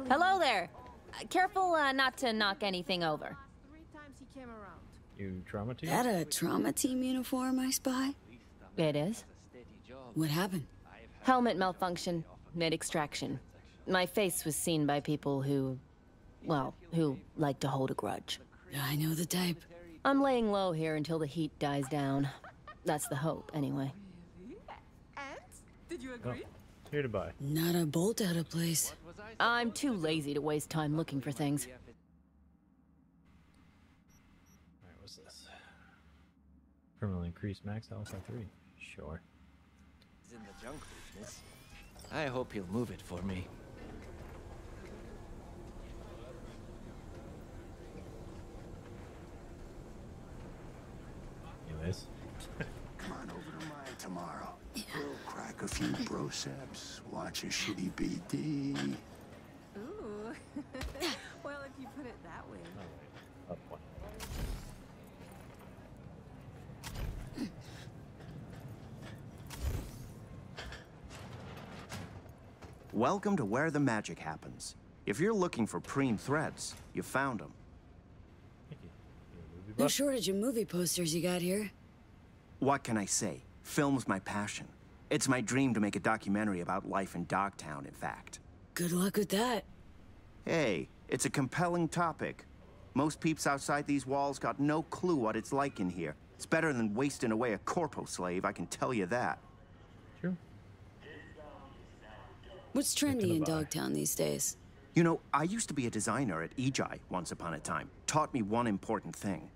Hello there. Uh, careful uh, not to knock anything over. Three times he came around. You trauma team? That a trauma team uniform, I spy? It is. What happened? Helmet malfunction, mid extraction. My face was seen by people who, well, who like to hold a grudge. I know the type. I'm laying low here until the heat dies down. That's the hope, anyway. And? Did you Oh, agree? here to buy. Not a bolt out of place. I'm too lazy to waste time looking for things. Alright, what's this? Permanently increased max health by three. Sure. He's in the junk business. I hope he'll move it for me. Anyways. Come on over to mine tomorrow. We'll crack a few *laughs* Brosephs, watch a shitty BD. Ooh. well, if you put it that way. Up one. Welcome to where the magic happens. If you're looking for preem threads, you found them. No shortage of movie posters you got here. What can I say? Film's my passion. It's my dream to make a documentary about life in Dogtown, in fact. Good luck with that. Hey, it's a compelling topic. Most peeps outside these walls got no clue what it's like in here. It's better than wasting away a corpo slave, I can tell you that. What's trendy in Dogtown these days? You know, I used to be a designer at EJI once upon a time. Taught me one important thing.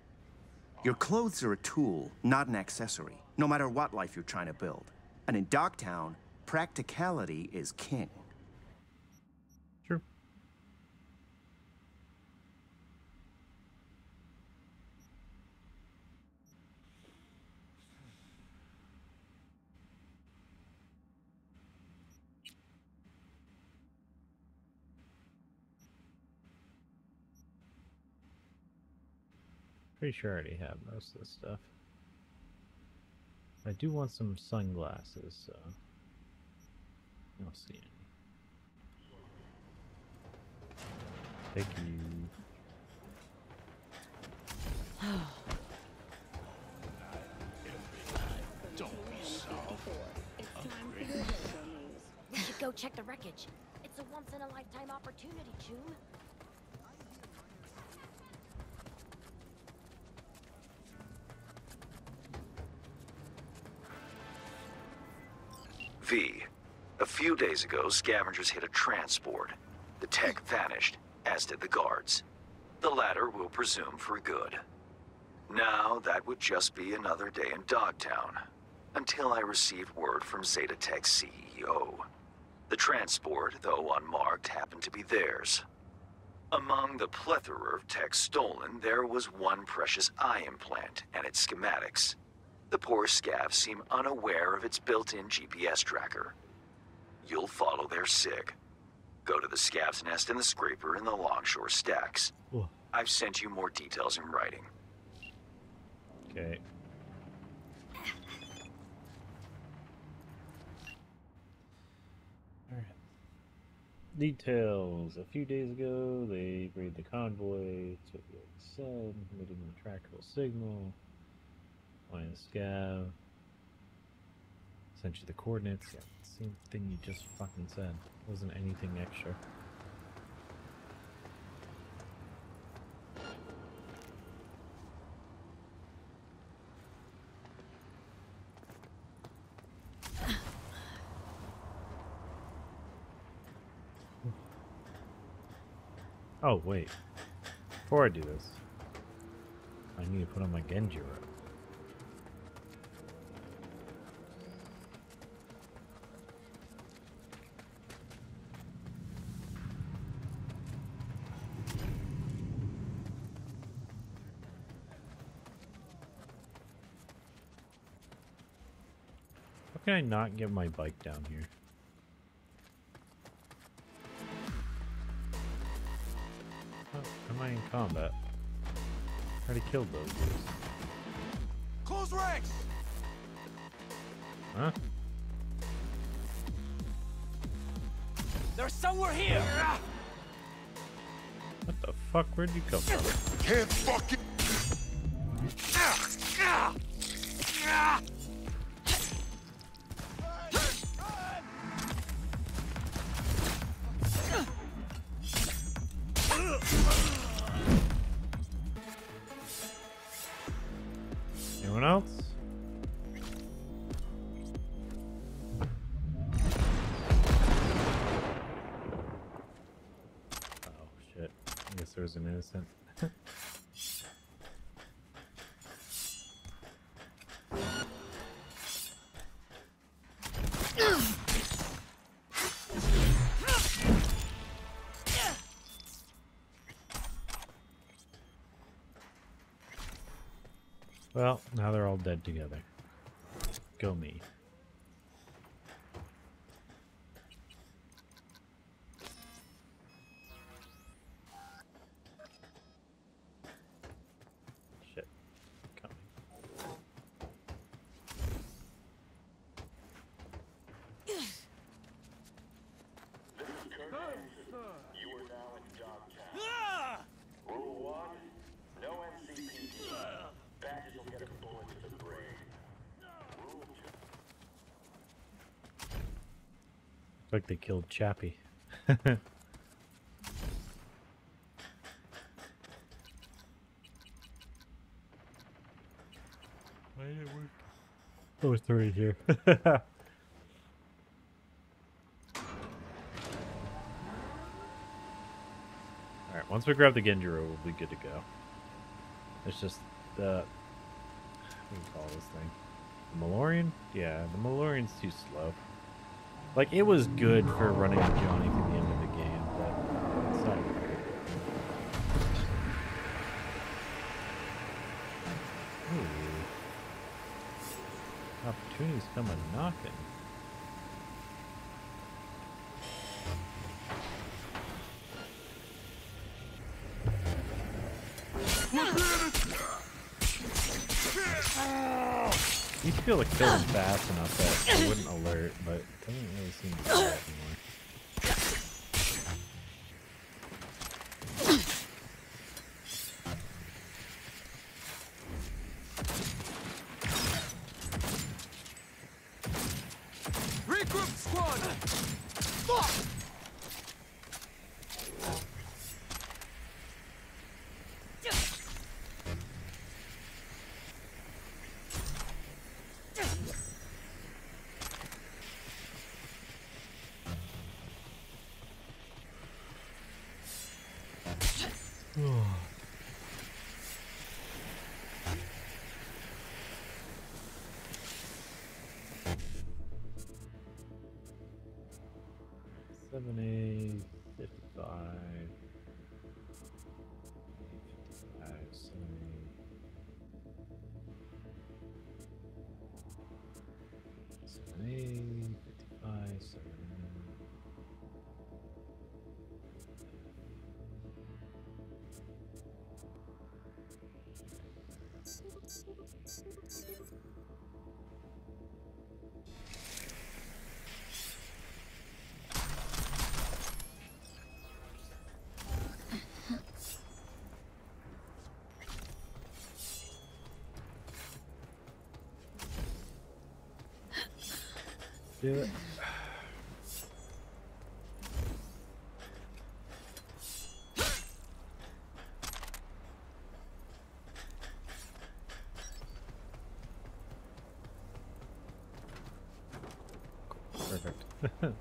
Your clothes are a tool, not an accessory, no matter what life you're trying to build. And in Dogtown, practicality is king. Pretty sure I already have most of this stuff. I do want some sunglasses, so I don't see any. Thank you. Don't be soft. We should go check the wreckage. It's a once in a lifetime opportunity, Choom. V. A few days ago, scavengers hit a transport. The tech vanished, as did the guards. The latter will presume for good. Now, that would just be another day in Dogtown. Until I received word from Zetatech's CEO. The transport, though unmarked, happened to be theirs. Among the plethora of tech stolen, there was one precious eye implant and its schematics. The poor scavs seem unaware of its built-in GPS tracker. You'll follow their SIG. Go to the scav's nest in the scraper in the Longshore stacks. Whoa. I've sent you more details in writing. Okay. Alright. Details. A few days ago, they raided the convoy. What we said. Emitting a trackable signal. A scav. Sent you the coordinates. Yeah, same thing you just fucking said. Wasn't anything extra. Oh, wait. Before I do this, I need to put on my Genjiroh. Can I not get my bike down here? Oh, am I in combat? I already killed those dudes. Close ranks! Huh? They're somewhere here! What the fuck? Where'd you come from? Can't fucking... innocent. Well, now they're all dead together. Go me. Shit. Coming. You are now in Dogtown. Rule one, no NCPD. Bats will get a bullet to the brain. Rule two. Looks like they killed Chappie. Why did it work? Oh, it's right here. Alright, once we grab the Genjiroh, we'll be good to go. It's just the... What do you call this thing? The Malorian? Yeah, the Malorian's too slow. Like, it was good for running Johnny to the end of the game, but it's not. Ooh. Opportunities come a knocking. You feel like killing fast enough that it wouldn't alert, but it Do it. Perfect. *laughs*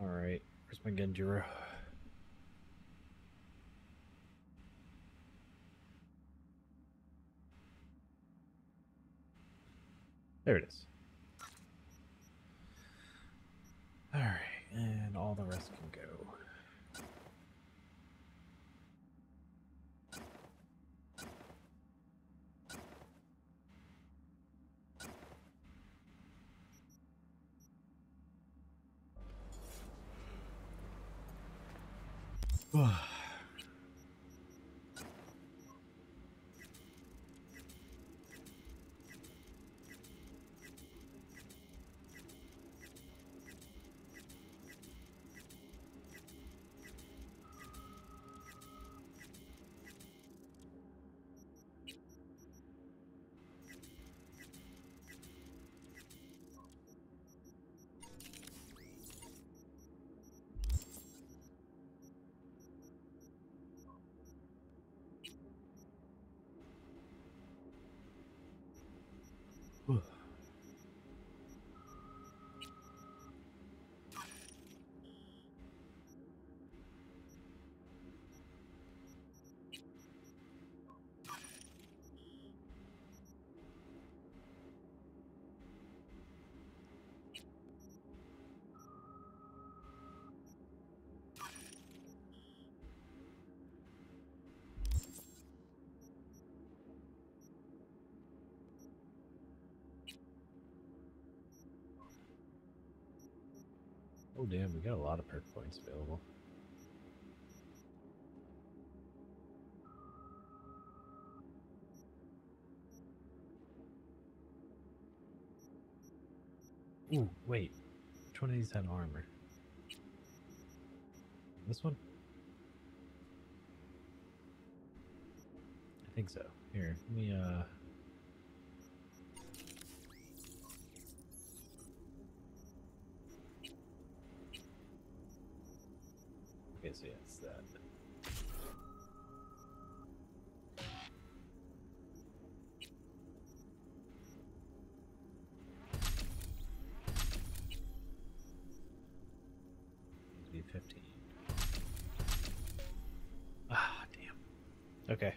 Alright, where's my Genjiroh? There it is. Alright, and all the rest can go. *sighs* *sighs* Oh damn, we got a lot of perk points available. Ooh, wait. Which one of these had armor? This one? I think so. Here, let me uh Be 15. Ah, damn. Okay.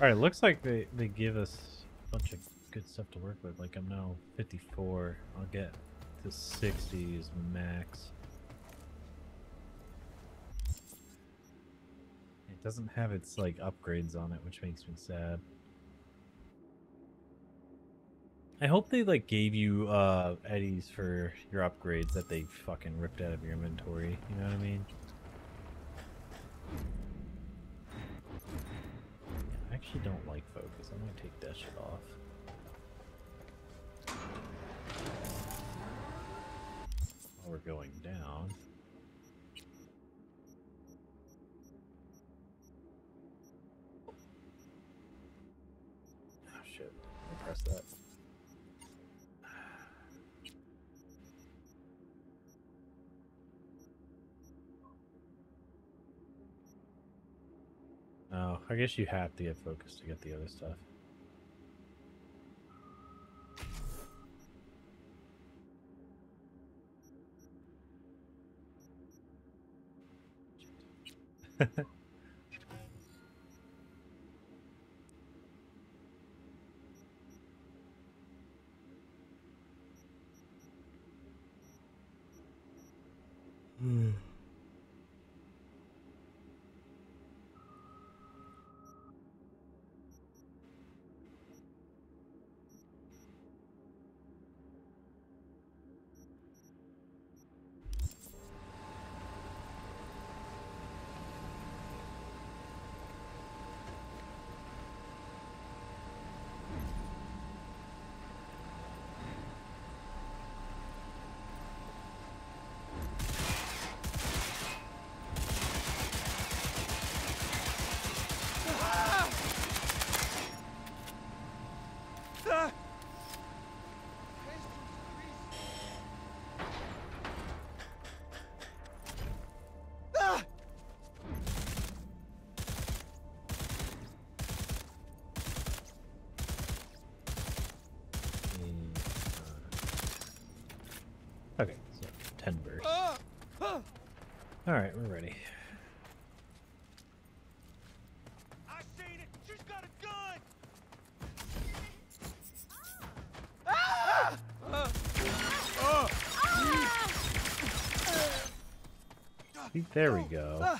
Alright, looks like they, they give us a bunch of good stuff to work with. Like, I'm now 54. I'll get to 60 is max. Doesn't have its, like, upgrades on it, which makes me sad. I hope they like gave you uh eddies for your upgrades that they fucking ripped out of your inventory. You know what I mean? I actually don't like focus. I'm gonna take that shit off. We're going down. Oh shit. Let me that. Oh, I guess you have to get focused to get the other stuff. *laughs* Alright, we're ready. I seen it! She's got a gun! Ah! Ah! There we go.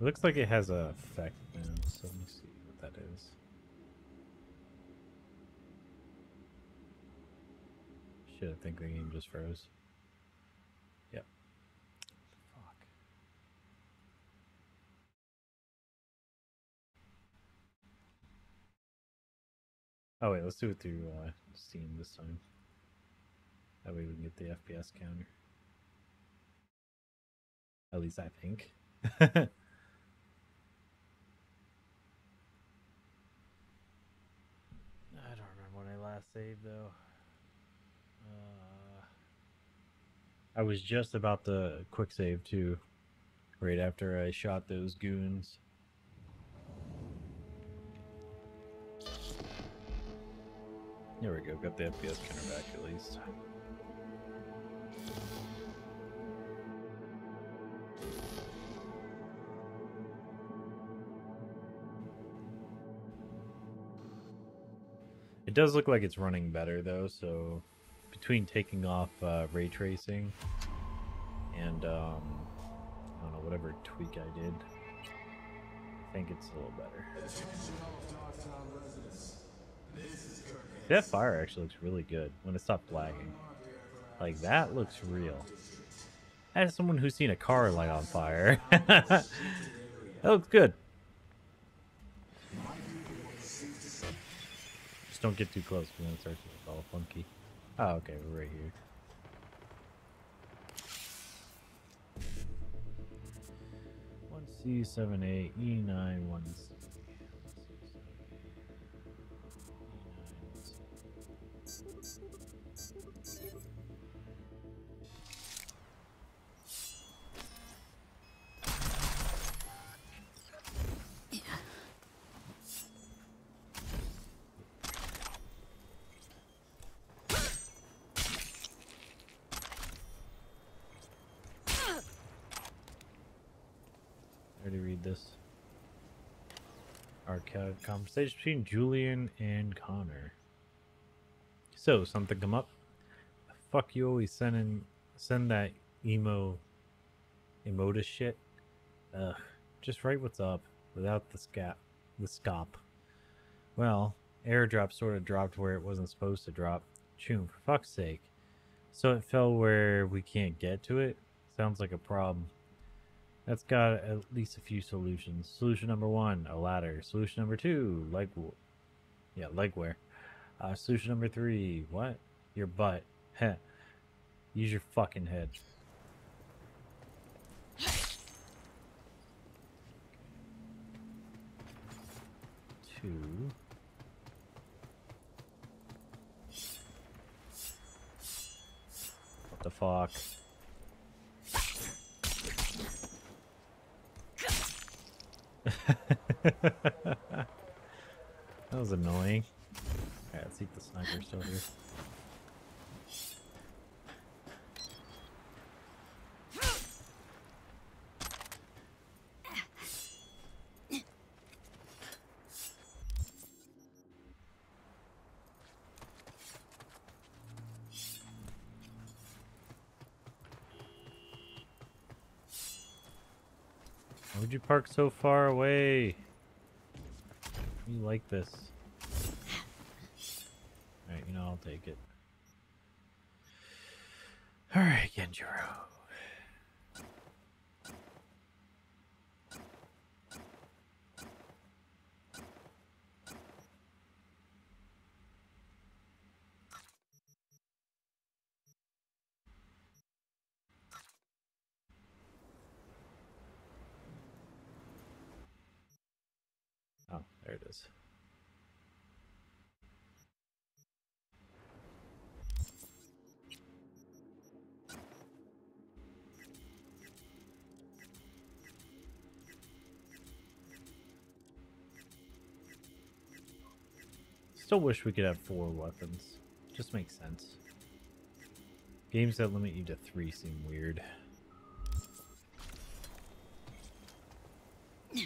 It looks like it has a effect now, so let me see what that is. Shit, I think the game just froze. Yep. Fuck. Oh wait, let's do it through uh, Steam this time. That way we can get the FPS counter. At least I think. *laughs* I don't remember when I last saved though. Uh, I was just about to quick save too, right after I shot those goons. There we go, got the FPS counter back at least. It does look like it's running better though, so between taking off uh, ray tracing and um, I don't know whatever tweak I did, I think it's a little better. That fire actually looks really good when it stopped lagging. Like that looks real. As someone who's seen a car light on fire, *laughs* that looks good. Just don't get too close because then it starts to look all funky. Oh, okay, we're right here. One C seven eight E nine one conversation between Julian and Connor. So, something come up? Fuck you always sending send that emo emota shit? Ugh. Just write what's up. without the scap, the scop. Well, airdrop sort of dropped where it wasn't supposed to drop. Choom, for fuck's sake. So it fell where we can't get to it? Sounds like a problem. That's got at least a few solutions. Solution number one, a ladder. Solution number two, leg, yeah, leg wear. Uh, solution number three, what? Your butt. Heh. Use your fucking head. Two. What the fuck? *laughs* that was annoying. Alright, let's if the sniper's still here. Park so far away? You like this? Alright, you know, I'll take it. Alright, Genjiroh. Still wish we could have four weapons. Just makes sense. Games that limit you to three seem weird. Yeah,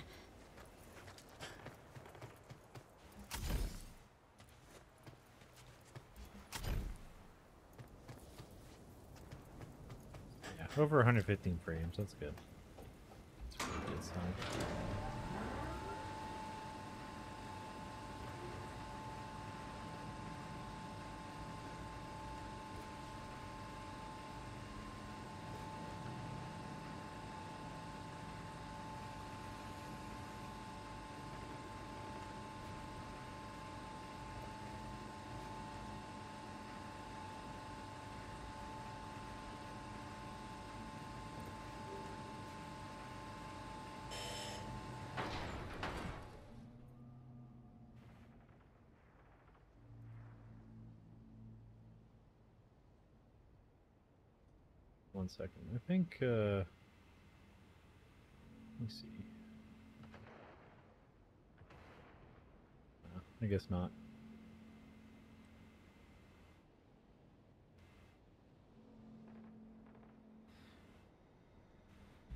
over 115 frames. That's good. That's a good sign. One second. I think, uh... Let me see. Uh, I guess not.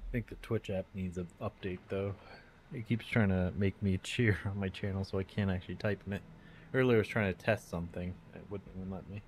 I think the Twitch app needs an update though. It keeps trying to make me *laughs* cheer on my channel so I can't actually type in it. Earlier I was trying to test something. It wouldn't even let me.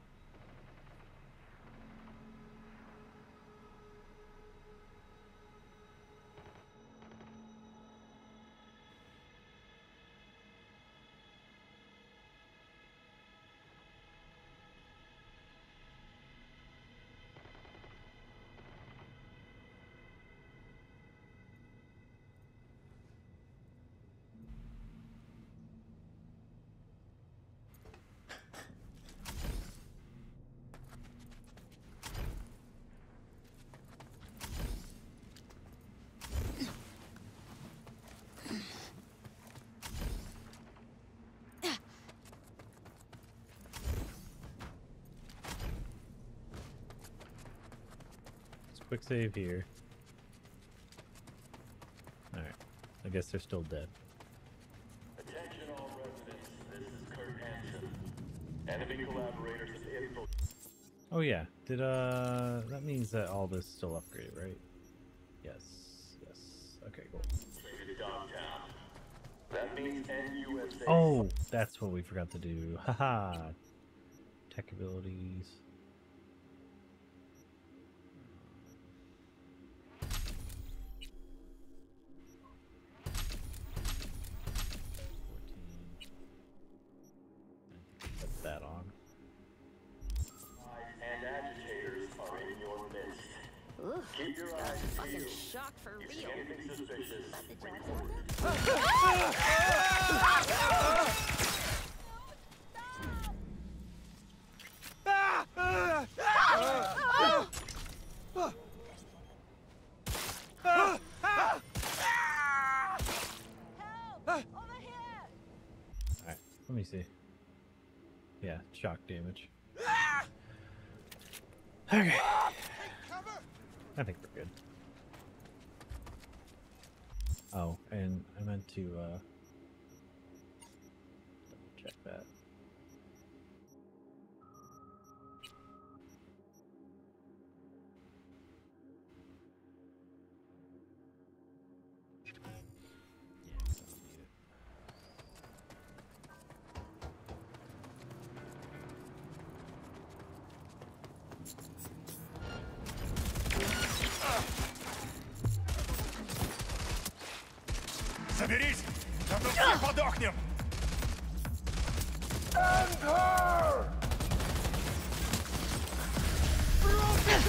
Quick save here. Alright. I guess they're still dead. Attention all residents, this is Kurt Hansen. Enemy collaborators. Oh yeah. Did uh that means that all this is still upgraded, right? Yes. Yes. Okay, cool. That means NUSA. Oh, that's what we forgot to do. Haha. Tech abilities. Соберись! А то ну все подохнем! End her! Broken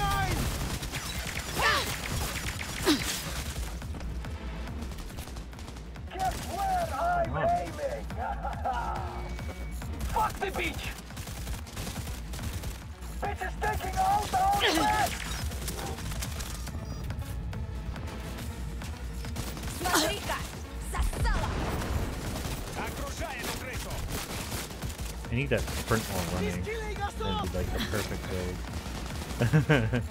sprint while running. It'd be like the perfect day. *laughs*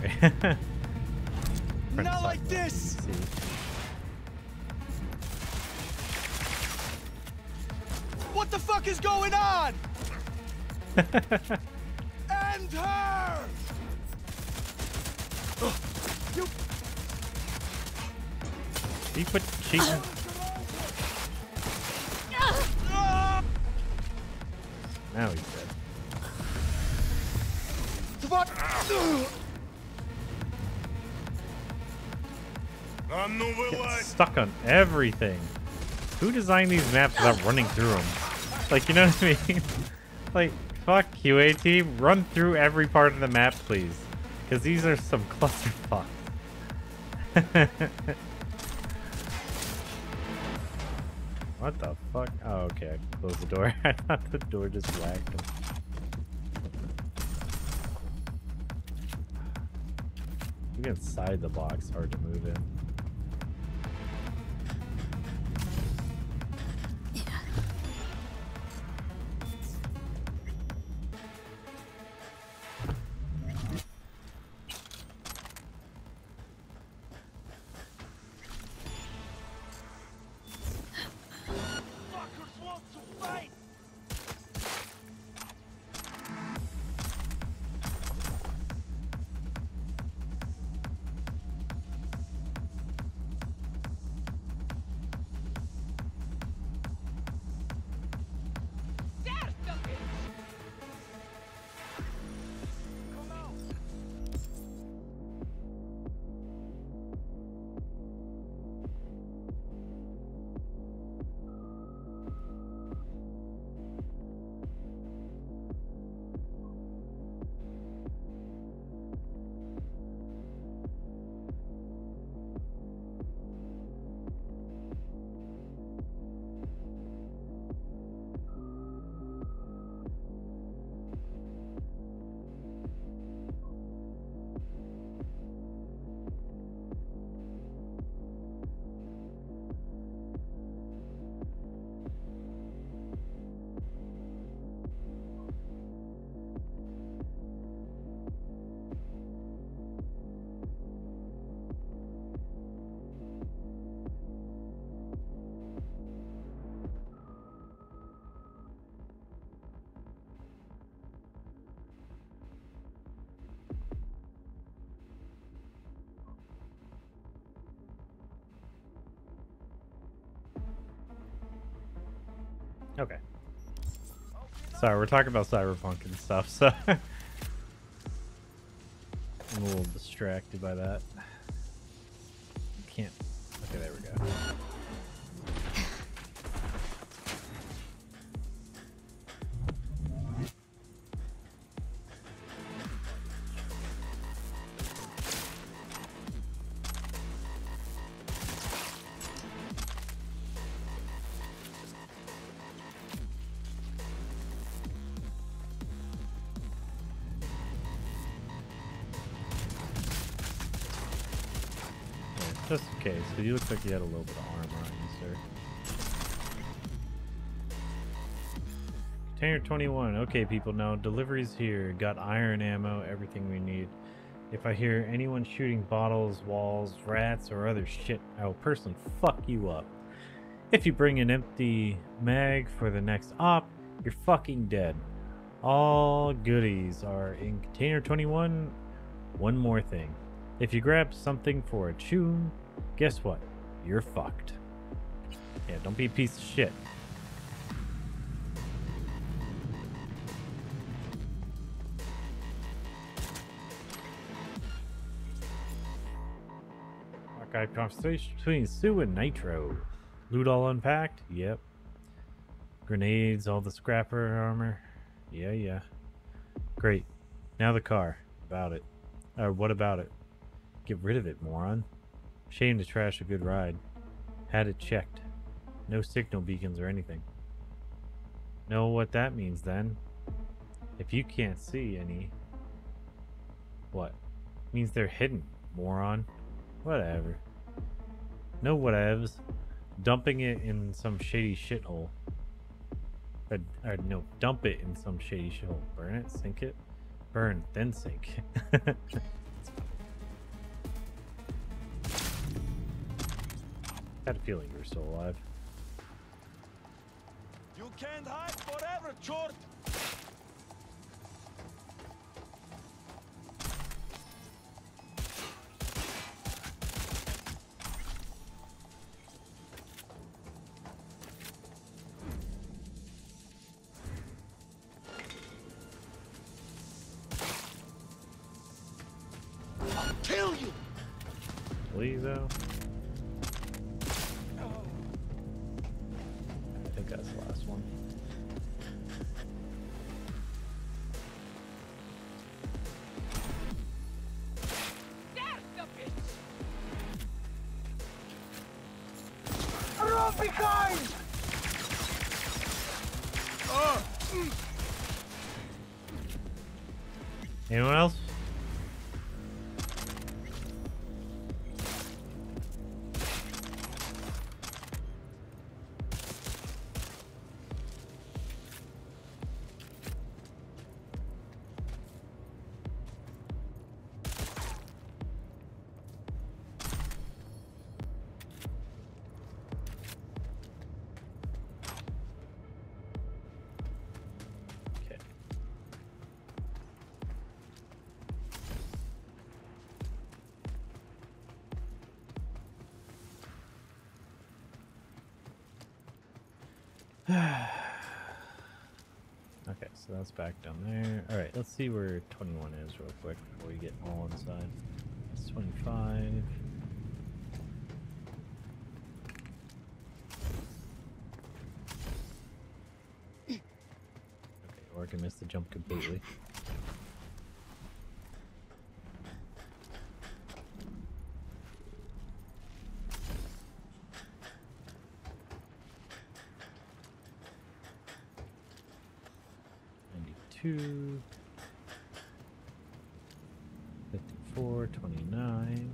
way. *laughs* Not like this. What the fuck is going on? End her! You. He put cheating. now he's dead. What? Get stuck on everything. Who designed these maps without running through them? Like, you know what I mean? *laughs* like, fuck QAT. run through every part of the map, please. Because these are some *laughs* clusterfuck. *laughs* What the fuck? Oh, okay. I closed the door. I thought the door just whacked him. Even inside the box, hard to move in. Sorry, we're talking about cyberpunk and stuff, so *laughs* I'm a little distracted by that. In case, because you look like you had a little bit of armor on you, sir. Container 21. Okay, people, now delivery's here. Got iron ammo, everything we need. If I hear anyone shooting bottles, walls, rats, or other shit, I will personally fuck you up. If you bring an empty mag for the next op, you're fucking dead. All goodies are in container 21. One more thing. If you grab something for a tune, guess what? You're fucked. Yeah, don't be a piece of shit. Archive conversation between Sue and Nitro. Loot all unpacked? Yep. Grenades, all the scrapper armor? Yeah, yeah. Great. Now the car. About it. Or what about it? Get rid of it, moron. Shame to trash a good ride. Had it checked. No signal beacons or anything. Know what that means then? If you can't see any... What? Means they're hidden, moron. Whatever. No whatevs. Dumping it in some shady shithole. Or, or no, dump it in some shady shithole. Burn it, sink it. Burn, then sink. *laughs* Had a feeling you were still alive. You can't hide forever, Chort! From behind! Uh. Anyone else? So that's back down there. All right, let's see where 21 is real quick before we get all inside. It's 25. Okay, Oregon missed the jump completely. Ninety-two. Fifty-four, twenty-nine.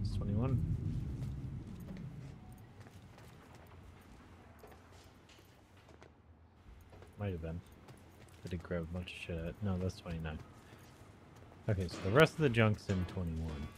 It's twenty-one. Might have been. I did grab a bunch of shit. No, that's 29. Okay, so the rest of the junk's in 21.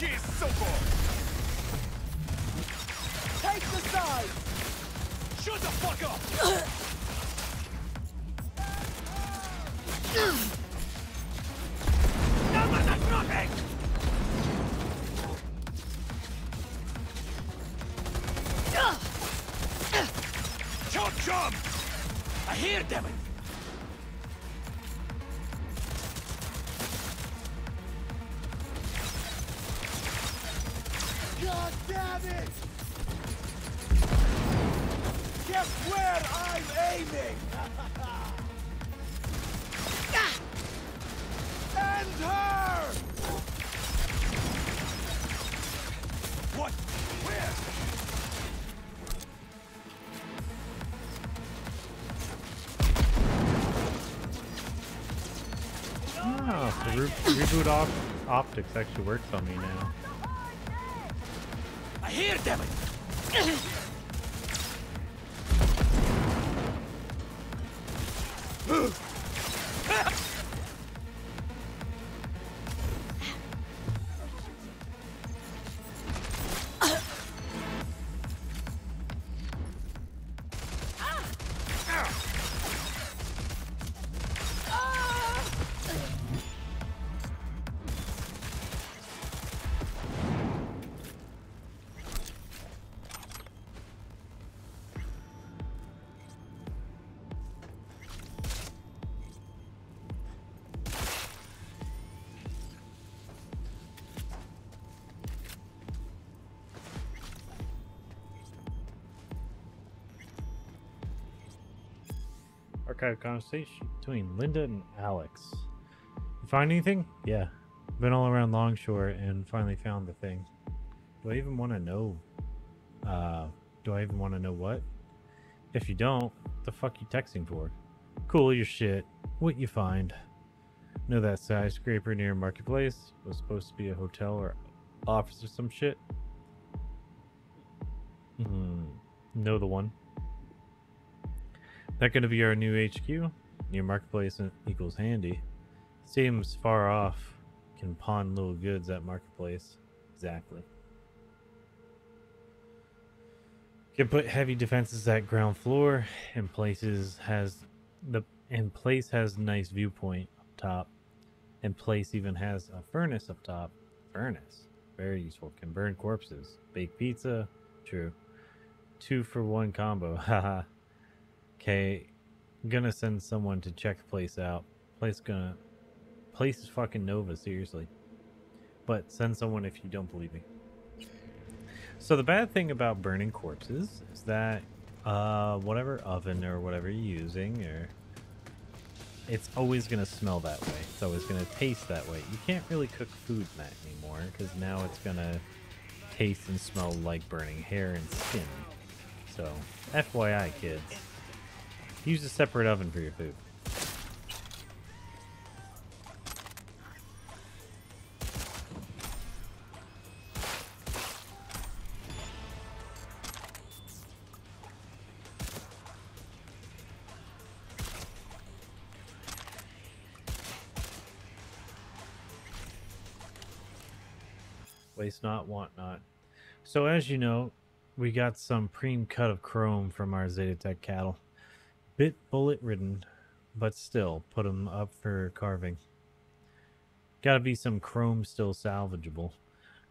Cheers, Sokol! Take the side! Shut the fuck up! Reboot op optics actually works on me now. I hear them! Archive conversation between Linda and Alex. You find anything? Yeah. Been all around Longshore and finally found the thing. Do I even want to know? Uh, do I even want to know what? If you don't, the fuck you texting for? Cool your shit. What you find? Know that skyscraper near Marketplace was supposed to be a hotel or office or some shit? Hmm. Know the one. That gonna be our new HQ? New Marketplace equals handy. Seems far off. Can pawn little goods at Marketplace. Exactly. Can put heavy defenses at ground floor and places has the and place has nice viewpoint up top. And place even has a furnace up top. Furnace. Very useful. Can burn corpses. Bake pizza. True. Two for one combo. *laughs* Haha. Okay. Gonna send someone to check the place out. Place gonna place is fucking Nova, seriously. But send someone if you don't believe me. So the bad thing about burning corpses is that uh, whatever oven or whatever you're using, or it's always gonna smell that way. It's always gonna taste that way. You can't really cook food in that anymore because now it's gonna taste and smell like burning hair and skin. So, FYI, kids, use a separate oven for your food. Waste not, want not. So as you know, we got some preem cut of chrome from our Zetatech cattle. Bit bullet ridden, but still put them up for carving. Gotta be some chrome still salvageable.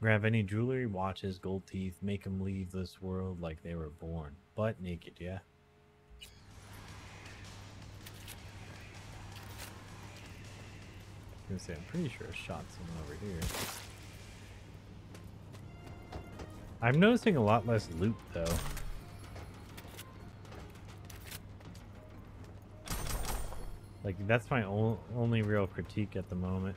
Grab any jewelry, watches, gold teeth, make them leave this world like they were born. Butt naked, yeah? I was say, I'm pretty sure I shot someone over here. I'm noticing a lot less loot, though. Like, that's my only real critique at the moment.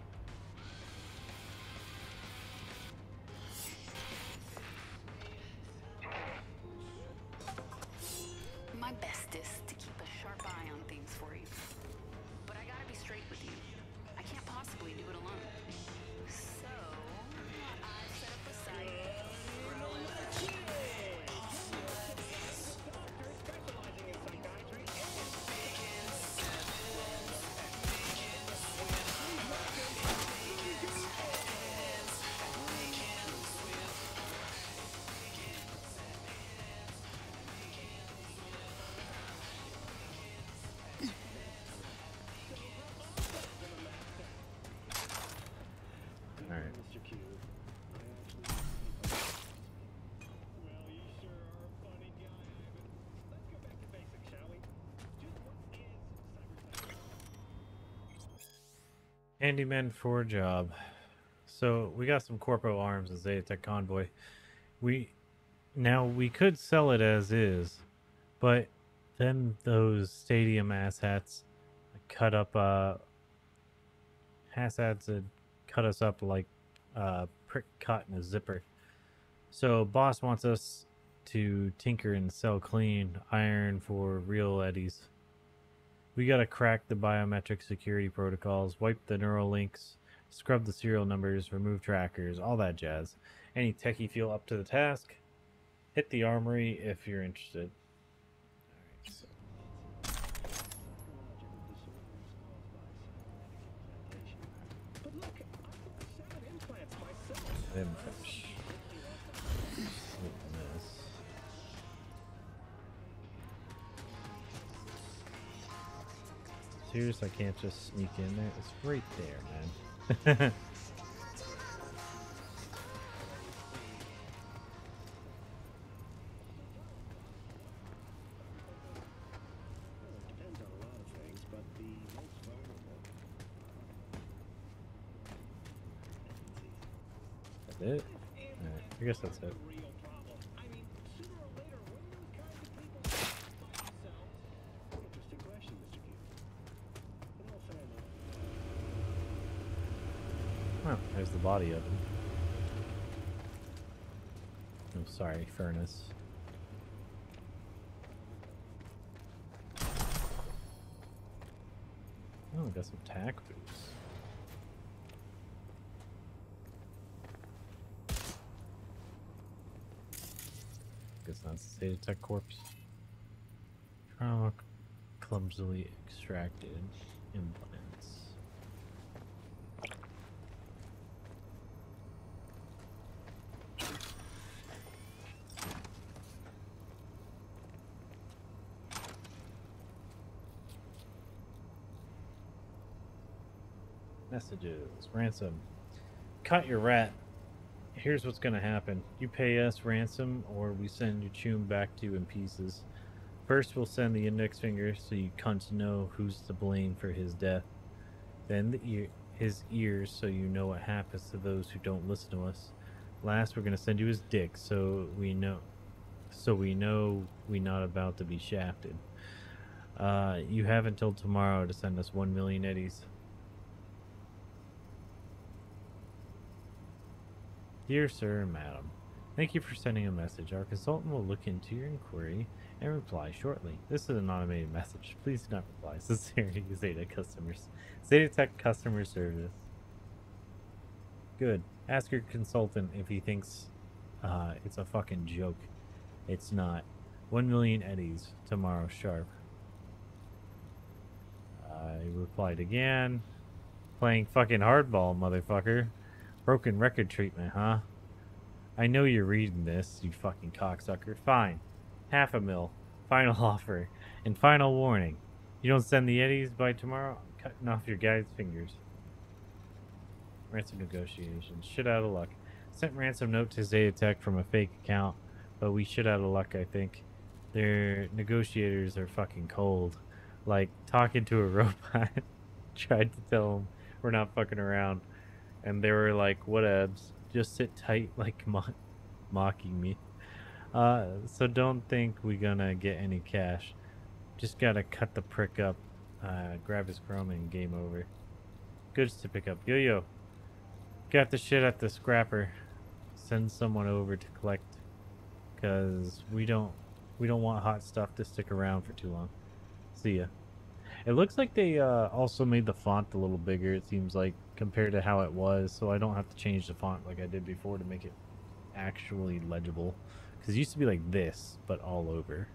Handyman for a job. So we got some Corpo arms and Zetatech convoy. We now we could sell it as is, but then those stadium asshats cut up uh asshats had cut us up like uh prick cut in a zipper. So boss wants us to tinker and sell clean iron for real eddies. We gotta crack the biometric security protocols, wipe the neural links, scrub the serial numbers, remove trackers, all that jazz. Any techie feel up to the task? Hit the armory if you're interested. Serious, I can't just sneak in there. It's right there, man. *laughs* That's it? Alright, I guess that's it. Oh, there's the body of him. Oh, furnace. Oh, got some tack boots. Guess that's the Zetatech corpse. Trauma clumsily extracted. Messages. Ransom. Cut your rat. Here's what's gonna happen. You pay us ransom, or we send your chum back to you in pieces. First, we'll send the index finger so you cunts know who's to blame for his death. Then the ear, his ears so you know what happens to those who don't listen to us. Last, we're gonna send you his dick so we know, so we know we not about to be shafted. Uh, you have until tomorrow to send us one million eddies. Dear sir and madam, thank you for sending a message. Our consultant will look into your inquiry and reply shortly. This is an automated message. Please do not reply. *laughs* Sincerely, Zeta customers. Zetatech customer service. Good. Ask your consultant if he thinks uh, it's a fucking joke. It's not. One million eddies tomorrow sharp. I replied again. Playing fucking hardball, motherfucker. Broken record treatment, huh? I know you're reading this, you fucking cocksucker. Fine. Half a mil. Final *laughs* offer. And final warning. You don't send the eddies by tomorrow, I'm cutting off your guy's fingers. Ransom negotiations. Shit out of luck. Sent ransom note to Zetatech from a fake account, but we shit out of luck, I think. Their negotiators are fucking cold. Like, talking to a *laughs* robot. Tried to tell them we're not fucking around and they were like, "Whatevs, just sit tight," *laughs* like mo- mocking me. Uh, so don't think we're gonna get any cash. Just gotta cut the prick up, uh, grab his chrome, and game over. Goods to pick up. Yo yo, got the shit at the scrapper. Send someone over to collect, cause we don't we don't want hot stuff to stick around for too long. See ya. It looks like they uh, also made the font a little bigger, it seems like, compared to how it was, so I don't have to change the font like I did before to make it actually legible. Because it used to be like this, but all over.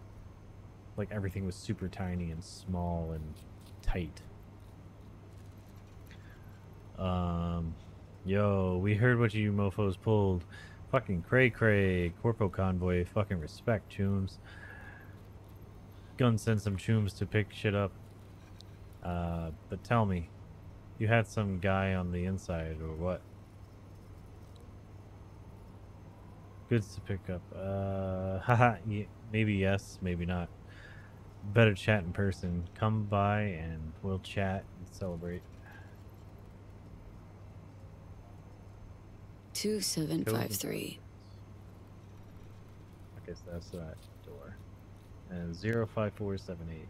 Like everything was super tiny and small and tight. Um, yo, we heard what you mofos pulled. Fucking cray cray, Corpo convoy, fucking respect, chooms. Gun send some chooms to pick shit up. Uh, but tell me, you had some guy on the inside or what? Goods to pick up. Uh, *laughs* haha, maybe yes, maybe not. Better chat in person. Come by and we'll chat and celebrate. 2753. I guess that's that door. And 05478.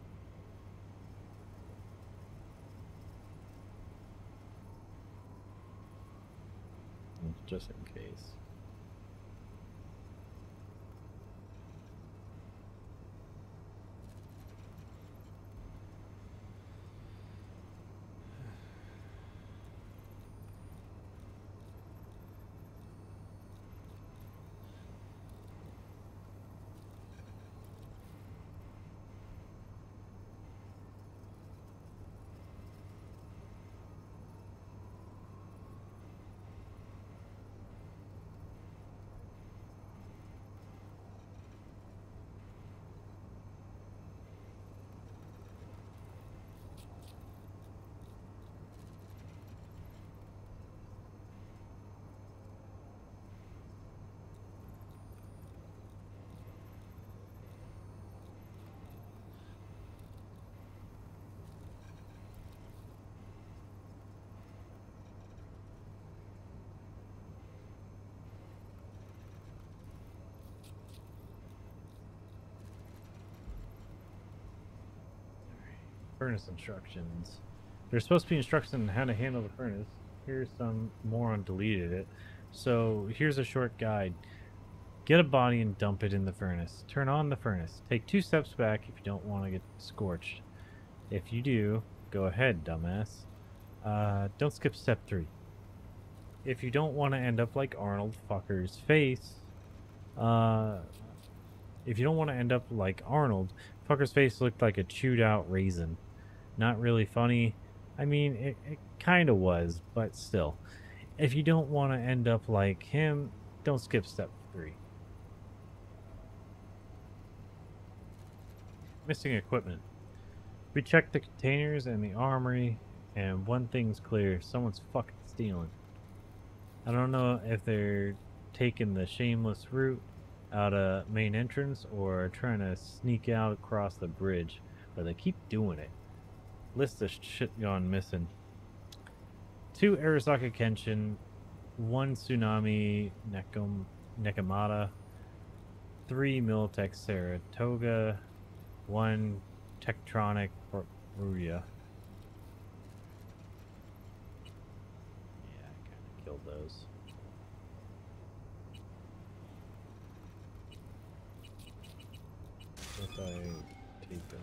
Just in case. Furnace instructions. There's supposed to be instructions on how to handle the furnace. here's some more on deleted it. So here's a short guide. Get a body and dump it in the furnace. Turn on the furnace. Take two steps back if you don't want to get scorched. If you do, go ahead, dumbass. Uh, don't skip step three. If you don't want to end up like Arnold fucker's face, uh, if you don't want to end up like Arnold, fucker's face looked like a chewed out raisin. Not really funny. I mean, it, it kind of was, but still. If you don't want to end up like him, don't skip step three. Missing equipment. We checked the containers and the armory, and one thing's clear someone's fucking stealing. I don't know if they're taking the shameless route out of main entrance or trying to sneak out across the bridge, but they keep doing it. List of shit gone missing. Two Arasaka Kenshin, one Tsunami Nekom Nekomata, three Militech Saratoga, one Tektronic Ruya. Yeah, I kind of killed those. If I take them.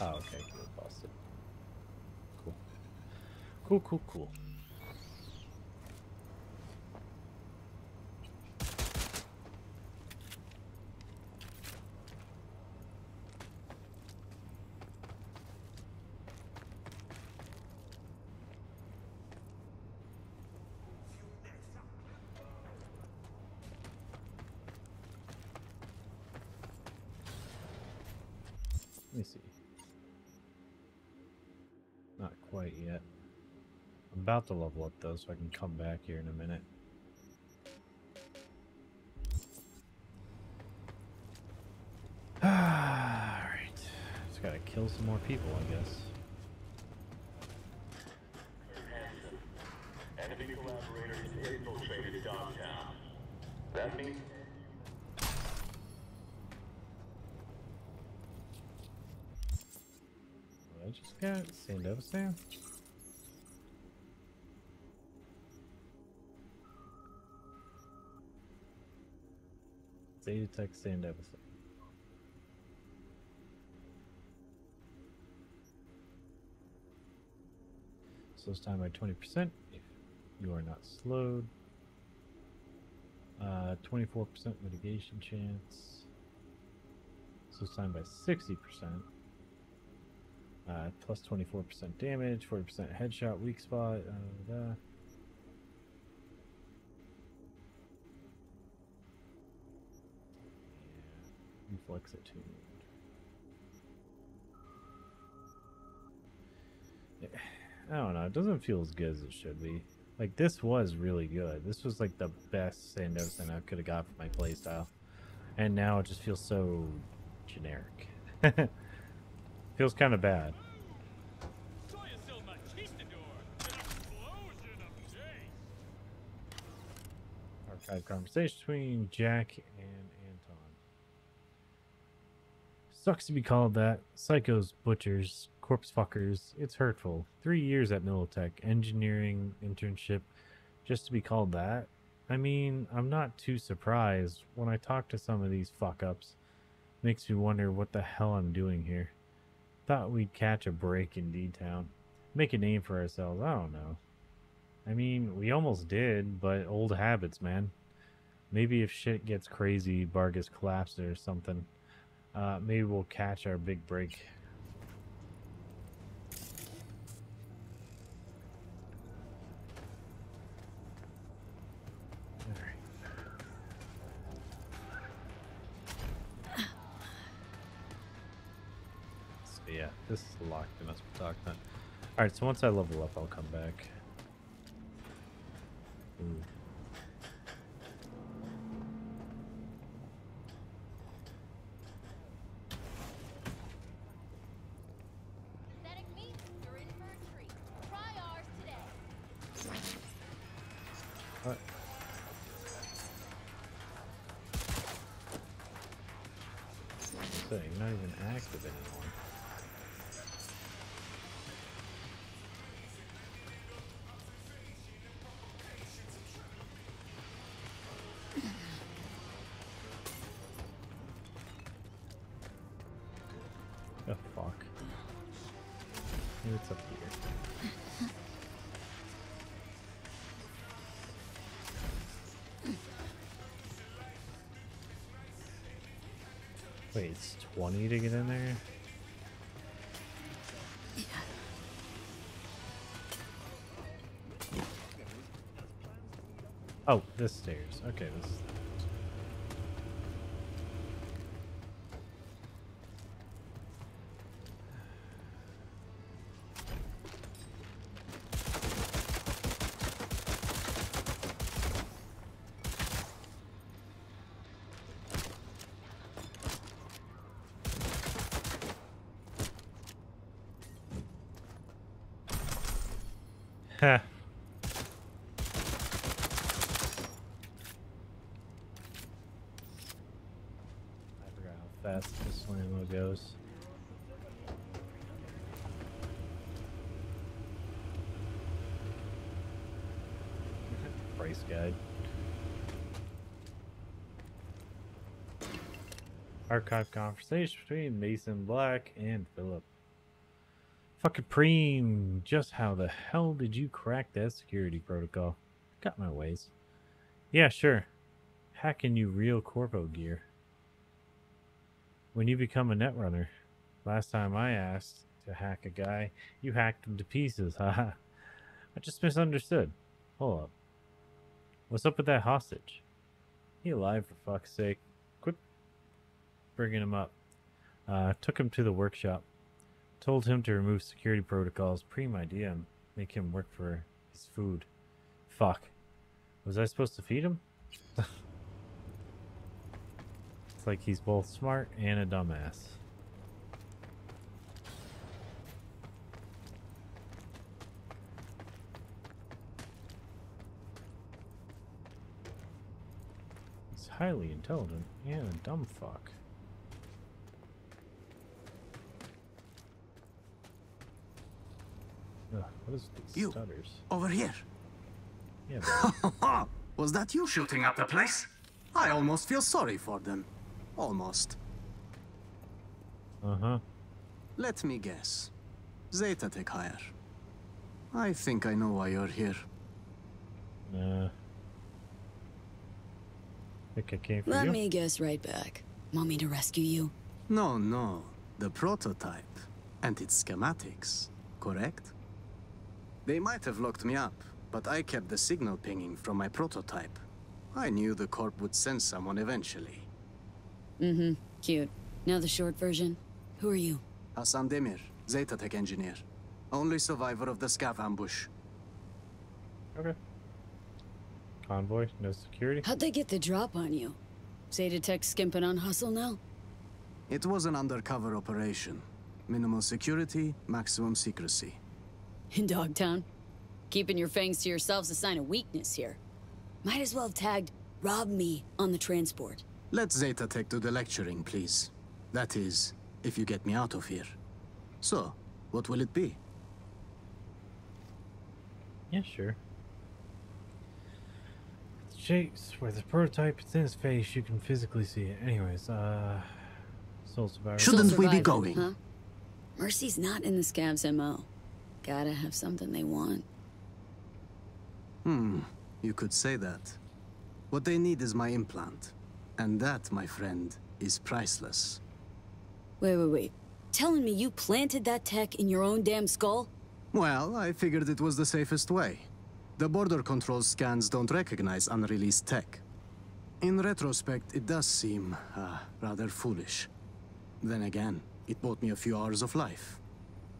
Oh, okay, cool, busted. Cool. Cool, cool, cool. Let me see. Not quite yet. I'm about to level up though, so I can come back here in a minute. *sighs* Alright. Just gotta kill some more people, I guess. Enemy collaborators infiltrated Dogtown. That means I just got? Zetatech Sandevistan. Slows time by 20% if you are not slowed. Uh, 24% mitigation chance. Slows time by 60%. Uh, plus 24% damage, 40% headshot, weak spot. Uh, I don't know. It doesn't feel as good as it should be. Like this was really good. This was like the best Sandevistan I could have got for my playstyle, and now it just feels so generic. *laughs* Feels kind of bad. Archive conversation between Jack and. Sucks to be called that. Psychos, butchers, corpse fuckers. It's hurtful. Three years at Militech, engineering internship, just to be called that. I mean, I'm not too surprised. When I talk to some of these fuck ups, makes me wonder what the hell I'm doing here. Thought we'd catch a break in D-Town. Make a name for ourselves, I don't know. I mean, we almost did, but old habits, man. Maybe if shit gets crazy, Vargas collapses or something, uh, maybe we'll catch our big break. So yeah, this is locked in us we talked. Alright, so once I level up, I'll come back. 20 to get in there? Oh, this stairs. Okay, this is Heh. I forgot how fast this ammo goes. Price guide. Archive conversation between Mason Black and Philip. Fucking Preem, just how the hell did you crack that security protocol? Got my ways. Yeah, sure. Hacking you real corpo gear. When you become a netrunner, last time I asked to hack a guy, you hacked him to pieces, *laughs* haha. I just misunderstood. Hold up. What's up with that hostage? He alive for fuck's sake. Quit bringing him up. Uh, took him to the workshop. Told him to remove security protocols. Preem idea make him work for his food. Fuck. Was I supposed to feed him? *laughs* it's like he's both smart and a dumbass. He's highly intelligent and a dumb fuck. Ugh, what is these You. stutters? Over here. Yeah, *laughs* Was that you shooting up the place? I almost feel sorry for them. Almost. Uh-huh. Let me guess. Zetatech hire. I think I know why you're here. Uh, think I came for Let you. me guess right back. Want me to rescue you? No, no. The prototype. And its schematics. Correct? They might have locked me up, but I kept the signal pinging from my prototype. I knew the Corp would send someone eventually. Mm-hmm. Cute. Now the short version. Who are you? Hassan Demir, Zetatech engineer. Only survivor of the Scav ambush. Okay. Convoy, no security. How'd they get the drop on you? Zetatech skimping on hustle now? It was an undercover operation. Minimal security, maximum secrecy. In Dogtown? Keeping your fangs to yourselves is a sign of weakness here. Might as well have tagged rob me on the transport. Let Zetatech do the lecturing, please. That is, if you get me out of here. So, what will it be? Yeah, sure. It's Jake's where the prototype is in his face, you can physically see it. Anyways, uh Sole Survivor. Shouldn't we be going? Huh? Mercy's not in the scav's MO. Gotta have something they want. Hmm, you could say that. What they need is my implant. And that, my friend, is priceless. Wait, wait, wait. Telling me you planted that tech in your own damn skull? Well, I figured it was the safest way. The border control scans don't recognize unreleased tech. In retrospect, it does seem, uh, rather foolish. Then again, it bought me a few hours of life.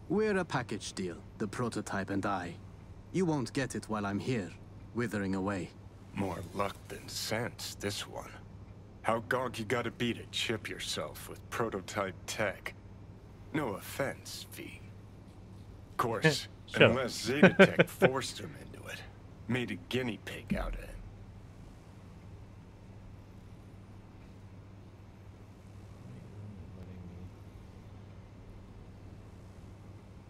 We're a package deal, the prototype and I. You won't get it while I'm here, withering away. More luck than sense, this one. How gonk you gotta be to chip yourself with prototype tech? No offense, V. Of course, *laughs* unless Zetatech forced him into it. Made a guinea pig out of him.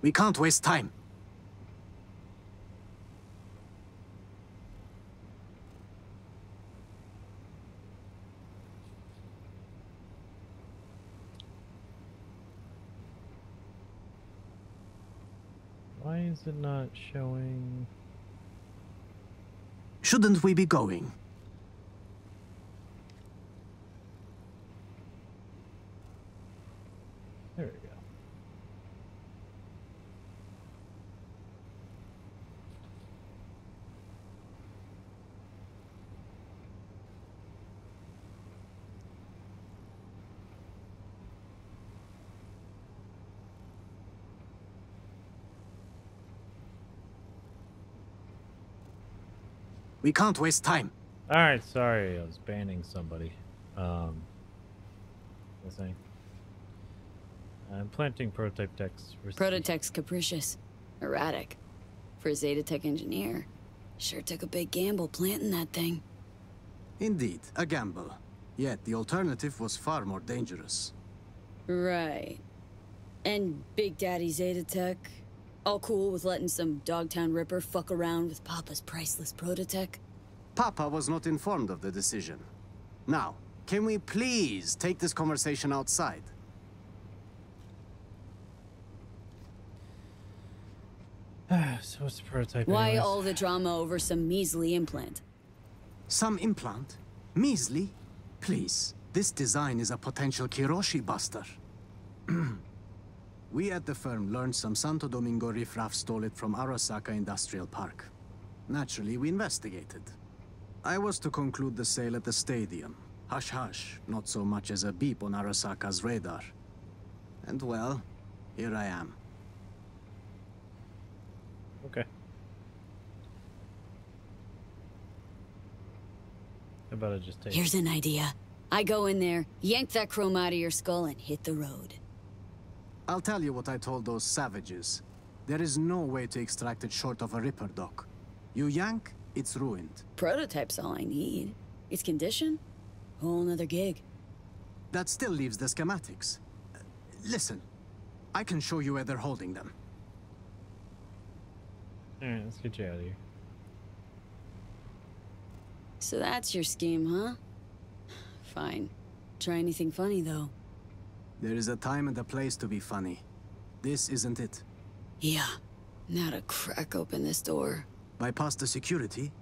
We can't waste time. Why is it not showing? Shouldn't we be going? There we go. We can't waste time. All right, sorry, I was banning somebody. Um, the thing. I'm planting prototype techs. for- Prototech's capricious, erratic. For a Zetatech engineer, sure took a big gamble planting that thing. Indeed, a gamble. Yet the alternative was far more dangerous. Right. And Big Daddy Zetatech, all cool with letting some Dogtown Ripper fuck around with Papa's priceless Prototech? Papa was not informed of the decision. Now, can we please take this conversation outside? *sighs* so what's the prototype? Why anyways? all the drama over some measly implant? Some implant? Measly? Please, this design is a potential Kiroshi buster. *clears throat* we at the firm learned some Santo Domingo riffraff stole it from Arasaka Industrial Park. Naturally, we investigated. I was to conclude the sale at the stadium. Hush hush, not so much as a beep on Arasaka's radar. And well, here I am. Okay. How about I just take? Here's an idea. I go in there, yank that chrome out of your skull, and hit the road. I'll tell you what I told those savages. There is no way to extract it short of a Ripperdoc. You yank, it's ruined. Prototype's all I need. Its condition? Whole nother gig. That still leaves the schematics. Uh, listen, I can show you where they're holding them. Alright, let's get you out of here. So that's your scheme, huh? *sighs* Fine. Try anything funny, though. There is a time and a place to be funny. This isn't it. Yeah. Now to crack open this door. Bypass the security?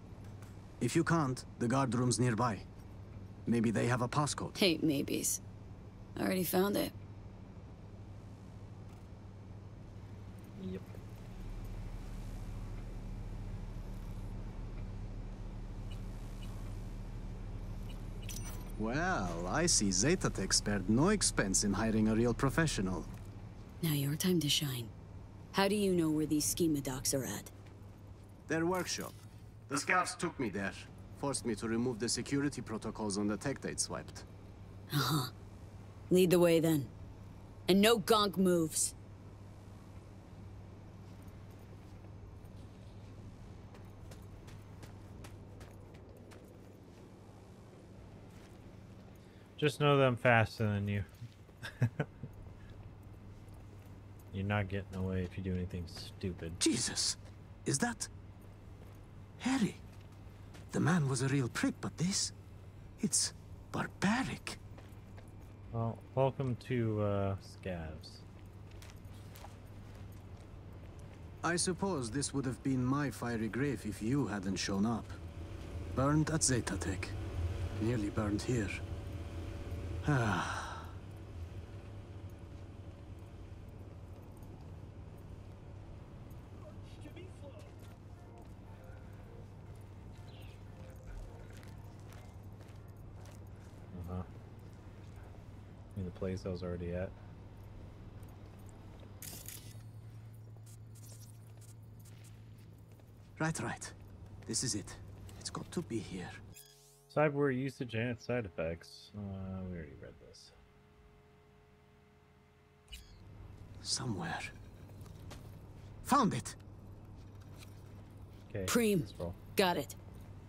If you can't, the guard room's nearby. Maybe they have a passcode. Hey, maybes. I already found it. Yep. Well, I see Zetatech spared no expense in hiring a real professional. Now your time to shine. How do you know where these schema docs are at? Their workshop. The scouts took me there. Forced me to remove the security protocols on the tech they'd swiped. Uh-huh. Lead the way, then. And no gonk moves. Just know that I'm faster than you. *laughs* You're not getting away if you do anything stupid. Jesus! Is that... Harry? The man was a real prick, but this... It's... barbaric. Well, welcome to uh, Scavs. I suppose this would have been my fiery grave if you hadn't shown up. Burned at Zetatech. Nearly burned here. Ah. Uh huh. In the place I was already at. Right, right. This is it. It's got to be here. Cyberware usage and its side effects. Uh, we already read this. Somewhere. Found it! Okay. Preem. Got it.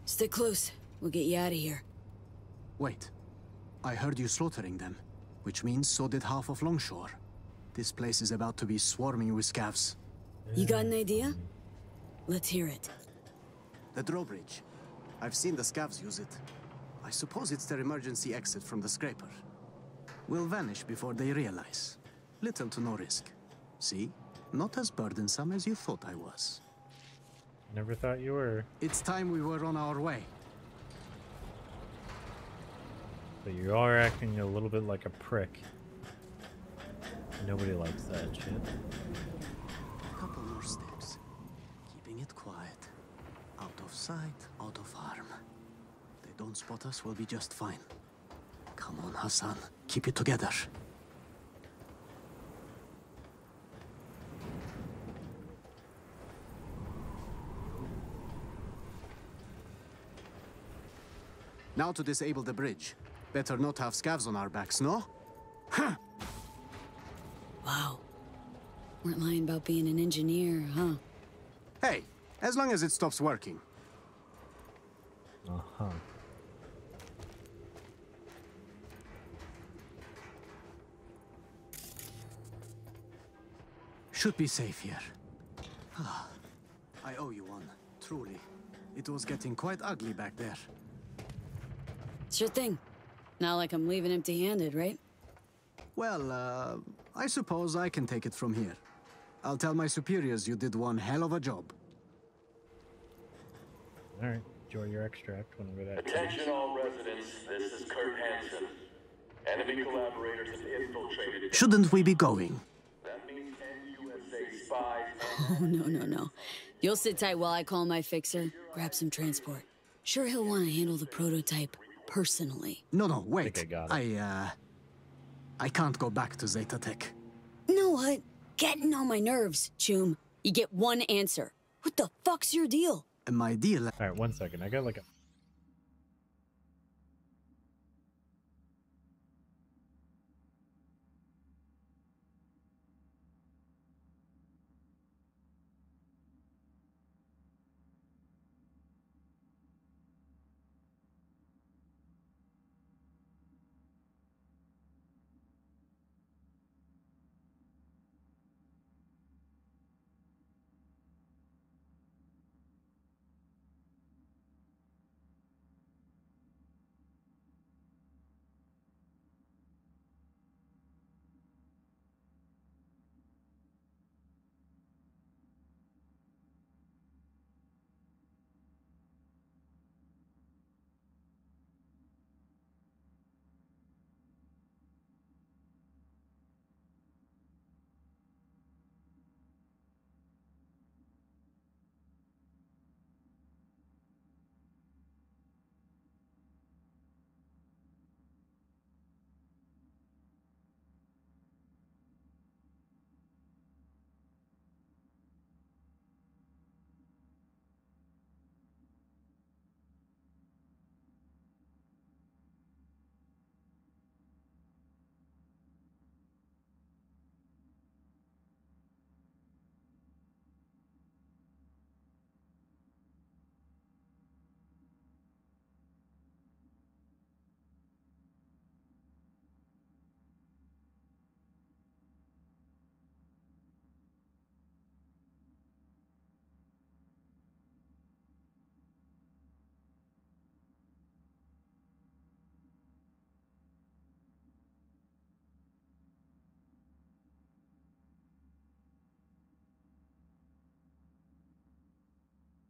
Stick close. We'll get you out of here. Wait. I heard you slaughtering them, which means so did half of Longshore. This place is about to be swarming with scavs. You got an idea? Let's hear it. The drawbridge. I've seen the scavs use it. I suppose it's their emergency exit from the scraper. We'll vanish before they realize. Little to no risk. See? Not as burdensome as you thought I was. Never thought you were. It's time we were on our way. But you are acting a little bit like a prick. Nobody likes that shit. A couple more steps. Keeping it quiet. Out of sight, out of harm. They don't spot us, we'll be just fine. Come on, Hassan. Keep it together. Now to disable the bridge. Better not have scavs on our backs, no? Huh. Wow. Weren't lying about being an engineer, huh? Hey, as long as it stops working. Uh-huh. Should be safe here. *sighs* I owe you one, truly. It was getting quite ugly back there. Sure thing. Not like I'm leaving empty-handed, right? Well, uh, I suppose I can take it from here. I'll tell my superiors you did one hell of a job. Alright, enjoy your extract whenever that Attention all residents, this is Kurt Hansen. Enemy collaborators have infiltrated. Shouldn't we be going? *laughs* Oh, no, no, no. You'll sit tight while I call my fixer, grab some transport. Sure he'll want to handle the prototype personally. No, no, wait. I. I, uh... I can't go back to Zetatech. You know what? Getting on my nerves, Choom. You get one answer. What the fuck's your deal? My deal... Alright, one second. I got like a...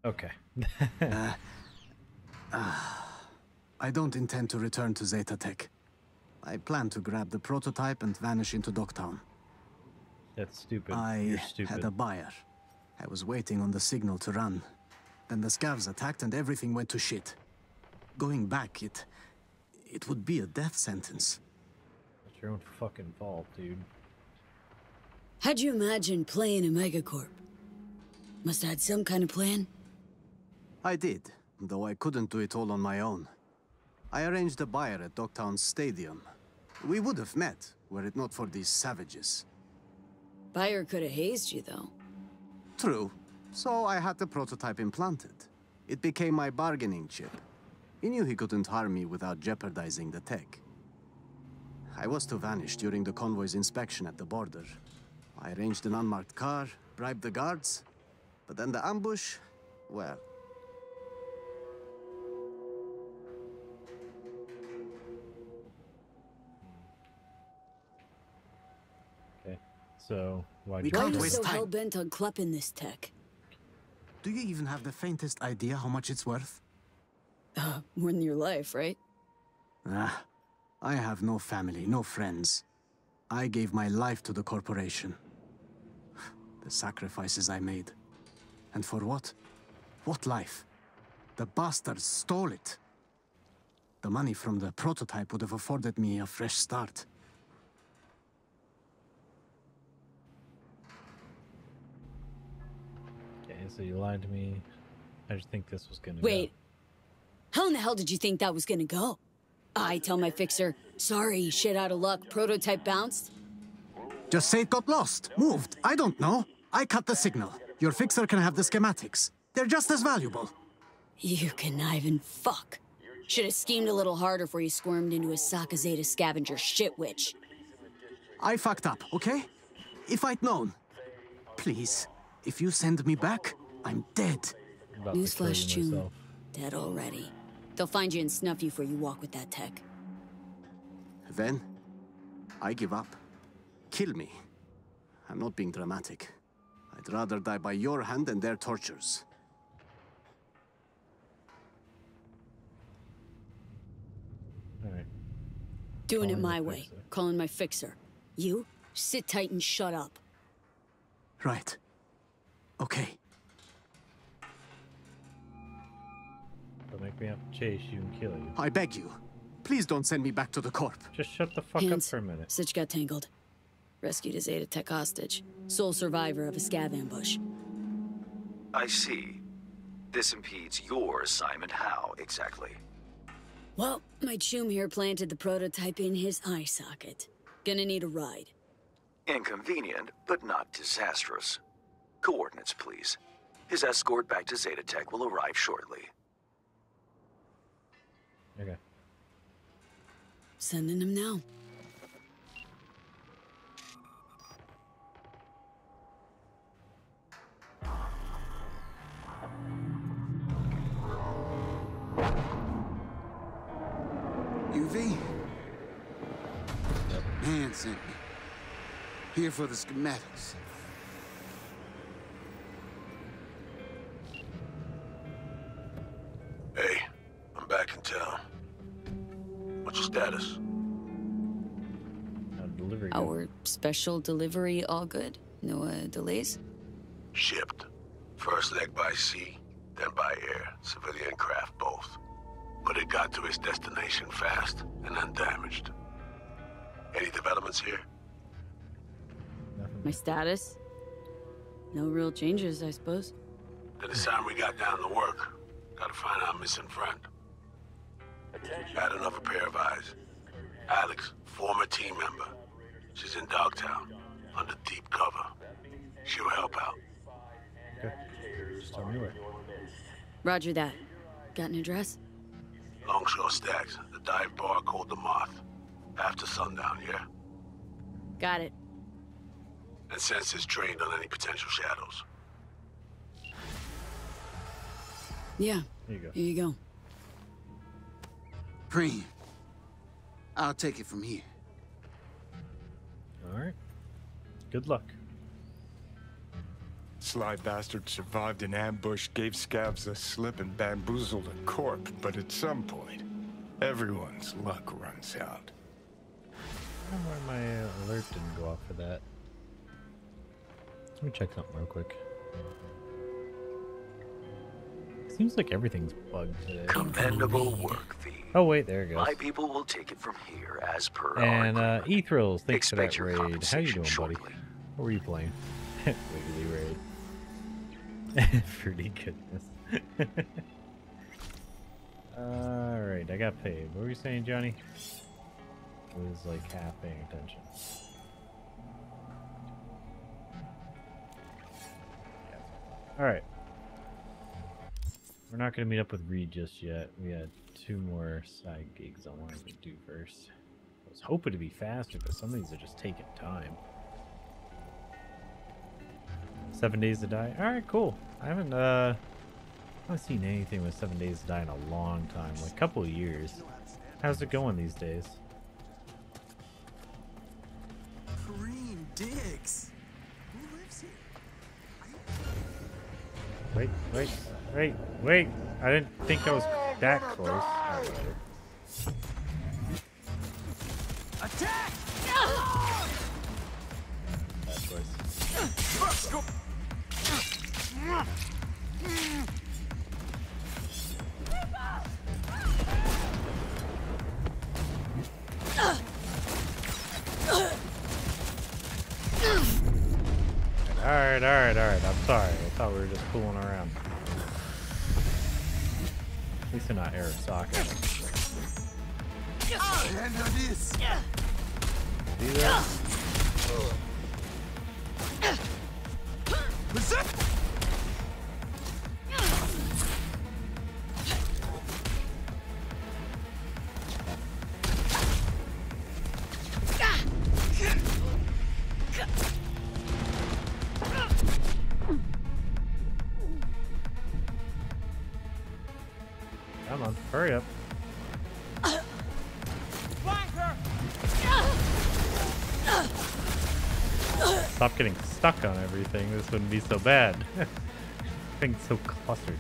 Okay. uh, ah, I don't intend to return to Zetatech. I plan to grab the prototype and vanish into Dogtown. That's stupid. I You're stupid. had a buyer. I was waiting on the signal to run. Then the scavs attacked and everything went to shit. Going back, it... it would be a death sentence. It's your own fucking fault, dude. How'd you imagine playing a megacorp? Must have had some kind of plan? I did, though I couldn't do it all on my own. I arranged a buyer at Dogtown Stadium. We would have met, were it not for these savages. Buyer could have hazed you, though. True. So I had the prototype implanted. It became my bargaining chip. He knew he couldn't harm me without jeopardizing the tech. I was to vanish during the convoy's inspection at the border. I arranged an unmarked car, bribed the guards, but then the ambush, well, so why We do are can't you waste so time. hell bent on klepping this tech? Do you even have the faintest idea how much it's worth? Uh, more than your life, right? Ah, I have no family, no friends. I gave my life to the corporation. The sacrifices I made. And for what? What life? The bastards stole it. The money from the prototype would have afforded me a fresh start. Okay, so you lied to me. I just think this was gonna Wait. How in the hell did you think that was gonna go? I tell my fixer, sorry, shit out of luck, prototype bounced. Just say it got lost, moved. I don't know. I cut the signal. Your fixer can have the schematics. They're just as valuable. You conniving fuck. Should have schemed a little harder before you squirmed into a Saka Zeta scavenger shit witch. I fucked up, okay? If I'd known. Please, if you send me back, I'm dead. About to kill Newsflash, you Dead already. They'll find you and snuff you before you walk with that tech. Then, I give up. Kill me. I'm not being dramatic. I'd rather die by your hand than their tortures. Alright. Doing it my way. fixer. Calling my fixer. You, sit tight and shut up. Right. Okay. Don't make me have to chase you and kill you. I beg you. Please don't send me back to the Corp. Just shut the fuck Hands. up for a minute. Sitch got tangled. Rescued his Zetatech hostage. Sole survivor of a scav ambush. I see. This impedes your assignment how, exactly? Well, my chum here planted the prototype in his eye socket. Gonna need a ride. Inconvenient, but not disastrous. Coordinates, please. His escort back to Zetatech will arrive shortly. Okay. Sending him now. UV? Man sent me. Here for the schematics. Status? How delivery go? Our special delivery all good? No uh, delays? Shipped. First leg by sea, then by air. Civilian craft both. But it got to its destination fast and undamaged. Any developments here? My status? No real changes, I suppose. Then it's time we got down to work. Gotta find our missing friend. Add another pair of eyes. Alex, former team member. She's in Dogtown, under deep cover. She'll help out. Okay. Just tell me where. Roger that. Got an address? Longshore Stacks, the dive bar called the Moth. After sundown, yeah? Got it. And sensors trained on any potential shadows. Yeah. Here you go. Here you go. Preem. I'll take it from here. Alright. Good luck. Sly bastard survived an ambush, gave scavs a slip, and bamboozled a corp, but at some point, everyone's luck runs out. I don't know why my uh, alert didn't go off for that. Let me check something real quick. Seems like everything's bugged today. Commendable work, V. Oh wait, there it goes. My people will take it from here as per And uh, Ethrills, thanks for Expect that your raid. How you doing, buddy? *laughs* What were you playing? *laughs* Wiggly raid. *laughs* Fruity goodness. Alright, I got paid. What were you saying, Johnny? I was like half paying attention. Alright. We're not going to meet up with Reed just yet. We had two more side gigs I wanted to do first. I was hoping to be faster, but some of these are just taking time. Seven Days to Die. All right, cool. I haven't uh, I haven't seen anything with Seven Days to Die in a long time, like a couple years. How's it going these days? Green Diggs. Who lives here? Wait, wait wait, wait. I didn't think I was that close. Oh. Attack! Bad choice. Alright, alright, alright. I'm sorry. I thought we were just fooling around. At least they're not Arasaka. Handle this. See that? Resist. Come This wouldn't be so bad. *laughs* Things so clustered.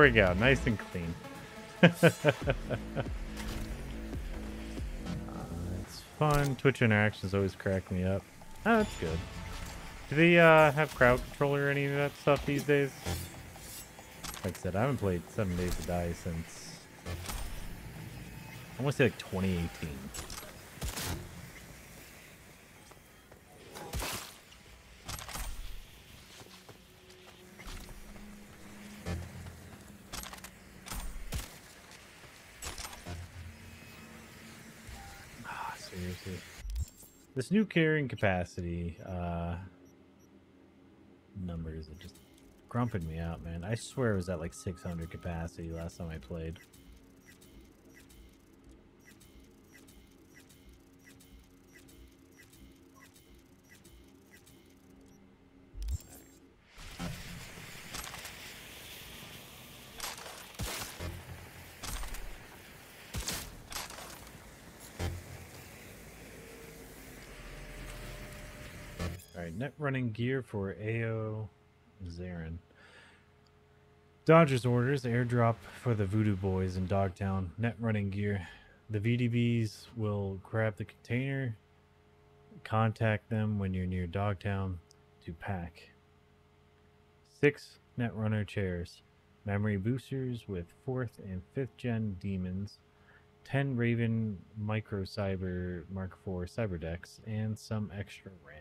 There we go. Nice and clean. *laughs* Uh, it's fun. Twitch interactions always crack me up. Oh, that's good. Do they uh, have crowd control or any of that stuff these days? Like I said, I haven't played Seven Days to Die since I want to say like 2018. Ah, seriously. This new carrying capacity uh, numbers are just grumping me out, man. I swear it was at like 600 capacity last time I played. Net running gear for AO Zarin. Dodgers orders airdrop for the Voodoo Boys in Dogtown. Net running gear. The VDBs will grab the container. Contact them when you're near Dogtown to pack. Six Netrunner chairs. Memory boosters with 4th and 5th gen daemons. 10 Raven Micro Cyber Mark IV cyber decks. And some extra RAM.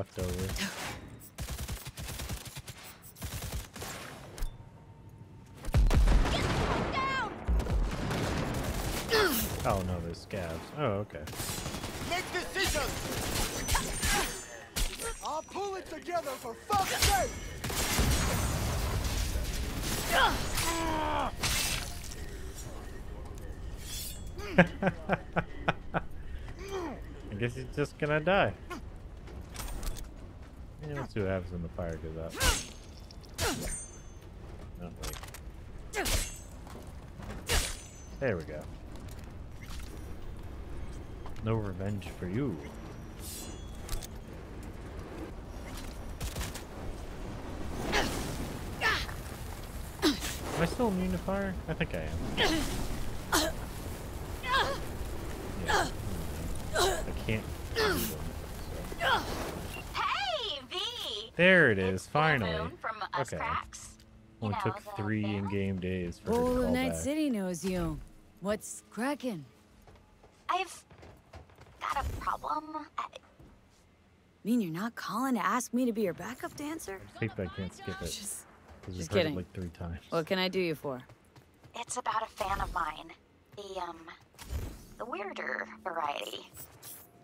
A leftover. Oh no, there's scavs. Oh, okay. Make decisions! I'll pull it together for fuck's sake! *laughs* I guess he's just gonna die. Let's see what happens when the fire goes out. No, wait. There we go. No revenge for you. Am I still immune to fire? I think I am. Yeah. I can't do them, so. Hey, V! There it is, finally. From Okay. cracks. Only know, took three in-game days for her Bowl to of call Night back. City knows you. What's cracking? I've got a problem. I, Mean you're not calling to ask me to be your backup dancer? I think I can't skip it. Just, just heard kidding. it like three times. What can I do you for? it's about a fan of mine. The, um, the weirder variety.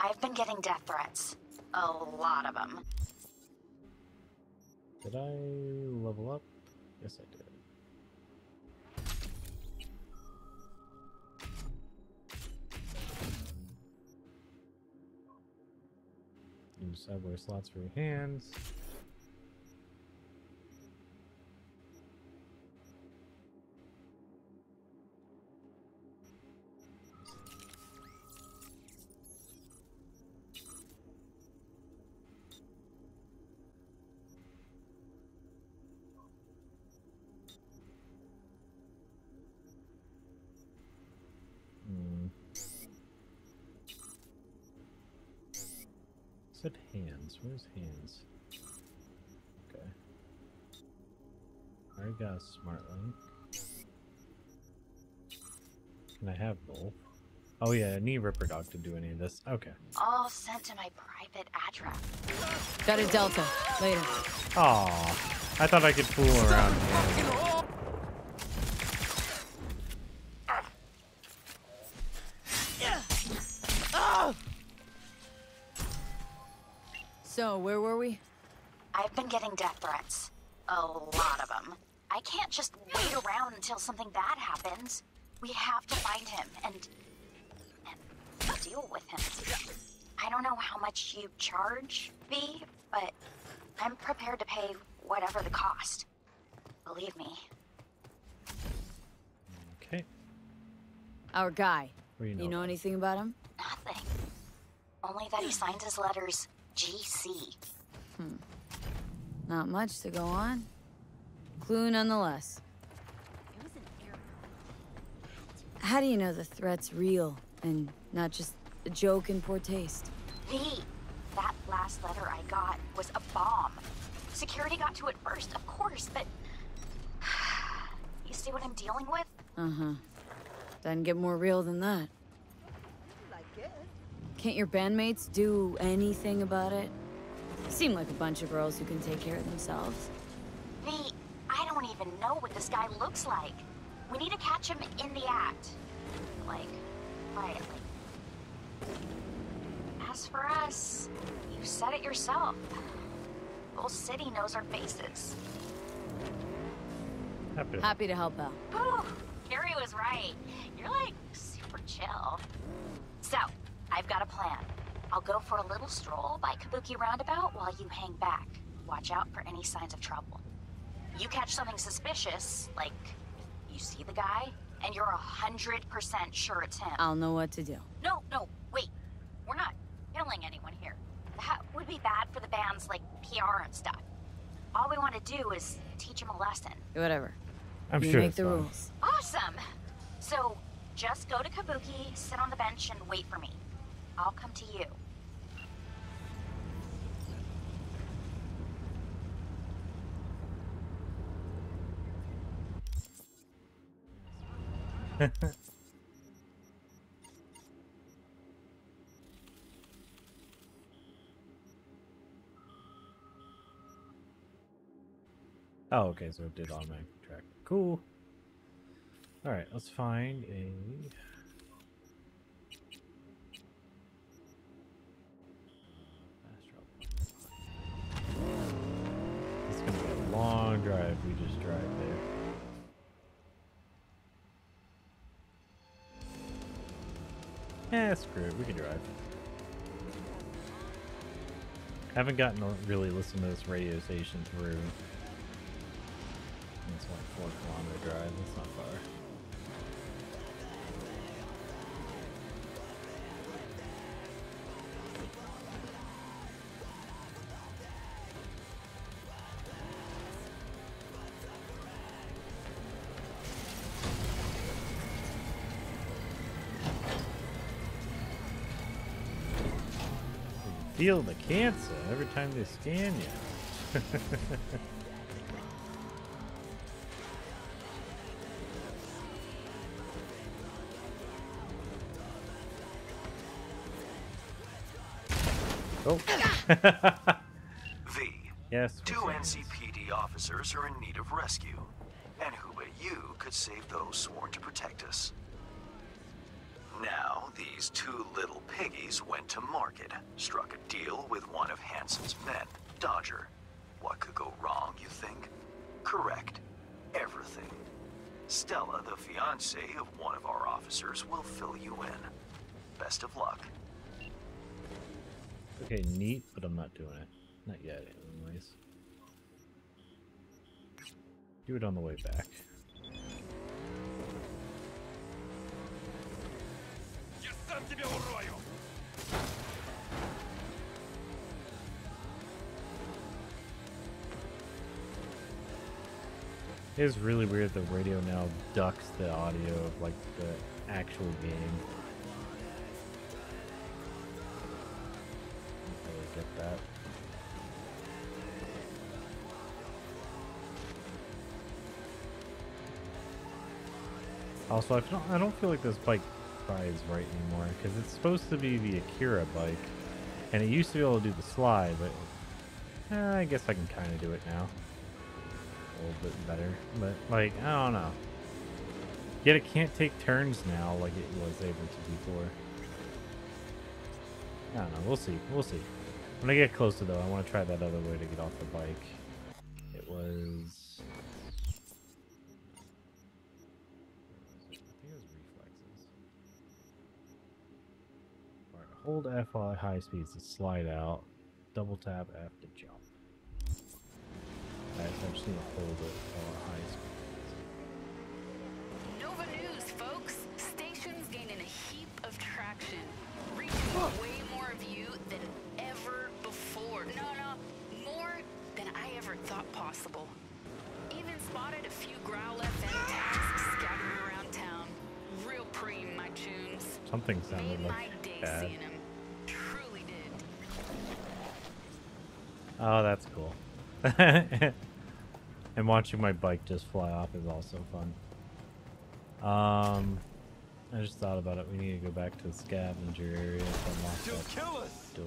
I've been getting death threats. A lot of them. Did I level up? Yes, I did. Use subway slots for your hands. Said hands. Where's hands? Okay. I already got a smart link. Can I have both? Oh yeah, I need Ripperdoc to do any of this. Okay. All sent to my private address. Got a Delta. Later. Aw, I thought I could fool around. here. Until something bad happens. We have to find him and, and deal with him. I don't know how much you charge, V, but I'm prepared to pay whatever the cost. Believe me. Okay. Our guy. You know You know anything about him? Nothing. Only that he signed his letters GC. Hmm. Not much to go on. Clue nonetheless. How do you know the threat's real and not just a joke in poor taste? V, that last letter I got was a bomb. Security got to it first, of course, but. *sighs* You see what I'm dealing with? Uh huh. Doesn't get more real than that. Like it. Can't your bandmates do anything about it? Seem like a bunch of girls who can take care of themselves. V, I don't even know what this guy looks like. We need to catch him in the act. Like, quietly. As for us, you said it yourself. The Whole city knows our faces. Happy to Happy to help out. Whew, Kerry was right. You're like super chill. So, I've got a plan. I'll go for a little stroll by Kabuki Roundabout while you hang back. Watch out for any signs of trouble. You catch something suspicious, like you see the guy, and you're a hundred percent sure it's him. I'll know what to do. No, no, wait. We're not killing anyone here. That would be bad for the band's like PR and stuff. All we want to do is teach him a lesson. Whatever. I'm you sure make it's the fine. rules. Awesome. So just go to Kabuki, sit on the bench, and wait for me. I'll come to you. *laughs* Oh, okay, so it did automatic track. Cool. Alright, let's find a... gonna be a long drive we just Eh, screw it, we can drive. Haven't gotten to really listen to this radio station through. It's like four kilometer drive. That's not far. Feel the cancer every time they scan you. *laughs* oh. *laughs* V. Yes. Two NCPD officers are in need of rescue. And who but you could save those sworn to protect us? These two little piggies went to market, struck a deal with one of Hansen's men, Dodger. What could go wrong, you think? Correct. Everything. Stella, the fiance of one of our officers, will fill you in. Best of luck. Okay, neat, but I'm not doing it. Not yet, anyways. Do it on the way back. тебя урою! It is really weird the radio now ducks the audio of like the actual game. I really get that. Also, I don't, I don't feel like this bike rides right anymore because it's supposed to be the Akira bike, and it used to be able to do the slide, but eh, I guess I can kind of do it now a little bit better. But, like, I don't know. Yet it can't take turns now like it was able to before. I don't know. We'll see. We'll see. When I get closer, though, I want to try that other way to get off the bike. It was... I think it was reflexes. Alright, hold F while at high speeds to slide out. Double tap F to jump. I just need to hold it while at high speeds. Nova News, folks. Station's gaining a heap of traction, reaching way more of you than ever before. No, no, more than I ever thought possible. Even spotted a few Growl FM tags scattering around town. Real preem, my tunes. Something sounded Made my like day bad. seeing 'em. Truly did. Oh, that's cool. *laughs* and watching my bike just fly off is also fun. Um, I just thought about it. We need to go back to the scavenger area to unlock She'll kill us! door.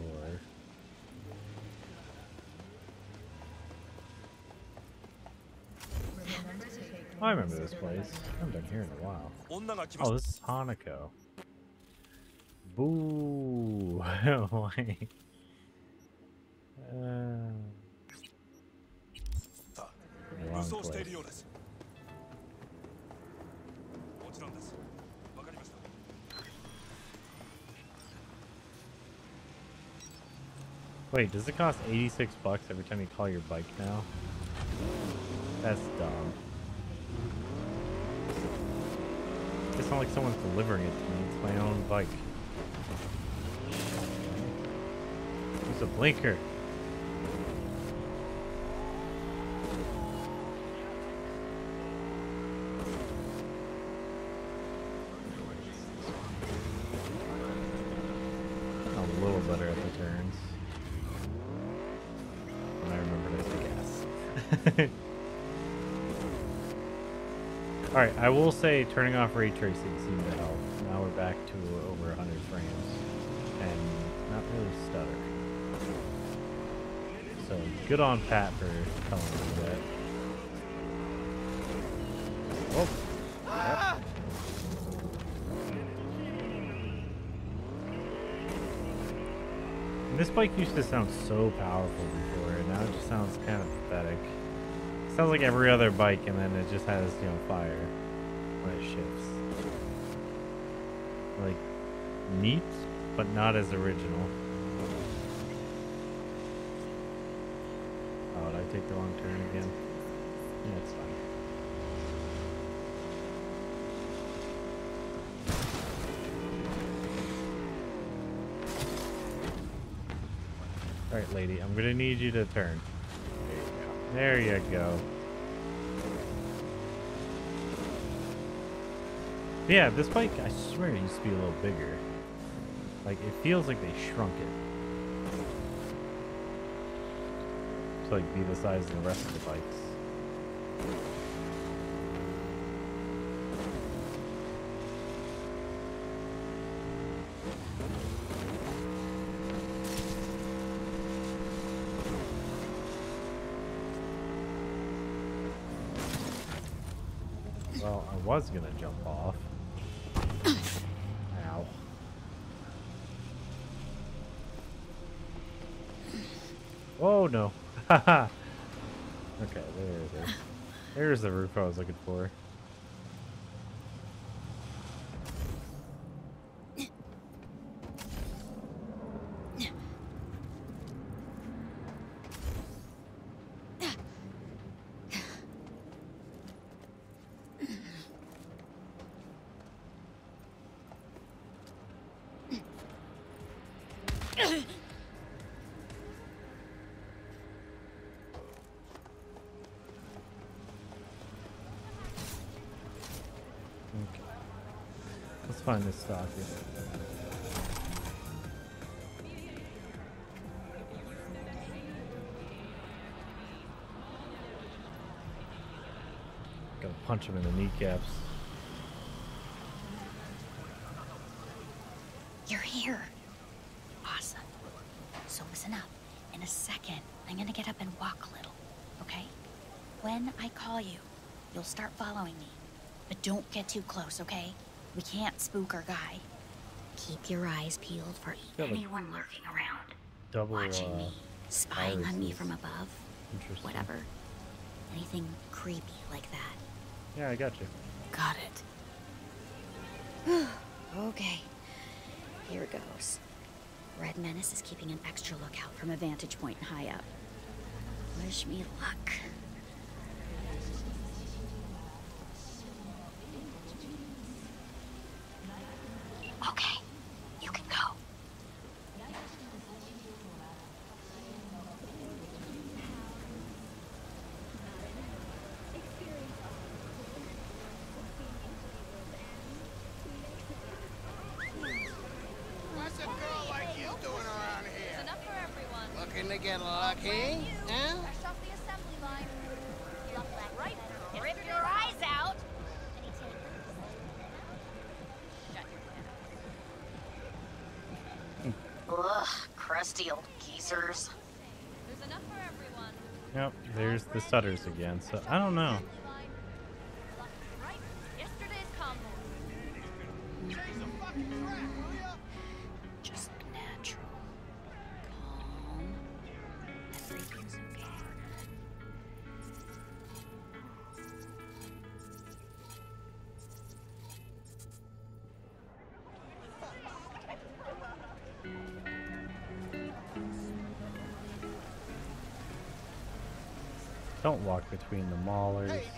Oh, I remember this place. I haven't been here in a while. Oh, this is Hanako. Boo! *laughs* Uh, Wait, does it cost 86 bucks every time you call your bike now? That's dumb. It's not like someone's delivering it to me. It's my own bike. It's a blinker. Alright, I will say turning off ray tracing seemed to help. Now we're back to over 100 frames. And not really stutter. So good on Pat for telling me that. Oh! This bike used to sound so powerful before, and now it just sounds kind of pathetic. Sounds like every other bike, and then it just has, you know, fire when it shifts. Like, neat, but not as original. Oh, did I take the wrong turn again? Yeah, it's fine. Alright, lady, I'm gonna need you to turn. There you go. Yeah, this bike, I swear, it used to be a little bigger. Like, it feels like they shrunk it. To, like, be the size of the rest of the bikes. I was looking for. Find this stalker. Gotta punch him in the kneecaps. You're here. Awesome. So listen up. In a second, I'm gonna get up and walk a little, okay? When I call you, you'll start following me. But don't get too close, okay? We can't spook our guy. Keep your eyes peeled for anyone lurking around. Double Watching uh, me, spying on me from above. Interesting. Whatever. Anything creepy like that. Yeah, I got you. Got it. *sighs* okay. Here it goes. Red Menace is keeping an extra lookout from a vantage point high up. Wish me luck. Okay, you can go. What's a girl like you doing around here? Enough for everyone. Looking to get lucky? Huh? Fresh off the assembly line. Luck that right. Rip your eyes out. Any takers? Shut your mouth. Ugh, crusty old geezers. There's enough for everyone. Yep, there's the stutters again. So I don't know. Between the maulers.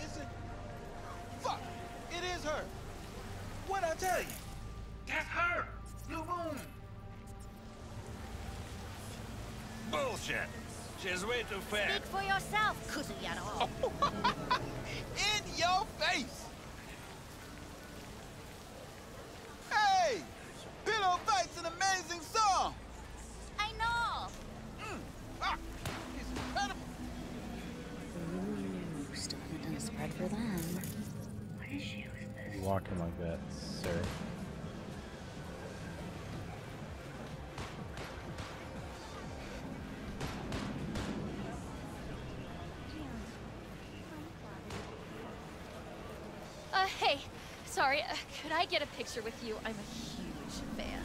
Sorry, uh, could I get a picture with you? I'm a huge fan.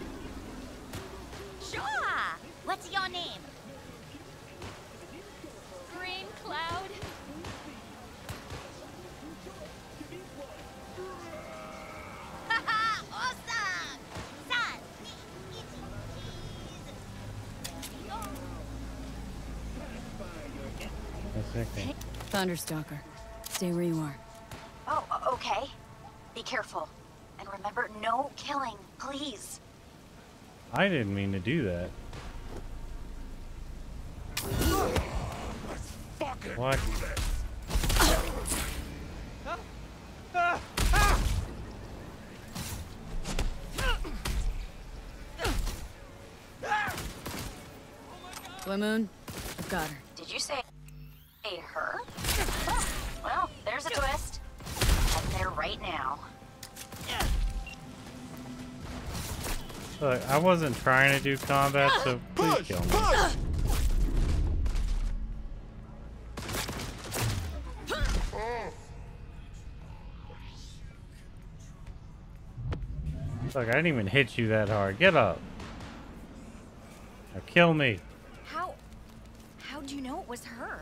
Sure! What's your name? Green Cloud. Haha, *laughs* awesome! San, ni, ichi, That's okay. Thunderstalker, stay where you are. No killing, please. I didn't mean to do that. What? Blue Moon, wasn't trying to do combat, so please kill me. Look, I didn't even hit you that hard. Get up. Now kill me. How? How'd you know it was her?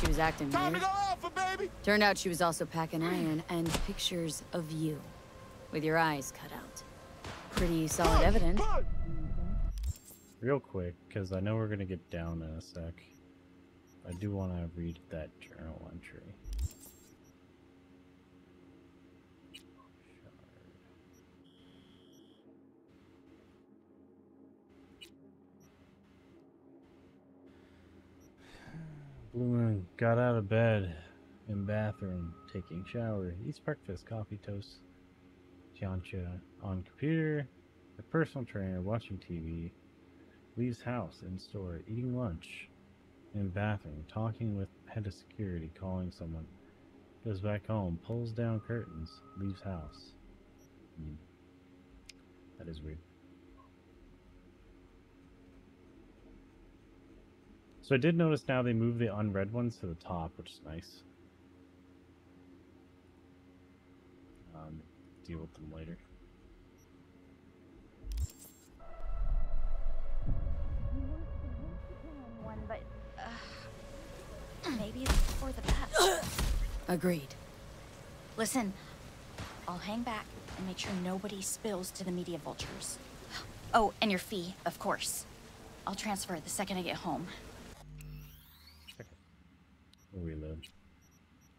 She was acting Time to weird. go alpha, baby! Turned out she was also packing iron and pictures of you. With your eyes cut out. Pretty solid evidence. Real quick, because I know we're going to get down in a sec. I do want to read that journal entry. Blue Moon got out of bed in bathroom, taking shower, eats breakfast, coffee, toast, Tiancha on computer, a personal trainer, watching TV, leaves house in store, eating lunch, in bathroom, talking with head of security, calling someone, goes back home, pulls down curtains, leaves house. Hmm. That is weird. So I did notice now they move the unread ones to the top, which is nice. Um, deal with them later. One, but uh, maybe it's for the best. Agreed. Listen, I'll hang back and make sure nobody spills to the media vultures. Oh, and your fee, of course. I'll transfer it the second I get home. Reload.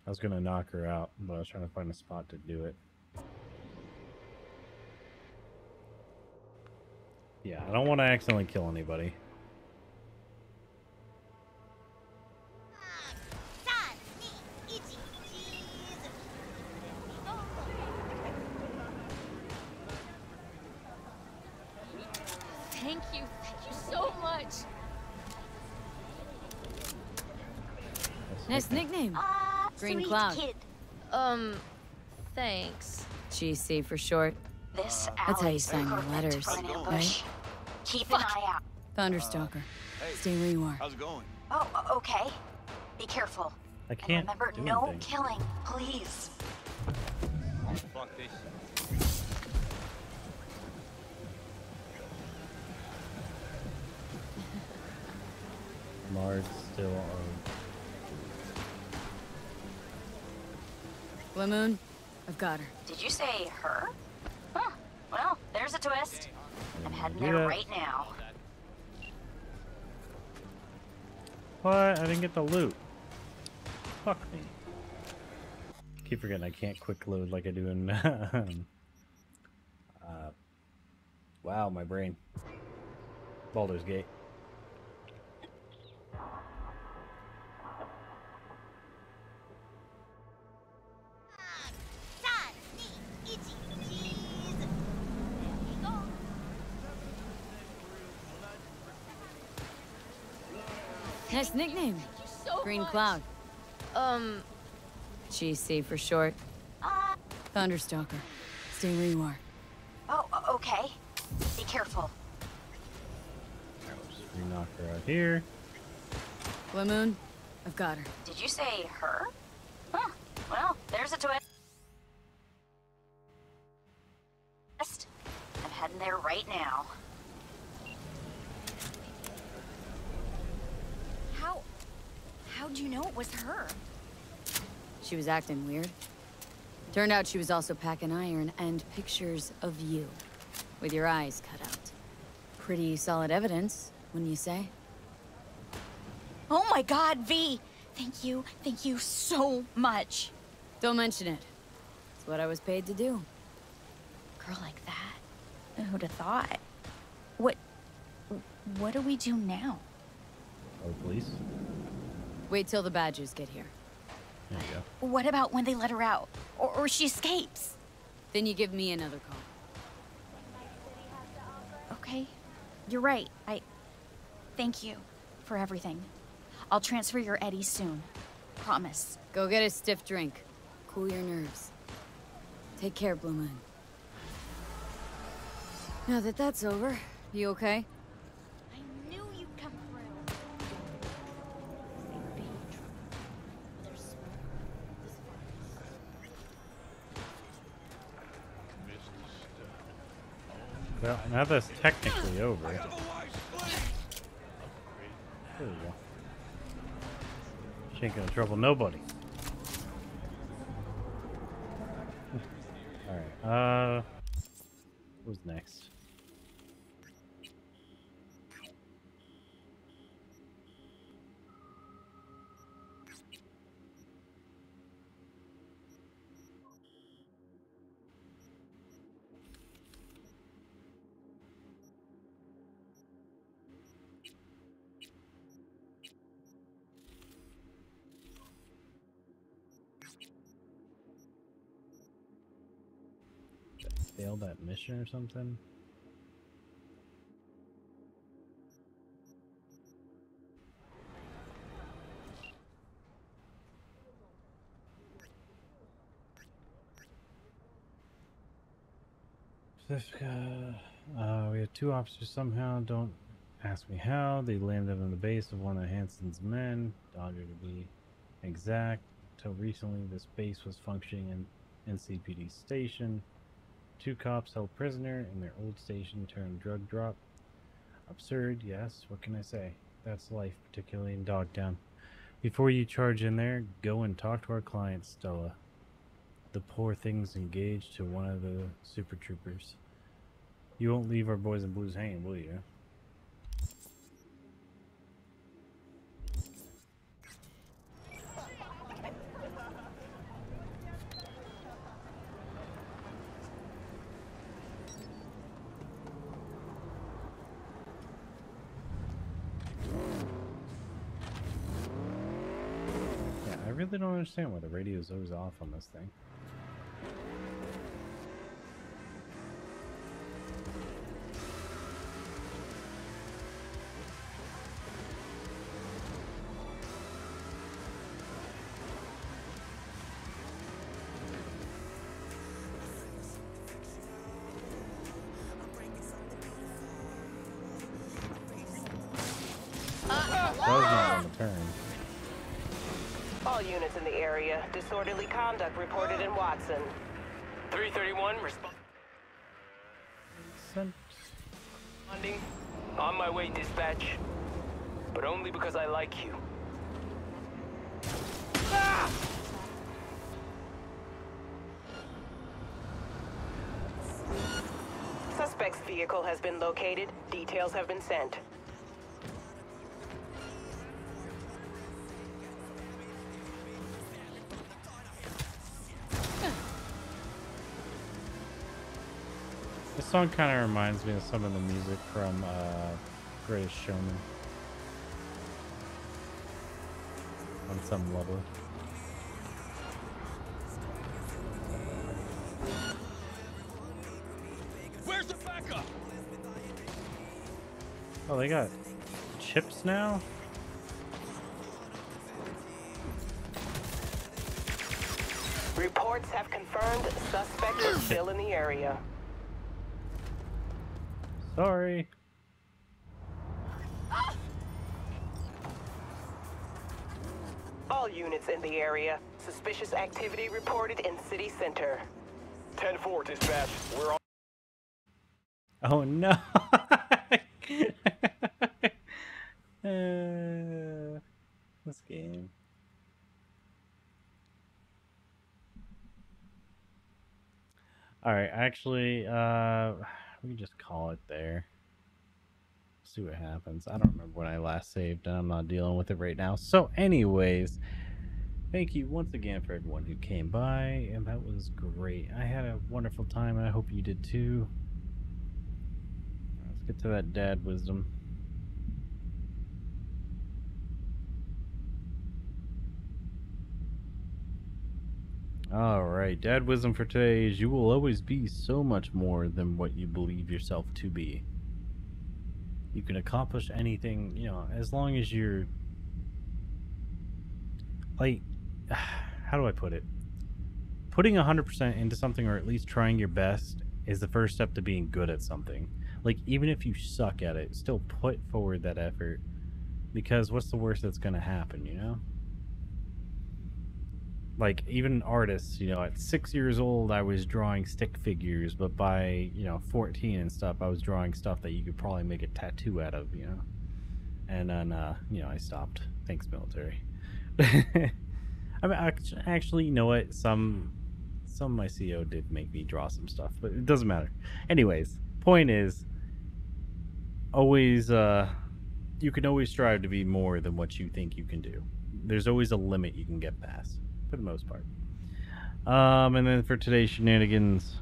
I was gonna knock her out, but I was trying to find a spot to do it. Yeah, I don't want to accidentally kill anybody. Thank you. Thank you so much. Nice nickname. Ah, Green sweet Cloud. kid. Um, thanks. GC for short. This That's how you alley's sign your letters, for an right? Keep an eye out. Thunderstalker. Stay where you are. How's it going? Oh, okay. Be careful. I can't remember, do no anything. killing, please. Fuck this. *laughs* Mars still on. Blue Moon, I've got her. Did you say her? Huh. Well, there's a twist. I'm heading there that. right now. What? I didn't get the loot. Fuck me. Keep forgetting I can't quick load like I do in. *laughs* um, uh, wow, my brain. Baldur's Gate. Nickname. so Green much. Cloud. Um, GC for short. Thunderstalker. Stay where you are. Oh, okay. Be careful. We knock her out here. Blue Moon, I've got her. Did you say her? Huh. Well, there's a twist. I'm heading there right now. How? How'd you know it was her? She was acting weird. Turned out she was also packing iron and pictures of you. With your eyes cut out. Pretty solid evidence, wouldn't you say? Oh my god, V! Thank you, thank you so much. Don't mention it. It's what I was paid to do. Girl like that? Who'd have thought? What... What do we do now? Oh, please. Wait till the badgers get here. There you go. What about when they let her out? Or, or she escapes? Then you give me another call. Okay. You're right. I... Thank you for everything. I'll transfer your Eddie soon. Promise. Go get a stiff drink. Cool your nerves. Take care, Blue Moon. Now that that's over, you okay? Well, now that's technically over. There we go. She ain't gonna trouble nobody. Alright, uh... Who's next? Mission or something? Uh, we have two officers somehow. Don't ask me how. They landed on the base of one of Hansen's men. Dodger to be exact. Until recently, this base was functioning in NCPD station. Two cops held prisoner in their old station turned drug drop. Absurd, yes. What can I say? That's life, particularly in Dogtown. Before you charge in there, go and talk to our client, Stella. The poor thing's engaged to one of the super troopers. You won't leave our boys in blues hanging, will you? Yeah, I really don't understand why the radio's always off on this thing. Reported in Watson. 331, responding. On my way, dispatch. But only because I like you. Suspect's vehicle has been located. Details have been sent. Song kind of reminds me of some of the music from uh, Greatest Showman. On some level. Where's the backup? Oh, they got chips now? Reports have confirmed suspect is still in the area. Area. Suspicious activity reported in city center. 10-4, dispatch. We're on. Oh no. *laughs* uh, this game. All right, actually, uh, we can just call it there. See what happens. I don't remember when I last saved, and I'm not dealing with it right now. So, anyways, thank you once again for everyone who came by, and that was great. I had a wonderful time, and I hope you did too. Let's get to that dad wisdom. All right, dad wisdom for today is you will always be so much more than what you believe yourself to be. You can accomplish anything, you know, as long as you're like *sighs* how do I put it? putting 100% into something or at least trying your best is the first step to being good at something. Like, even if you suck at it, still put forward that effort. Because what's the worst that's going to happen, you know? Like, even artists, you know, at six years old, I was drawing stick figures, but by, you know, 14 and stuff, I was drawing stuff that you could probably make a tattoo out of, you know? And then, uh, you know, I stopped. Thanks, military. *laughs* I mean, actually, you know what? Some some of my CEO did make me draw some stuff, but it doesn't matter. Anyways, point is, always uh, you can always strive to be more than what you think you can do. There's always a limit you can get past, for the most part. Um, and then for today's shenanigans,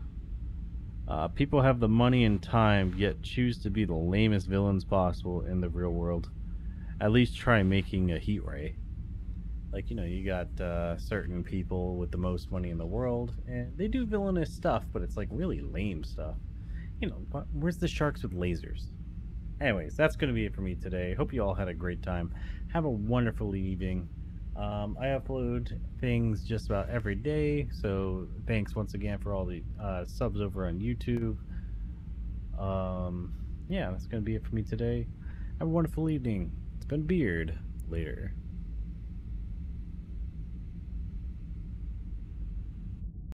uh, people have the money and time, yet choose to be the lamest villains possible in the real world. At least try making a heat ray like you know you got uh, certain people with the most money in the world and they do villainous stuff but it's like really lame stuff. You know where's the sharks with lasers? Anyways that's going to be it for me today. Hope you all had a great time. Have a wonderful evening. Um, i upload things just about every day so thanks once again for all the uh, subs over on youtube. Um, yeah that's going to be it for me today. Have a wonderful evening. It's been beard. Later